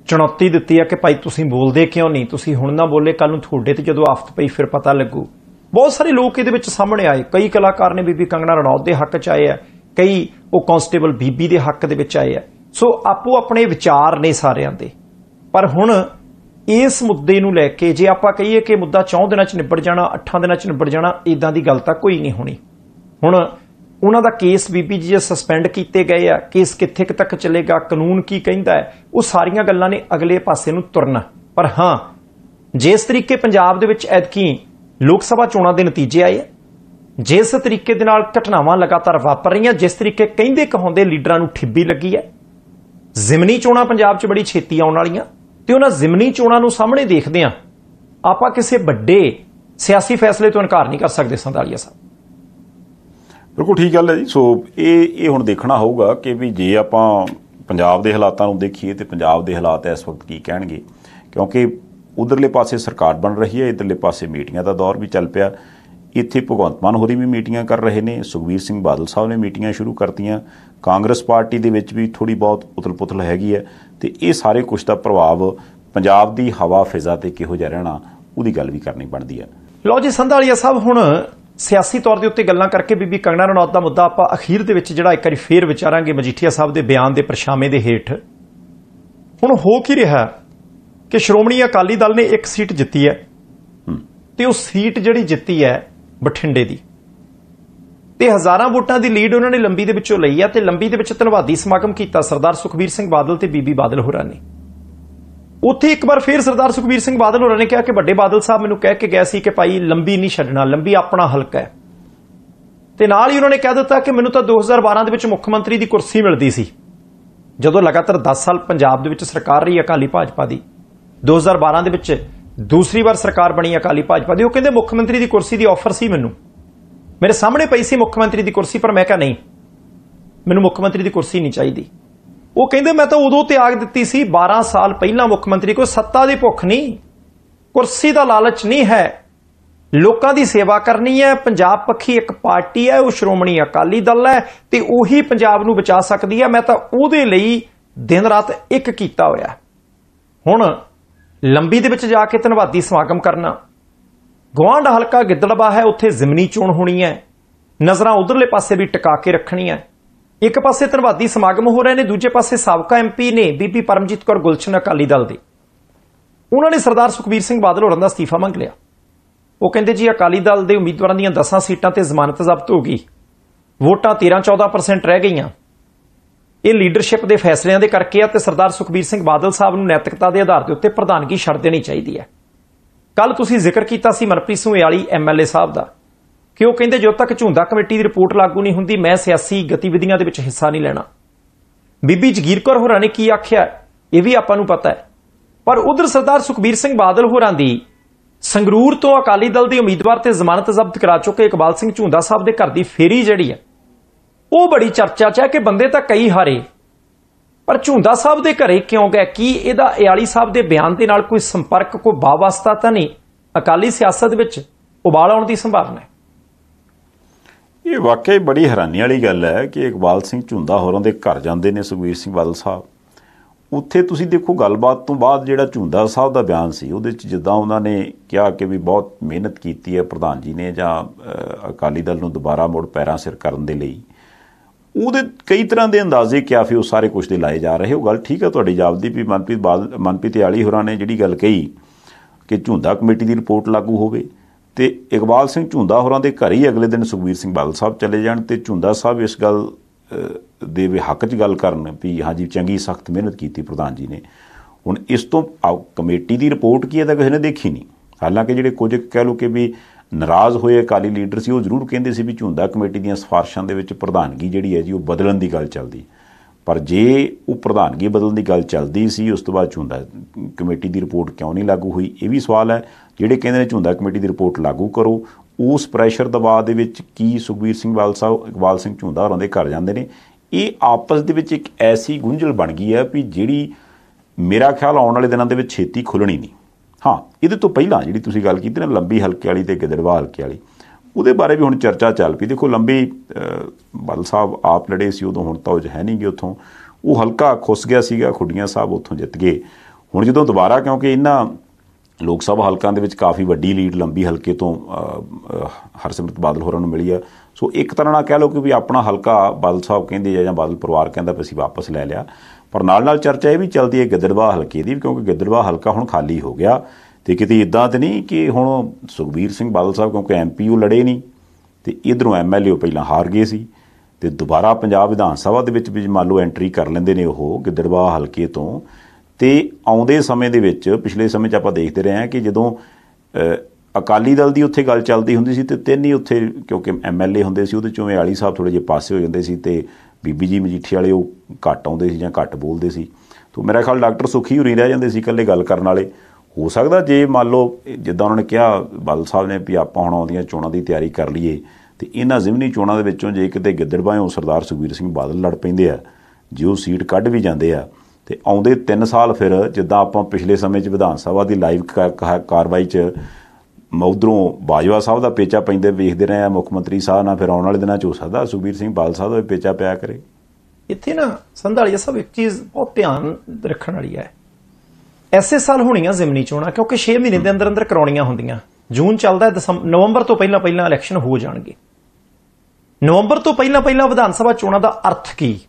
ਚੁਣੌਤੀ ਦਿੱਤੀ ਹੈ ਕਿ ਭਾਈ ਤੁਸੀਂ ਬੋਲਦੇ ਕਿਉਂ ਨਹੀਂ? ਤੁਸੀਂ ਹੁਣ ਨਾ ਬੋਲੇ ਕੱਲ ਨੂੰ ਤੁਹਾਡੇ ਤੇ ਜਦੋਂ ਆਫਤ ਪਈ ਫਿਰ ਪਤਾ ਲੱਗੂ। ਬਹੁਤ ਸਾਰੇ ਲੋਕ ਇਹਦੇ ਵਿੱਚ ਸਾਹਮਣੇ ਆਏ। ਕਈ ਕਲਾਕਾਰ ਨੇ ਬੀਬੀ ਕੰਗਣਾ ਰਣੌਤ ਦੇ ਹੱਕ 'ਚ ਆਏ ਆ, ਕਈ ਉਹ ਕਾਂਸਟੇਬਲ ਬੀਬੀ ਦੇ ਹੱਕ ਦੇ ਵਿੱਚ ਆਏ ਆ। ਸੋ ਆਪੋ ਆਪਣੇ ਵਿਚਾਰ ਨੇ ਸਾਰਿਆਂ ਦੇ। ਪਰ ਹੁਣ ਇਸ ਮੁੱਦੇ ਨੂੰ ਲੈ ਕੇ ਜੇ ਆਪਾਂ ਕਹੀਏ ਕਿ ਮੁੱਦਾ 4 ਦਿਨਾਂ 'ਚ ਨਿਬੜ ਜਾਣਾ 8 ਦਿਨਾਂ 'ਚ ਨਿਬੜ ਜਾਣਾ ਇਦਾਂ ਦੀ ਗੱਲ ਤਾਂ ਕੋਈ ਨਹੀਂ ਹੋਣੀ। ਹੁਣ ਉਹਨਾਂ ਦਾ ਕੇਸ ਬੀਬੀ ਜੀ ਸਸਪੈਂਡ ਕੀਤੇ ਗਏ ਆ, ਕੇਸ ਕਿੱਥੇ ਕੁ ਤੱਕ ਚੱਲੇਗਾ, ਕਾਨੂੰਨ ਕੀ ਕਹਿੰਦਾ ਹੈ, ਉਹ ਸਾਰੀਆਂ ਗੱਲਾਂ ਨੇ ਅਗਲੇ ਪਾਸੇ ਨੂੰ ਤੁਰਨਾ। ਪਰ ਹਾਂ, ਜਿਸ ਤਰੀਕੇ ਪੰਜਾਬ ਦੇ ਵਿੱਚ ਐਤਕੀ ਲੋਕ ਸਭਾ ਚੋਣਾਂ ਦੇ ਨਤੀਜੇ ਆਏ ਆ, ਜਿਸ ਤਰੀਕੇ ਦੇ ਨਾਲ ਘਟਨਾਵਾਂ ਲਗਾਤਾਰ ਵਾਪਰ ਰਹੀਆਂ, ਜਿਸ ਤਰੀਕੇ ਕਹਿੰਦੇ ਕਹਾਉਂਦੇ ਲੀਡਰਾਂ ਨੂੰ ਠਿੱਬੀ ਲੱਗੀ ਹੈ ਜ਼ਿਮਨੀ ਚੋਣਾਂ ਪੰਜਾਬ 'ਚ ਬੜੀ ਛੇਤੀ ਆਉਣ ਵਾਲੀਆਂ ਤੇ ਉਹਨਾਂ ਜ਼ਿਮਨੀ ਚੋਣਾਂ ਨੂੰ ਸਾਹਮਣੇ ਦੇਖਦੇ ਆ ਆਪਾਂ ਕਿਸੇ ਵੱਡੇ ਸਿਆਸੀ ਫੈਸਲੇ ਤੋਂ ਇਨਕਾਰ ਨਹੀਂ ਕਰ ਸਕਦੇ, ਸੰਧਾਲੀਆ ਸਾਹਿਬ। ਬਿਲਕੁਲ ਠੀਕ ਗੱਲ ਹੈ ਜੀ। ਸੋ ਇਹ ਇਹ ਹੁਣ ਦੇਖਣਾ ਹੋਊਗਾ ਕਿ ਵੀ ਜੇ ਆਪਾਂ ਪੰਜਾਬ ਦੇ ਹਾਲਾਤਾਂ ਨੂੰ ਦੇਖੀਏ ਤੇ ਪੰਜਾਬ ਦੇ ਹਾਲਾਤ ਇਸ ਵਕਤ ਕੀ ਕਹਿਣਗੇ। ਕਿਉਂਕਿ ਉਧਰਲੇ ਪਾਸੇ ਸਰਕਾਰ ਬਣ ਰਹੀ ਹੈ, ਇਧਰਲੇ ਪਾਸੇ ਮੀਟਿੰਗਾਂ ਦਾ ਦੌਰ ਵੀ ਚੱਲ ਪਿਆ। ਇੱਥੇ ਭਗਵੰਤ ਮਾਨ ਹੋਰੀ ਵੀ ਮੀਟਿੰਗਾਂ ਕਰ ਰਹੇ ਨੇ ਸੁਖਵੀਰ ਸਿੰਘ ਬਾਦਲ ਸਾਹਿਬ ਨੇ ਮੀਟਿੰਗਾਂ ਸ਼ੁਰੂ ਕਰਤੀਆਂ। ਕਾਂਗਰਸ ਪਾਰਟੀ ਦੇ ਵਿੱਚ ਵੀ ਥੋੜੀ ਬਹੁਤ ਉਤਲ-ਪੁਤਲ ਹੈਗੀ ਹੈ ਤੇ ਇਹ ਸਾਰੇ ਕੁਝ ਦਾ ਪ੍ਰਭਾਵ ਪੰਜਾਬ ਦੀ ਹਵਾ ਫਿਜ਼ਾ ਤੇ ਕਿਹੋ ਜਿਹਾ ਰਹਿਣਾ ਉਹਦੀ ਗੱਲ ਵੀ ਕਰਨੀ ਬਣਦੀ ਹੈ। ਲਓ ਜੀ ਸੰਧਾਲੀਆ ਸਾਹਿਬ ਹੁਣ ਸਿਆਸੀ ਤੌਰ ਦੇ ਉੱਤੇ ਗੱਲਾਂ ਕਰਕੇ ਬੀਬੀ ਕੰਗਣਾ ਰਣੌਤ ਦਾ ਮੁੱਦਾ ਆਪਾਂ ਅਖੀਰ ਦੇ ਵਿੱਚ ਜਿਹੜਾ ਇੱਕ ਵਾਰੀ ਫੇਰ ਵਿਚਾਰਾਂਗੇ ਮਜੀਠੀਆ ਸਾਹਿਬ ਦੇ ਬਿਆਨ ਦੇ ਪਰਛਾਵੇਂ ਦੇ ਹੇਠ। ਹੁਣ ਹੋ ਕੀ ਰਿਹਾ ਕਿ ਸ਼੍ਰੋਮਣੀ ਅਕਾਲੀ ਦਲ ਨੇ ਇੱਕ ਸੀਟ ਜਿੱਤੀ ਹੈ। ਤੇ ਉਹ ਸੀਟ ਜਿਹੜੀ ਜਿੱਤੀ ਹੈ ਬਠਿੰਡੇ ਦੀ। ਤੇ ਹਜ਼ਾਰਾਂ ਵੋਟਾਂ ਦੀ ਲੀਡ ਉਹਨਾਂ ਨੇ ਲੰਬੀ ਦੇ ਵਿੱਚੋਂ ਲਈ ਆ ਤੇ ਲੰਬੀ ਦੇ ਵਿੱਚ ਧੰਨਵਾਦੀ ਸਮਾਗਮ ਕੀਤਾ ਸਰਦਾਰ ਸੁਖਬੀਰ ਸਿੰਘ ਬਾਦਲ ਤੇ ਬੀਬੀ ਬਾਦਲ ਹੋਰਾਂ ਨੇ। ਉੱਥੇ ਇੱਕ ਵਾਰ ਫੇਰ ਸਰਦਾਰ ਸੁਖਬੀਰ ਸਿੰਘ ਬਾਦਲ ਹੋਰਾਂ ਨੇ ਕਿਹਾ ਕਿ ਵੱਡੇ ਬਾਦਲ ਸਾਹਿਬ ਮੈਨੂੰ ਕਹਿ ਕੇ ਗਏ ਸੀ ਕਿ ਭਾਈ ਲੰਬੀ ਨਹੀਂ ਛੱਡਣਾ, ਲੰਬੀ ਆਪਣਾ ਹਲਕਾ ਹੈ। ਤੇ ਨਾਲ ਹੀ ਉਹਨਾਂ ਨੇ ਕਹਿ ਦਿੱਤਾ ਕਿ ਮੈਨੂੰ ਤਾਂ 2012 ਦੇ ਵਿੱਚ ਮੁੱਖ ਮੰਤਰੀ ਦੀ ਕੁਰਸੀ ਮਿਲਦੀ ਸੀ। ਜਦੋਂ ਲਗਾਤਾਰ 10 ਸਾਲ ਪੰਜਾਬ ਦੇ ਵਿੱਚ ਸਰਕਾਰ ਰਹੀ ਅਕਾਲੀ ਭਾਜਪਾ ਦੀ 2012 ਦੇ ਵਿੱਚ ਦੂਸਰੀ ਵਾਰ ਸਰਕਾਰ ਬਣੀ ਅਕਾਲੀ ਭਾਜਪਾ ਦੀ, ਉਹ ਕਹਿੰਦੇ ਮੁੱਖ ਮੰਤਰੀ ਦੀ ਕੁਰਸੀ ਦੀ ਆਫਰ ਸੀ ਮੈਨੂੰ। ਮੇਰੇ ਸਾਹਮਣੇ ਪਈ ਸੀ ਮੁੱਖ ਮੰਤਰੀ ਦੀ ਕੁਰਸੀ, ਪਰ ਮੈਂ ਕਿਹਾ ਨਹੀਂ, ਮੈਨੂੰ ਮੁੱਖ ਮੰਤਰੀ ਦੀ ਕੁਰਸੀ ਨਹੀਂ ਚਾਹੀਦੀ। ਉਹ ਕਹਿੰਦੇ, ਮੈਂ ਤਾਂ ਉਦੋਂ ਤਿਆਗ ਦਿੱਤੀ ਸੀ 12 ਸਾਲ ਪਹਿਲਾਂ ਮੁੱਖ ਮੰਤਰੀ, ਕੋਈ ਸੱਤਾ ਦੀ ਭੁੱਖ ਨਹੀਂ, ਕੁਰਸੀ ਦਾ ਲਾਲਚ ਨਹੀਂ ਹੈ, ਲੋਕਾਂ ਦੀ ਸੇਵਾ ਕਰਨੀ ਹੈ, ਪੰਜਾਬ ਪੱਖੀ ਇੱਕ ਪਾਰਟੀ ਹੈ, ਉਹ ਸ਼੍ਰੋਮਣੀ ਅਕਾਲੀ ਦਲ ਹੈ, ਤੇ ਉਹੀ ਪੰਜਾਬ ਨੂੰ ਬਚਾ ਸਕਦੀ ਹੈ। ਮੈਂ ਤਾਂ ਉਹਦੇ ਲਈ ਦਿਨ ਰਾਤ ਇੱਕ ਕੀਤਾ ਹੋਇਆ। ਹੁਣ ਲੰਬੀ ਦੇ ਵਿੱਚ ਜਾ ਕੇ ਧੰਨਵਾਦੀ ਸਮਾਗਮ ਕਰਨਾ ਗਵਾਂਡ ਹਲਕਾ ਗਿੱਦੜਬਾ ਹੈ, ਉੱਥੇ ਜ਼ਿਮਨੀ ਚੋਣ ਹੋਣੀ ਹੈ। ਨਜ਼ਰਾਂ ਉਧਰਲੇ ਪਾਸੇ ਵੀ ਟਿਕਾ ਕੇ ਰੱਖਣੀ ਹੈ। ਇੱਕ ਪਾਸੇ ਧੰਨਵਾਦੀ ਸਮਾਗਮ ਹੋ ਰਹੇ ਨੇ, ਦੂਜੇ ਪਾਸੇ ਸਾਬਕਾ ਐਮਪੀ ਨੇ ਬੀਬੀ ਪਰਮਜੀਤ ਕੌਰ ਗੁਲਸ਼ਨ ਅਕਾਲੀ ਦਲ ਦੇ। ਉਹਨਾਂ ਨੇ ਸਰਦਾਰ ਸੁਖਬੀਰ ਸਿੰਘ ਬਾਦਲ ਹੋਰਾਂ ਦਾ ਅਸਤੀਫਾ ਮੰਗ ਲਿਆ। ਉਹ ਕਹਿੰਦੇ ਜੀ, ਅਕਾਲੀ ਦਲ ਦੇ ਉਮੀਦਵਾਰਾਂ ਦੀਆਂ 10 ਸੀਟਾਂ ਤੇ ਜ਼ਮਾਨਤ ਜ਼ਬਤ ਹੋ ਗਈ। ਵੋਟਾਂ 13-14% ਰਹਿ ਗਈਆਂ। ਇਹ ਲੀਡਰਸ਼ਿਪ ਦੇ ਫੈਸਲਿਆਂ ਦੇ ਕਰਕੇ ਆ ਤੇ ਸਰਦਾਰ ਸੁਖਬੀਰ ਸਿੰਘ ਬਾਦਲ ਸਾਹਿਬ ਨੂੰ ਨੈਤਿਕਤਾ ਦੇ ਆਧਾਰ ਦੇ ਉੱਤੇ ਪ੍ਰਧਾਨਗੀ ਛੱਡ ਦੇਣੀ ਚਾਹੀਦੀ ਹੈ। ਕੱਲ ਤੁਸੀਂ ਜ਼ਿਕਰ ਕੀਤਾ ਸੀ ਮਨਪ੍ਰੀਤ ਸਿੰਘ ਵਾਲੀ ਐਮਐਲਏ ਸਾਹਿਬ ਦਾ, ਕਿ ਉਹ ਕਹਿੰਦੇ ਜਦੋਂ ਤੱਕ ਝੁੰਦਾ ਕਮੇਟੀ ਦੀ ਰਿਪੋਰਟ ਲਾਗੂ ਨਹੀਂ ਹੁੰਦੀ, ਮੈਂ ਸਿਆਸੀ ਗਤੀਵਿਧੀਆਂ ਦੇ ਵਿੱਚ ਹਿੱਸਾ ਨਹੀਂ ਲੈਣਾ। ਬੀਬੀ ਜਗੀਰ ਕੌਰ ਹੋਰਾਂ ਨੇ ਕੀ ਆਖਿਆ? ਇਹ ਵੀ ਆਪਾਂ ਨੂੰ ਪਤਾ ਹੈ। ਪਰ ਉਧਰ ਸਰਦਾਰ ਸੁਖਬੀਰ ਸਿੰਘ ਬਾਦਲ ਹੋਰਾਂ ਦੀ ਸੰਗਰੂਰ ਤੋਂ ਅਕਾਲੀ ਦਲ ਦੇ ਉਮੀਦਵਾਰ ਤੇ ਜ਼ਮਾਨਤ ਜ਼ਬਤ ਕਰਾ ਚੁੱਕੇ ਇਕਬਾਲ ਸਿੰਘ ਝੁੰਦਾ ਸਾਹਿਬ ਦੇ ਘਰ ਦੀ ਫੇਰੀ ਜਿਹੜੀ ਹੈ, ਉਹ ਬੜੀ ਚਰਚਾ 'ਚ ਹੈ ਕਿ ਬੰਦੇ ਤਾਂ ਕਈ ਹਾਰੇ। ਪਰ ਝੁੰਦਾ ਸਾਹਿਬ ਦੇ ਘਰੇ ਕਿਉਂ ਗਏ? ਕੀ ਇਹਦਾ ਇਆਲੀ ਸਾਹਿਬ ਦੇ ਬਿਆਨ ਦੇ ਨਾਲ ਕੋਈ ਸੰਪਰਕ, ਕੋਈ ਵਾਸਤਾ ਤਾਂ ਨਹੀਂ? ਅਕਾਲੀ ਸਿਆਸਤ ਵਿੱਚ ਉਬਾਲ ਆਉਣ ਦੀ ਸੰਭਾਵਨਾ ਹੈ। ਇਹ ਵਾਕਈ ਬੜੀ ਹੈਰਾਨੀ ਵਾਲੀ ਗੱਲ ਹੈ ਕਿ ਇਕਬਾਲ ਸਿੰਘ ਝੁੰਦਾ ਹੋਰਾਂ ਦੇ ਘਰ ਜਾਂਦੇ ਨੇ ਸੁਖਵੀਰ ਸਿੰਘ ਬਾਦਲ ਸਾਹਿਬ। ਉੱਥੇ ਤੁਸੀਂ ਦੇਖੋ ਗੱਲਬਾਤ ਤੋਂ ਬਾਅਦ ਜਿਹੜਾ ਝੁੰਦਾ ਸਾਹਿਬ ਦਾ ਬਿਆਨ ਸੀ, ਉਹਦੇ ਚ ਜਿੱਦਾਂ ਉਹਨਾਂ ਨੇ ਕਿਹਾ ਕਿ ਵੀ ਬਹੁਤ ਮਿਹਨਤ ਕੀਤੀ ਹੈ ਪ੍ਰਧਾਨ ਜੀ ਨੇ ਜਾਂ ਅਕਾਲੀ ਦਲ ਨੂੰ ਦੁਬਾਰਾ ਮੁੜ ਪੈਰਾਂ ਸਿਰ ਕਰਨ ਦੇ ਲਈ। ਉਹਦੇ ਕਈ ਤਰ੍ਹਾਂ ਦੇ ਅੰਦਾਜ਼ੇ ਕਿਆ ਫਿਰ ਉਹ ਸਾਰੇ ਕੁਝ ਦੇ ਲਾਏ ਜਾ ਰਹੇ। ਉਹ ਗੱਲ ਠੀਕ ਹੈ ਤੁਹਾਡੀ ਜਾਪਦੀ ਵੀ ਮਨਪ੍ਰੀਤ ਬਾਦਲ ਮਨਪ੍ਰੀਤ ਆਲੀ ਹੋਰਾਂ ਨੇ ਜਿਹੜੀ ਗੱਲ ਕਹੀ ਕਿ ਝੁੰਦਾ ਕਮੇਟੀ ਦੀ ਰਿਪੋਰਟ ਲਾਗੂ ਹੋਵੇ ਤੇ ਇਕਬਾਲ ਸਿੰਘ ਝੁੰਦਾ ਹੋਰਾਂ ਦੇ ਘਰ ਹੀ ਅਗਲੇ ਦਿਨ ਸੁਖਬੀਰ ਸਿੰਘ ਬਾਦਲ ਸਾਹਿਬ ਚਲੇ ਜਾਣ ਤੇ ਝੁੰਦਾ ਸਾਹਿਬ ਇਸ ਗੱਲ ਦੇ ਵੀ ਹੱਕ 'ਚ ਗੱਲ ਕਰਨ ਵੀ ਹਾਂਜੀ ਚੰਗੀ ਸਖਤ ਮਿਹਨਤ ਕੀਤੀ ਪ੍ਰਧਾਨ ਜੀ ਨੇ। ਹੁਣ ਇਸ ਤੋਂ ਕਮੇਟੀ ਦੀ ਰਿਪੋਰਟ ਕੀ ਹੈ ਤਾਂ ਕਿਸੇ ਨੇ ਦੇਖੀ ਨਹੀਂ। ਹਾਲਾਂਕਿ ਜਿਹੜੇ ਕੁਝ ਕਹਿ ਲੋ ਕਿ ਵੀ ਨਾਰਾਜ਼ ਹੋਏ ਅਕਾਲੀ ਲੀਡਰ ਸੀ, ਉਹ ਜ਼ਰੂਰ ਕਹਿੰਦੇ ਸੀ ਵੀ ਝੁੰਦਾ ਕਮੇਟੀ ਦੀਆਂ ਸਿਫਾਰਸ਼ਾਂ ਦੇ ਵਿੱਚ ਪ੍ਰਧਾਨਗੀ ਜਿਹੜੀ ਹੈ ਜੀ, ਉਹ ਬਦਲਣ ਦੀ ਗੱਲ ਚੱਲਦੀ। ਪਰ ਜੇ ਉਹ ਪ੍ਰਧਾਨਗੀ ਬਦਲਣ ਦੀ ਗੱਲ ਚੱਲਦੀ ਸੀ, ਉਸ ਤੋਂ ਬਾਅਦ ਝੁੰਦਾ ਕਮੇਟੀ ਦੀ ਰਿਪੋਰਟ ਕਿਉਂ ਨਹੀਂ ਲਾਗੂ ਹੋਈ? ਇਹ ਵੀ ਸਵਾਲ ਹੈ। ਜਿਹੜੇ ਕਹਿੰਦੇ ਨੇ ਝੁੰਦਾ ਕਮੇਟੀ ਦੀ ਰਿਪੋਰਟ ਲਾਗੂ ਕਰੋ, ਉਸ ਪ੍ਰੈਸ਼ਰ ਦਬਾਅ ਦੇ ਵਿੱਚ ਕੀ ਸੁਖਬੀਰ ਸਿੰਘ ਬਾਲ ਸਾਹਿਬ, ਇਕਬਾਲ ਸਿੰਘ ਝੁੰਦਾ ਹੋਰਾਂ ਦੇ ਘਰ ਜਾਂਦੇ ਨੇ? ਇਹ ਆਪਸ ਦੇ ਵਿੱਚ ਇੱਕ ਐਸੀ ਗੁੰਝਲ ਬਣ ਗਈ ਹੈ ਵੀ ਜਿਹੜੀ ਮੇਰਾ ਖਿਆਲ ਆਉਣ ਵਾਲੇ ਦਿਨਾਂ ਦੇ ਵਿੱਚ ਛੇਤੀ ਖੁੱਲਣੀ ਨਹੀਂ। ਹਾਂ ਇਹਦੇ ਤੋਂ ਪਹਿਲਾਂ ਜਿਹੜੀ ਤੁਸੀਂ ਗੱਲ ਕੀਤੀ ਨਾ ਲੰਬੀ ਹਲਕੇ ਵਾਲੀ ਤੇ ਗਿੱਦੜਵਾ ਹਲਕੇ ਵਾਲੀ ਉਹਦੇ ਬਾਰੇ ਵੀ ਹੁਣ ਚਰਚਾ ਚੱਲ ਪਈ। ਦੇਖੋ ਲੰਬੀ ਅਹ, ਬਾਦਲ ਸਾਹਿਬ ਆਪ ਲੜੇ ਸੀ ਉਦੋਂ ਹੁਣ ਤਾਂ ਉਹ ਹੈ ਨਹੀਂ ਗੇ ਉੱਥੋਂ। ਉਹ ਹਲਕਾ ਖੁੱਸ ਗਿਆ ਸੀਗਾ ਖੁੱਡੀਆਂ ਸਾਹਿਬ ਉੱਥੋਂ ਜਿੱਤ ਗਏ। ਹੁਣ ਜਦੋਂ ਦੁਬਾਰਾ ਕਿਉਂਕਿ ਇਹਨਾਂ ਲੋਕ ਸਭਾ ਹਲਕਾਂ ਦੇ ਵਿੱਚ ਕਾਫੀ ਵੱਡੀ ਲੀਡ ਲੰਬੀ ਹਲਕੇ ਤੋਂ ਹਰਸਿਮਰਤ ਬਾਦਲ ਹੋਰਾਂ ਨੂੰ ਮਿਲੀ ਆ। ਸੋ ਇੱਕ ਤਰ੍ਹਾਂ ਨਾਲ ਕਹਿ ਲਓ ਕਿ ਵੀ ਆਪਣਾ ਹਲਕਾ ਬਾਦਲ ਸਾਹਿਬ ਕਹਿੰਦੇ ਆ ਜਾਂ ਬਾਦਲ ਪਰਿਵਾਰ ਕਹਿੰਦਾ ਵੀ ਅਸੀਂ ਵਾਪਸ ਲੈ ਲਿਆ। ਪਰ ਨਾਲ ਨਾਲ ਚਰਚਾ ਇਹ ਵੀ ਚੱਲਦੀ ਹੈ ਗਿੱਦੜਵਾ ਹਲਕੇ ਦੀ ਵੀ ਕਿਉਂਕਿ ਗਿੱਦੜਵਾ ਹਲਕਾ ਹੁਣ ਖਾਲੀ ਹੋ ਗਿਆ ਤੇ ਕਿਤੇ ਇਦਾਂ ਤੇ ਨਹੀਂ ਕਿ ਹੁਣ ਸੁਖਬੀਰ ਸਿੰਘ ਬਾਦਲ ਸਾਹਿਬ, ਕਿਉਂਕਿ ਐਮਪੀ ਉਹ ਲੜੇ ਨਹੀਂ, ਤੇ ਇਧਰੋਂ ਐਮਐਲਏ ਉਹ ਪਹਿਲਾਂ ਹਾਰ ਗਏ ਸੀ, ਤੇ ਦੁਬਾਰਾ ਪੰਜਾਬ ਵਿਧਾਨ ਸਭਾ ਦੇ ਵਿੱਚ ਵੀ ਮੰਨ ਲਓ ਐਂਟਰੀ ਕਰ ਲੈਂਦੇ ਨੇ ਉਹ ਗਿੱਦੜਵਾ ਹਲਕੇ ਤੋਂ, ਤੇ ਆਉਂਦੇ ਸਮੇਂ ਦੇ ਵਿੱਚ, ਪਿਛਲੇ ਸਮੇਂ 'ਚ ਆਪਾਂ ਦੇਖਦੇ ਰਹੇ ਹਾਂ ਕਿ ਜਦੋਂ ਅਕਾਲੀ ਦਲ ਦੀ ਉੱਥੇ ਗੱਲ ਚੱਲਦੀ ਹੁੰਦੀ ਸੀ ਤੇ ਤਿੰਨ ਹੀ ਉੱਥੇ ਕਿਉਂਕਿ ਐਮਐਲਏ ਹੁੰਦੇ ਸੀ, ਉਹਦੇ ਚੋਂ ਇਹ ਆਲੀ ਸਾਹਿਬ ਥੋੜੇ ਜਿਹੇ ਪਾਸੇ ਹੋ ਜਾਂਦੇ ਸੀ ਤੇ ਬੀਬੀ ਜੀ ਮਜੀਠੀ ਵਾਲੇ ਉਹ ਘੱਟ ਆਉਂਦੇ ਸੀ ਜਾਂ ਘੱਟ ਬੋਲਦੇ ਸੀ। ਤੋਂ ਮੇਰਾ ਖਿਆਲ ਡਾਕਟਰ ਸੁਖੀ ਹੋਰੀ ਰਹਿ ਜਾਂਦੇ ਸੀ ਇਕੱਲੇ ਗੱਲ ਕਰਨ ਵਾਲੇ। ਹੋ ਸਕਦਾ ਜੇ ਮੰਨ ਲਓ ਜਿੱਦਾਂ ਉਹਨਾਂ ਨੇ ਕਿਹਾ ਬਾਦਲ ਸਾਹਿਬ ਨੇ ਵੀ ਆਪਾਂ ਹੁਣ ਆਉਂਦੀਆਂ ਚੋਣਾਂ ਦੀ ਤਿਆਰੀ ਕਰ ਲਈਏ, ਤੇ ਇਹਨਾਂ ਜ਼ਿਮਨੀ ਚੋਣਾਂ ਦੇ ਵਿੱਚੋਂ ਜੇ ਕਿਤੇ ਗਿੱਦੜਬਾਹੋਂ ਸਰਦਾਰ ਸੁਖਬੀਰ ਸਿੰਘ ਬਾਦਲ ਲੜ ਪੈਂਦੇ ਆ, ਜੇ ਉਹ ਸੀਟ ਕੱਢ ਵੀ ਜਾਂਦੇ ਆ, ਤੇ ਆਉਂਦੇ 3 ਸਾਲ ਫਿਰ ਜਿੱਦਾਂ ਆਪਾਂ ਪਿਛਲੇ ਸਮੇਂ 'ਚ ਵਿਧਾਨ ਸਭਾ ਦੀ ਲਾਈਵ ਕਾਰਵਾਈ 'ਚ ਮੌਦਰੋਂ ਬਾਜਵਾ ਸਾਹਿਬ ਦਾ ਪੇਚਾ ਪੈਂਦੇ ਵੇਖਦੇ ਰਹੇ ਆ ਮੁੱਖ ਮੰਤਰੀ ਸਾਹਿਬ ਨਾਲ ਫਿਰ ਆਉਣ ਵਾਲੇ ਦਿਨਾਂ 'ਚ ਹੋ ਸਕਦਾ ਸੁਖਬੀਰ ਸਿੰਘ ਬਾਦਲ ਸਾਹਿਬ ਦਾ ਵੀ ਪੇਚਾ ਪਿਆ ਕਰੇ। ਇੱਥੇ ਨਾ ਸੰਧਾਲੀਆ ਸਾਹਿਬ ਇੱਕ ਚੀਜ਼ ਬਹੁਤ ਧਿਆਨ ਰੱਖਣ ਵਾਲੀ ਹੈ। ਐਸੇ ਸਾਲ ਹੋਣੀਆਂ ਜ਼ਿਮਨੀ ਚੋਣਾਂ ਕਿਉਂਕਿ 6 ਮਹੀਨੇ ਦੇ ਅੰਦਰ ਅੰਦਰ ਕਰਾਉਣੀਆਂ ਹੁੰਦੀਆਂ। ਜੂਨ ਚੱਲਦਾ ਨਵੰਬਰ ਤੋਂ ਪਹਿਲਾਂ ਪਹਿਲਾਂ ਇਲੈਕਸ਼ਨ ਹੋ ਜਾਣਗੇ। ਨਵੰਬਰ ਤੋਂ ਪਹਿਲਾਂ ਪਹਿਲਾਂ ਵਿਧਾਨ ਸਭਾ ਚੋਣਾਂ ਦਾ ਅਰਥ ਕੀ?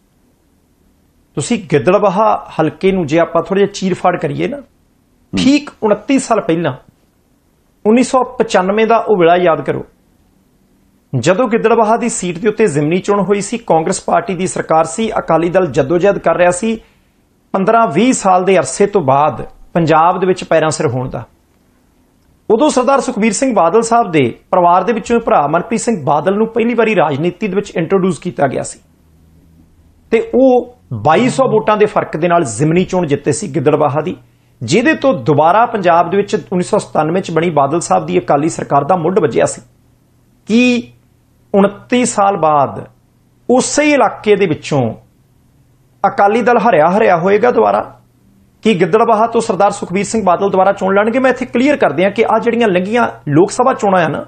ਤੁਸੀਂ ਗਿੱਦੜਬਾਹਾ ਹਲਕੇ ਨੂੰ ਜੇ ਆਪਾਂ ਥੋੜਾ ਜਿਹਾ ਚੀਰਫਾੜ ਕਰੀਏ ਨਾ ਠੀਕ 29 ਸਾਲ ਪਹਿਲਾਂ 1995 ਦਾ ਉਹ ਵੇਲਾ ਯਾਦ ਕਰੋ। ਜਦੋਂ ਗਿੱਦੜਬਾਹਾ ਦੀ ਸੀਟ ਦੇ ਉੱਤੇ ਜ਼ਿਮਨੀ ਚੋਣ ਹੋਈ ਸੀ, ਕਾਂਗਰਸ ਪਾਰਟੀ ਦੀ ਸਰਕਾਰ ਸੀ, ਅਕਾਲੀ ਦਲ ਜਦੋਜਹਿਦ ਕਰ ਰਿਹਾ ਸੀ 15-20 ਸਾਲ ਦੇ ਅਰਸੇ ਤੋਂ ਬਾਅਦ ਪੰਜਾਬ ਦੇ ਵਿੱਚ ਪੈਰਾਂ ਸਿਰ ਹੋਣ ਦਾ। ਉਦੋਂ ਸਰਦਾਰ ਸੁਖਬੀਰ ਸਿੰਘ ਬਾਦਲ ਸਾਹਿਬ ਦੇ ਪਰਿਵਾਰ ਦੇ ਵਿੱਚੋਂ ਭਰਾ ਮਨਪ੍ਰੀਤ ਸਿੰਘ ਬਾਦਲ ਨੂੰ ਪਹਿਲੀ ਵਾਰੀ ਰਾਜਨੀਤੀ ਦੇ ਵਿੱਚ ਇੰਟਰੋਡਿਊਸ ਕੀਤਾ ਗਿਆ ਸੀ। ਤੇ ਉਹ 2200 ਵੋਟਾਂ ਦੇ ਫ਼ਰਕ ਦੇ ਨਾਲ ਜ਼ਿਮਨੀ ਚੋਣ ਜਿੱਤੇ ਸੀ ਗਿੱਦੜਬਾਹਾ ਦੀ। ਜਿਹਦੇ ਤੋਂ ਦੁਬਾਰਾ ਪੰਜਾਬ ਦੇ ਵਿੱਚ 1997 ਚ ਬਣੀ ਬਾਦਲ ਸਾਹਿਬ ਦੀ ਅਕਾਲੀ ਸਰਕਾਰ ਦਾ ਮੁੱਢ ਵੱਜਿਆ ਸੀ। ਕਿ 29 ਸਾਲ ਬਾਅਦ ਉਸੇ ਇਲਾਕੇ ਦੇ ਵਿੱਚੋਂ ਅਕਾਲੀ ਦਲ ਹਰਿਆ ਹਰਿਆ ਹੋਏਗਾ ਦੁਬਾਰਾ? ਕਿ ਗਿੱਦੜਬਾਹਾ ਤੋਂ ਸਰਦਾਰ ਸੁਖਬੀਰ ਸਿੰਘ ਬਾਦਲ ਦੁਬਾਰਾ ਚੋਣ ਲੜਨਗੇ? ਮੈਂ ਇੱਥੇ ਕਲੀਅਰ ਕਰ ਦਿਆਂ ਕਿ ਆ ਜਿਹੜੀਆਂ ਲੰਗੀਆਂ ਲੋਕ ਸਭਾ ਚੋਣਾਂ ਆ ਨਾ,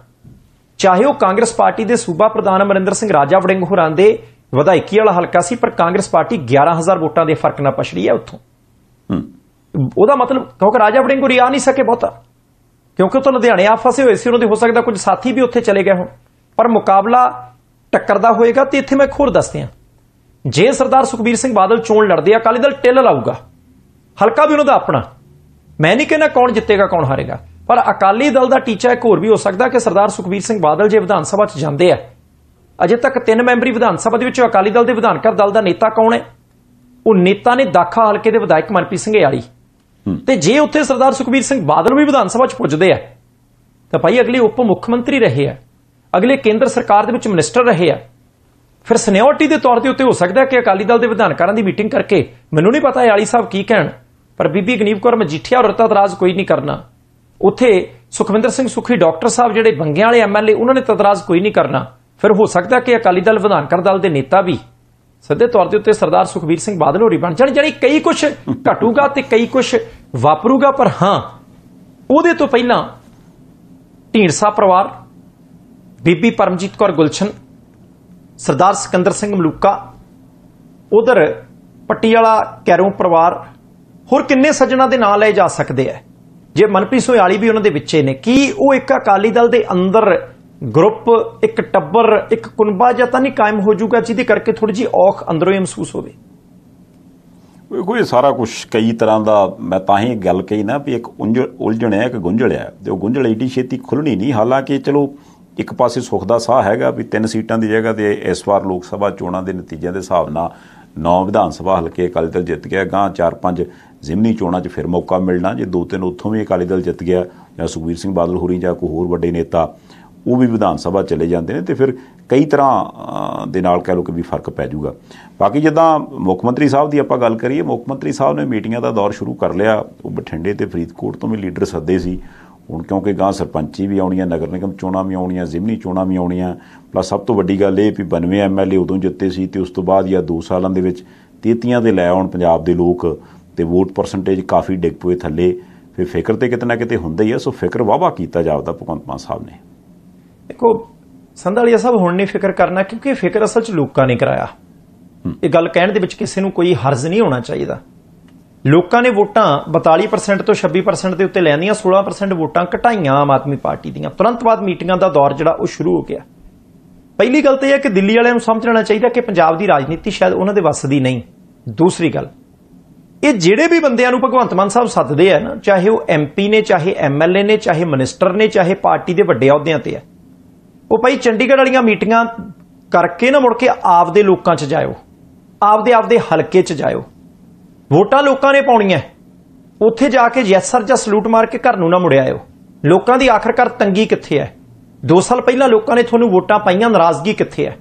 ਚਾਹੇ ਉਹ ਕਾਂਗਰਸ ਪਾਰਟੀ ਦੇ ਸੂਬਾ ਪ੍ਰਧਾਨ ਅਮਰਿੰਦਰ ਸਿੰਘ ਰਾਜਾ ਵੜਿੰਗ ਹੋਰਾਂ ਦੇ ਵਿਧਾਇਕੀ ਵਾਲਾ ਹਲਕਾ ਸੀ, ਪਰ ਕਾਂਗਰਸ ਪਾਰਟੀ 11000 ਵੋਟਾਂ ਦੇ ਫ਼ਰਕ ਨਾਲ ਪਛੜੀ ਹੈ ਉੱਥੋਂ। ਉਹਦਾ ਮਤਲਬ ਕਿਉਂਕਿ ਰਾਜਾ ਵੜਿੰਗ ਹੋਰੀ ਆ ਨਹੀਂ ਸਕੇ ਬਹੁਤਾ। ਕਿਉਂਕਿ ਉਹ ਤਾਂ ਲੁਧਿਆਣੇ ਆ ਫਸੇ ਹੋਏ ਸੀ, ਉਹਨਾਂ ਦੇ ਹੋ ਸਕਦਾ ਕੁਝ ਸਾਥੀ ਵੀ ਉੱਥੇ ਚਲੇ ਗਏ ਹੋਣ। ਪਰ ਮੁਕਾਬਲਾ ਟੱਕਰ ਦਾ ਹੋਏਗਾ ਤੇ ਇੱਥੇ ਮੈਂ ਇੱਕ ਹੋਰ ਦੱਸਦੇ ਹਾਂ। ਜੇ ਸਰਦਾਰ ਸੁਖਬੀਰ ਸਿੰਘ ਬਾਦਲ ਚੋਣ ਲੜਦੇ ਆ, ਅਕਾਲੀ ਦਲ ਟਿੱਲ ਲਾਊਗਾ। ਹਲਕਾ ਵੀ ਉਹਨਾਂ ਦਾ ਆਪਣਾ। ਮੈਂ ਨਹੀਂ ਕਹਿੰਦਾ ਕੌਣ ਜਿੱਤੇਗਾ, ਕੌਣ ਹਾਰੇਗਾ। ਪਰ ਅਕਾਲੀ ਦਲ ਦਾ ਟੀਚਾ ਇੱਕ ਹੋਰ ਵੀ ਹੋ ਸਕਦਾ ਕਿ ਸਰਦਾਰ ਸੁਖਬੀਰ ਸਿੰਘ ਬਾਦਲ ਜੇ ਵਿਧਾਨ ਸਭਾ 'ਚ ਜਾਂਦੇ ਆ, ਅਜੇ ਤੱਕ ਤਿੰਨ ਮੈਂਬਰੀ ਵਿਧਾਨ ਸਭਾ ਦੇ ਵਿੱਚੋਂ ਅਕਾਲੀ ਦਲ ਦੇ ਵਿਧਾਨਕਾਰ ਦਲ ਦਾ ਨੇਤਾ ਕੌਣ ਹੈ? ਉਹ ਨੇਤਾ ਨੇ ਦਾਖਾ ਹਲਕੇ ਦੇ ਵਿਧਾਇਕ ਮਨਪ੍ਰੀਤ ਸਿੰਘ ਯਾਲੀ ਤੇ ਜੇ ਉੱਥੇ ਸਰਦਾਰ ਸੁਖਬੀਰ ਸਿੰਘ ਬਾਦਲ ਵੀ ਵਿਧਾਨ ਸਭਾ 'ਚ ਪੁੱਜਦੇ ਆ, ਤਾਂ ਭਾਈ ਅਗਲੇ ਉਪ ਮੁੱਖ ਮੰਤਰੀ ਰਹੇ ਆ, ਅਗਲੇ ਕੇਂਦਰ ਸਰਕਾਰ ਦੇ ਵਿੱਚ ਮਿਨਿਸਟਰ ਰਹੇ ਆ, ਫਿਰ ਸੀਨੀਅਰਟੀ ਦੇ ਤੌਰ ਤੇ ਉੱਤੇ ਹੋ ਸਕਦਾ ਕਿ ਅਕਾਲੀ ਦਲ ਦੇ ਵਿਧਾਨਕਾਰਾਂ ਦੀ ਮੀਟਿੰਗ ਕਰਕੇ, ਮੈਨੂੰ ਨਹੀਂ ਪਤਾ ਯਾਲੀ ਸਾਹਿਬ ਕੀ ਕਹਿਣ, ਪਰ ਬੀਬੀ ਗਨੀਵ ਕੌਰ ਮਜੀਠੀਆ ਔਰ ਰਤਾ ਦਰਾਜ ਕੋਈ ਨਹੀਂ ਕਰਨਾ। ਉੱਥੇ ਸੁਖਵਿੰਦਰ ਸਿੰਘ ਸੁਖੀ, ਡਾਕਟਰ ਸਾਹਿਬ ਜਿਹੜੇ ਬੰਗਿਆਂ ਵਾਲੇ ਐਮਐਲਏ ਉਹਨਾਂ ਨੇ ਤਦਰਾਜ ਕੋਈ ਨਹੀਂ ਕਰਨਾ। ਫਿਰ ਹੋ ਸਕਦਾ ਕਿ ਅਕਾਲੀ ਦਲ ਵਿਧਾਨਕਾਰ ਦਲ ਦੇ ਨੇਤਾ ਵੀ ਸਿੱਧੇ ਤੌਰ ਤੇ ਉੱਤੇ ਸਰਦਾਰ ਸੁਖਬੀਰ ਸਿੰਘ ਬਾਦਲ ਹੋਰੀ ਬਣ ਜਾਣ ਜਾਨੀ ਕਈ ਕੁਝ ਘਟੂਗਾ ਤੇ ਕਈ ਕੁਝ ਵਾਪਰੂਗਾ, ਪਰ ਹਾਂ, ਉਹਦੇ ਤੋਂ ਪਹਿਲਾਂ ਢੀਂਡਸਾ ਪਰਿਵਾਰ, ਬੀਬੀ ਪਰਮਜੀਤ ਕੌਰ ਗੁਲਸ਼ਨ, ਸਰਦਾਰ ਸਿਕੰਦਰ ਸਿੰਘ ਮਲੂਕਾ, ਉਧਰ ਪੱਟੀਵਾਲਾ ਕੈਰੋਂ ਪਰਿਵਾਰ, ਹੋਰ ਕਿੰਨੇ ਸੱਜਣਾ ਦੇ ਨਾਂ ਲਏ ਜਾ ਸਕਦੇ ਆ ਜੇ ਮਨਪ੍ਰੀਤ ਸੋਇਆਲੀ ਵੀ ਉਹਨਾਂ ਦੇ ਵਿੱਚੇ ਨੇ, ਕੀ ਉਹ ਇੱਕ ਅਕਾਲੀ ਦਲ ਦੇ ਅੰਦਰ ਗਰੁੱਪ, ਇੱਕ ਟੱਬਰ, ਇੱਕ ਕੁਨਬਾ ਜਾਂ ਤਾਂ ਨਹੀਂ ਕਾਇਮ ਹੋ ਜਾਊਗਾ, ਜਿਹਦੇ ਕਰਕੇ ਥੋੜੀ ਜੀ ਔਖ ਅੰਦਰੋਂ ਹੀ ਮਹਿਸੂਸ ਹੋਵੇ। ਕੋਈ ਸਾਰਾ ਕੁਝ ਕਈ ਤਰ੍ਹਾਂ ਦਾ ਮੈਂ ਤਾਂ ਹੀ ਗੱਲ ਕਹੀ ਨਾ ਵੀ ਇੱਕ ਉਲਝ- ਉਲਝਣ ਹੈ ਇੱਕ ਗੁੰਝਲ ਹੈ ਤੇ ਉਹ ਗੁੰਝਲ ਏਡੀ ਛੇਤੀ ਖੁੱਲਣੀ ਨਹੀਂ। ਹਾਲਾਂਕਿ ਚਲੋ, ਇੱਕ ਪਾਸੇ ਸੁੱਖ ਦਾ ਸਾਹ ਹੈਗਾ ਵੀ ਤਿੰਨ ਸੀਟਾਂ ਦੀ ਜਗ੍ਹਾ ਤੇ ਇਸ ਵਾਰ ਲੋਕ ਸਭਾ ਚੋਣਾਂ ਦੇ ਨਤੀਜਿਆਂ ਦੇ ਹਿਸਾਬ ਨਾਲ ਨੌ ਵਿਧਾਨ ਸਭਾ ਹਲਕੇ ਅਕਾਲੀ ਦਲ ਜਿੱਤ ਗਿਆ ਗਾਂ ਚਾਰ ਪੰਜ ਜ਼ਿਮਨੀ ਚੋਣਾਂ 'ਚ ਫਿਰ ਮੌਕਾ ਮਿਲਣਾ। ਜੇ ਦੋ ਤਿੰਨ ਉੱਥੋਂ ਵੀ ਅਕਾਲੀ ਦਲ ਜਿੱਤ ਗਿਆ ਜਾਂ ਸੁਖਬੀਰ ਸਿੰਘ ਬਾਦਲ ਹੋਰੀ ਜਾਂ ਕੋਈ ਹੋਰ ਵੱਡੇ ਨੇਤਾ ਉਹ ਵੀ ਵਿਧਾਨ ਸਭਾ ਚਲੇ ਜਾਂਦੇ ਨੇ ਤੇ ਫਿਰ ਕਈ ਤਰ੍ਹਾਂ ਦੇ ਨਾਲ ਕਹਿ ਲਓ ਕਿ ਵੀ ਫ਼ਰਕ ਪੈ ਜਾਊਗਾ। ਬਾਕੀ ਜਿੱਦਾਂ ਮੁੱਖ ਮੰਤਰੀ ਸਾਹਿਬ ਦੀ ਆਪਾਂ ਗੱਲ ਕਰੀਏ, ਮੁੱਖ ਮੰਤਰੀ ਸਾਹਿਬ ਨੇ ਮੀਟਿੰਗਾਂ ਦਾ ਦੌਰ ਸ਼ੁਰੂ ਕਰ ਲਿਆ। ਉਹ ਬਠਿੰਡੇ ਤੇ ਫਰੀਦਕੋਟ ਤੋਂ ਵੀ ਲੀਡਰ ਸੱਦੇ ਸੀ। ਹੁਣ ਕਿਉਂਕਿ ਗਾਂ ਸਰਪੰਚੀ ਵੀ ਆਉਣੀਆਂ, ਨਗਰ ਨਿਗਮ ਚੋਣਾਂ ਵੀ ਆਉਣੀਆਂ, ਜ਼ਿਮਨੀ ਚੋਣਾਂ ਵੀ ਆਉਣੀਆਂ, ਪਲੱਸ ਸਭ ਤੋਂ ਵੱਡੀ ਗੱਲ ਇਹ ਵੀ 92 ਐਮਐਲਏ ਉਦੋਂ ਜਿੱਤੇ ਸੀ ਤੇ ਉਸ ਤੋਂ ਬਾਅਦ ਜਾਂ 2 ਸਾਲਾਂ ਦੇ ਵਿੱਚ 33 ਦੇ ਲੈ ਆਉਣ ਪੰਜਾਬ ਦੇ ਲੋਕ ਤੇ ਵੋਟ ਪਰਸੈਂਟੇਜ ਕਾਫੀ ਡਿੱਗ ਪਏ ਥੱਲੇ। ਫਿਰ ਫਿਕਰ ਤੇ ਕਿਤੇ ਨਾ ਕਿਤੇ ਹੁੰਦਾ ਹੀ ਆ, ਸੋ ਫਿਕਰ ਵਾਵਾ ਕੀਤਾ ਜਾਪਦਾ ਭਗਵੰਤ ਮਾਨ ਸਾਹਿਬ ਨੇ। ਦੇਖੋ ਸੰਧਾਲੀਆ ਸਾਹਿਬ ਹੁਣ ਨਹੀਂ ਫਿਕਰ ਕਰਨਾ ਕਿਉਂਕਿ ਫਿਕਰ ਅਸਲ 'ਚ ਲੋਕਾਂ ਨੇ ਕਰਾਇਆ। ਇਹ ਗੱਲ ਕਹਿਣ ਦੇ ਵਿੱਚ ਕਿਸੇ ਨੂੰ ਕੋਈ ਹਰਜ਼ ਨਹੀਂ ਹੋਣਾ ਚਾਹੀਦਾ। ਲੋਕਾਂ ਨੇ ਵੋਟਾਂ 42% ਤੋਂ 26% ਦੇ ਉੱਤੇ ਲੈਂਦੀਆਂ 16% ਵੋਟਾਂ ਘਟਾਈਆਂ ਆਮ ਆਦਮੀ ਪਾਰਟੀ ਦੀਆਂ। ਤੁਰੰਤ ਬਾਅਦ ਮੀਟਿੰਗਾਂ ਦਾ ਦੌਰ ਜਿਹੜਾ ਉਹ ਸ਼ੁਰੂ ਹੋ ਗਿਆ। ਪਹਿਲੀ ਗੱਲ ਤਾਂ ਇਹ ਹੈ ਕਿ ਦਿੱਲੀ ਵਾਲਿਆਂ ਨੂੰ ਸਮਝਣਾ ਚਾਹੀਦਾ ਕਿ ਪੰਜਾਬ ਦੀ ਰਾਜਨੀਤੀ ਸ਼ਾਇਦ ਉਹਨਾਂ ਦੇ ਵੱਸ ਦੀ ਨਹੀਂ। ਦੂਸਰੀ ਗੱਲ ਇਹ ਜਿਹੜੇ ਵੀ ਬੰਦਿਆਂ ਨੂੰ ਭਗਵੰਤ ਮਾਨ ਸਾਹਿਬ ਸੱਦਦੇ ਆ ਨਾ ਚਾਹੇ ਉਹ ਐਮਪੀ ਨੇ ਚਾਹੇ ਐਮਐਲਏ ਨੇ ਚਾਹੇ ਮਿਨਿਸਟਰ ਨੇ ਚਾਹੇ ਪਾਰਟੀ ਦੇ ਵੱਡੇ ਅਹੁਦਿਆਂ ਤੇ ਆ ਉਹ ਭਾਈ ਚੰਡੀਗੜ੍ਹ ਵਾਲੀਆਂ ਮੀਟਿੰਗਾਂ ਕਰਕੇ ਨਾ ਮੁੜ ਕੇ ਆਪਦੇ ਲੋਕਾਂ 'ਚ ਜਾਇਓ। ਆਪਦੇ ਆਪਦੇ ਹਲਕੇ 'ਚ ਜਾਇਓ। ਵੋਟਾਂ ਲੋਕਾਂ ਨੇ ਪਾਉਣੀਆਂ। ਉੱਥੇ ਜਾ ਕੇ ਯੈਸ ਸਰ ਜਾਂ ਸਲੂਟ ਮਾਰ ਕੇ ਘਰ ਨੂੰ ਨਾ ਮੁੜਿਆ ਆਇਓ। ਲੋਕਾਂ ਦੀ ਆਖਰਕਾਰ ਤੰਗੀ ਕਿੱਥੇ ਹੈ 2 ਸਾਲ ਪਹਿਲਾਂ ਲੋਕਾਂ ਨੇ ਤੁਹਾਨੂੰ ਵੋਟਾਂ ਪਾਈਆਂ, ਨਾਰਾਜ਼ਗੀ ਕਿੱਥੇ ਹੈ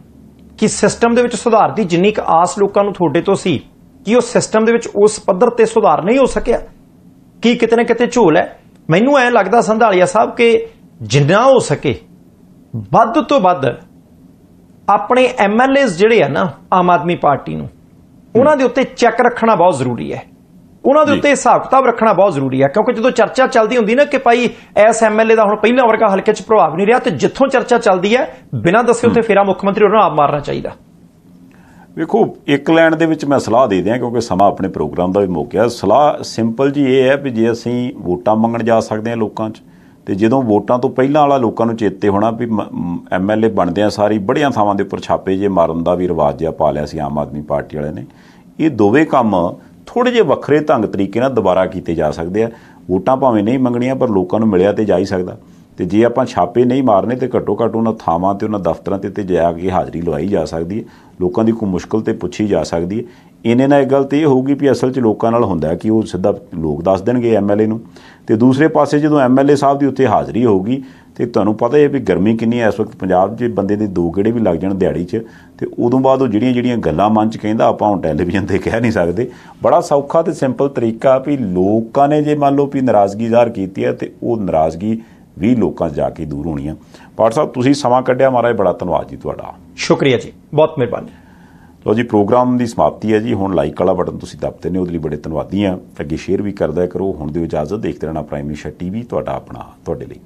ਕਿ ਸਿਸਟਮ ਦੇ ਵਿੱਚ ਸੁਧਾਰ ਦੀ ਜਿੰਨੀ ਕੁ ਆਸ ਲੋਕਾਂ ਨੂੰ ਤੁਹਾਡੇ ਤੋਂ ਸੀ, ਕਿ ਉਹ ਸਿਸਟਮ ਦੇ ਵਿੱਚ ਉਸ ਪੱਧਰ ਤੇ ਸੁਧਾਰ ਨਹੀਂ ਹੋ ਸਕਿਆ? ਕੀ ਕਿਤੇ ਨਾ ਕਿਤੇ ਝੋਲ ਹੈ ਮੈਨੂੰ ਐਂ ਲੱਗਦਾ ਸੰਧਾਲੀਆ ਸਾਹਿਬ ਕਿ ਜਿੰਨਾ ਹੋ ਸਕੇ ਵੱਧ ਤੋਂ ਵੱਧ ਆਪਣੇ ਐਮਐਲਏਸ ਜਿਹੜੇ ਆ ਨਾ ਆਮ ਆਦਮੀ ਪਾਰਟੀ ਨੂੰ ਉਹਨਾਂ ਦੇ ਉੱਤੇ ਚੈੱਕ ਰੱਖਣਾ ਬਹੁਤ ਜ਼ਰੂਰੀ ਹੈ। ਉਹਨਾਂ ਦੇ। ਉੱਤੇ ਹਿਸਾਬ ਕਿਤਾਬ ਰੱਖਣਾ ਬਹੁਤ ਜ਼ਰੂਰੀ ਹੈ ਕਿਉਂਕਿ ਜਦੋਂ ਚਰਚਾ ਚੱਲਦੀ ਹੁੰਦੀ ਨਾ ਕਿ ਭਾਈ ਐਸ ਐਮਐਲਏ ਦਾ ਹੁਣ ਪਹਿਲਾਂ ਵਰਗਾ ਹਲਕੇ 'ਚ ਪ੍ਰਭਾਵ ਨਹੀਂ ਰਿਹਾ ਤੇ ਜਿੱਥੋਂ ਚਰਚਾ ਚੱਲਦੀ ਹੈ ਬਿਨਾਂ ਦੱਸੇ ਉੱਤੇ ਫੇਰਾ ਮੁੱਖ ਮੰਤਰੀ ਉਹਨਾਂ ਨੂੰ ਆਪ ਮਾਰਨਾ ਚਾਹੀਦਾ। ਵੇਖੋ ਇੱਕ ਲਾਈਨ ਦੇ ਵਿੱਚ ਮੈਂ ਸਲਾਹ ਦੇ ਦਿਆਂ ਕਿਉਂਕਿ ਸਮਾਂ ਆਪਣੇ ਪ੍ਰੋਗਰਾਮ ਦਾ ਵੀ ਮੁੱਕ ਗਿਆ। ਸਲਾਹ ਸਿੰਪਲ ਜੀ ਇਹ ਹੈ ਵੀ ਜੇ ਅਸੀਂ ਵੋਟਾਂ ਮੰਗਣ ਜਾ ਸਕਦੇ ਹਾਂ ਲੋਕਾਂ 'ਚ ਤੇ ਜਦੋਂ ਵੋਟਾਂ ਤੋਂ ਪਹਿਲਾਂ ਵਾਲਾ ਲੋਕਾਂ ਨੂੰ ਚੇਤੇ ਹੋਣਾ ਵੀ ਐਮਐਲਏ ਬਣਦਿਆਂ ਸਾਰੀ ਬੜੀਆਂ ਥਾਵਾਂ ਦੇ ਉੱਪਰ ਛਾਪੇ ਜੇ ਮਾਰਨ ਦਾ ਵੀ ਰਿਵਾਜ ਜਿਹਾ ਪਾ ਲਿਆ ਸੀ ਆਮ ਆਦਮੀ ਪਾਰਟੀ ਵਾਲਿਆਂ ਨੇ, ਇਹ ਦੋਵੇਂ ਕੰਮ ਥੋੜੇ ਜਿਹੇ ਵੱਖਰੇ ਢੰਗ ਤਰੀਕੇ ਨਾਲ ਦੁਬਾਰਾ ਕੀਤੇ ਜਾ ਸਕਦੇ ਆ। ਵੋਟਾਂ ਭਾਵੇਂ ਨਹੀਂ ਮੰਗਣੀਆਂ, ਪਰ ਲੋਕਾਂ ਨੂੰ ਮਿਲਿਆ ਤੇ ਜਾ ਹੀ ਸਕਦਾ। ਤੇ ਜੇ ਆਪਾਂ ਛਾਪੇ ਨਹੀਂ ਮਾਰਨੇ ਤੇ ਘੱਟੋ ਘੱਟ ਉਹਨਾਂ ਥਾਵਾਂ ਤੇ, ਉਹਨਾਂ ਦਫ਼ਤਰਾਂ ਤੇ ਤੇ ਜਾ ਕੇ ਹਾਜ਼ਰੀ ਲਵਾਈ ਜਾ ਸਕਦੀ ਹੈ। ਲੋਕਾਂ ਦੀ ਕੋਈ ਮੁਸ਼ਕਲ ਤੇ ਪੁੱਛੀ ਜਾ ਸਕਦੀ ਹੈ। ਇਹਨੇ ਨਾਲ ਇੱਕ ਗੱਲ ਤੇ ਇਹ ਹੋਊਗੀ ਵੀ ਅਸਲ 'ਚ ਲੋਕਾਂ ਨਾਲ ਹੁੰਦਾ ਕਿ ਉਹ ਸਿੱਧਾ ਲੋਕ ਦੱਸ ਦੇਣਗੇ ਐਮਐਲਏ ਨੂੰ। ਤੇ ਦੂਸਰੇ ਪਾਸੇ ਜਦੋਂ ਐਮਐਲਏ ਸਾਹਿਬ ਦੀ ਉੱਥੇ ਹਾਜ਼ਰੀ ਹੋਊਗੀ, ਤੇ ਤੁਹਾਨੂੰ ਪਤਾ ਹੈ ਵੀ ਗਰਮੀ ਕਿੰਨੀ ਹੈ। ਇਸ ਵਕਤ ਪੰਜਾਬ 'ਚ ਬੰਦੇ ਦੇ ਦੋ ਗੇੜੇ ਵੀ ਲੱਗ ਜਾਣ ਦਿਹਾੜੀ 'ਚ। ਤੇ ਉਦੋਂ ਬਾਅਦ ਉਹ ਜਿਹੜੀਆਂ ਜਿਹੜੀਆਂ ਗੱਲਾਂ ਮਨ 'ਚ ਕਹਿੰਦਾ, ਆਪਾਂ ਹੁਣ ਟੈਲੀਵਿਜ਼ਨ ਤੇ ਕਹਿ ਨਹੀਂ ਸਕਦੇ। ਬੜਾ ਸੌਖਾ ਤੇ ਸਿੰਪਲ ਤਰੀਕਾ ਵੀ ਲੋਕਾਂ ਨੇ ਜੇ ਮੰਨ ਲਓ ਵੀ ਨਾਰਾਜ਼ਗੀ ਜ਼ਾਹਰ ਕੀਤੀ ਹੈ ਤੇ ਉਹ ਨਾਰਾਜ਼ਗੀ ਵੀ ਲੋਕਾਂ 'ਚ ਜਾ ਕੇ ਦੂਰ ਹੋਣੀ ਆ ਪਾਟ ਸਾਹਿਬ ਤੁਸੀਂ ਸਮਾਂ ਕੱਢਿਆ ਮਹਾਰਾਜ ਬੜਾ ਧੰਨਵਾਦ ਜੀ ਤੁਹਾਡਾ। ਸ਼ੁਕਰੀਆ ਜੀ ਬਹੁਤ ਮਿਹਰਬਾਨੀ। ਲੋ ਜੀ ਪ੍ਰੋਗਰਾਮ ਦੀ ਸਮਾਪਤੀ ਹੈ ਜੀ। ਹੁਣ ਲਾਈਕ ਵਾਲਾ ਬਟਨ ਤੁਸੀਂ ਦਬਤੇ ਨੇ ਉਹਦੇ ਲਈ ਬੜੇ ਧੰਨਵਾਦੀ ਆ ਅੱਗੇ ਸ਼ੇਅਰ ਵੀ ਕਰਦਾ ਕਰੋ ਹੁਣ ਦਿਓ ਇਜਾਜ਼ਤ। ਦੇਖਦੇ ਰਹਿਣਾ ਪ੍ਰਾਈਮ ਮਿਸ਼ਨ ਟੀਵੀ ਤੁਹਾਡਾ ਆਪਣਾ ਤੁਹਾਡੇ ਲਈ।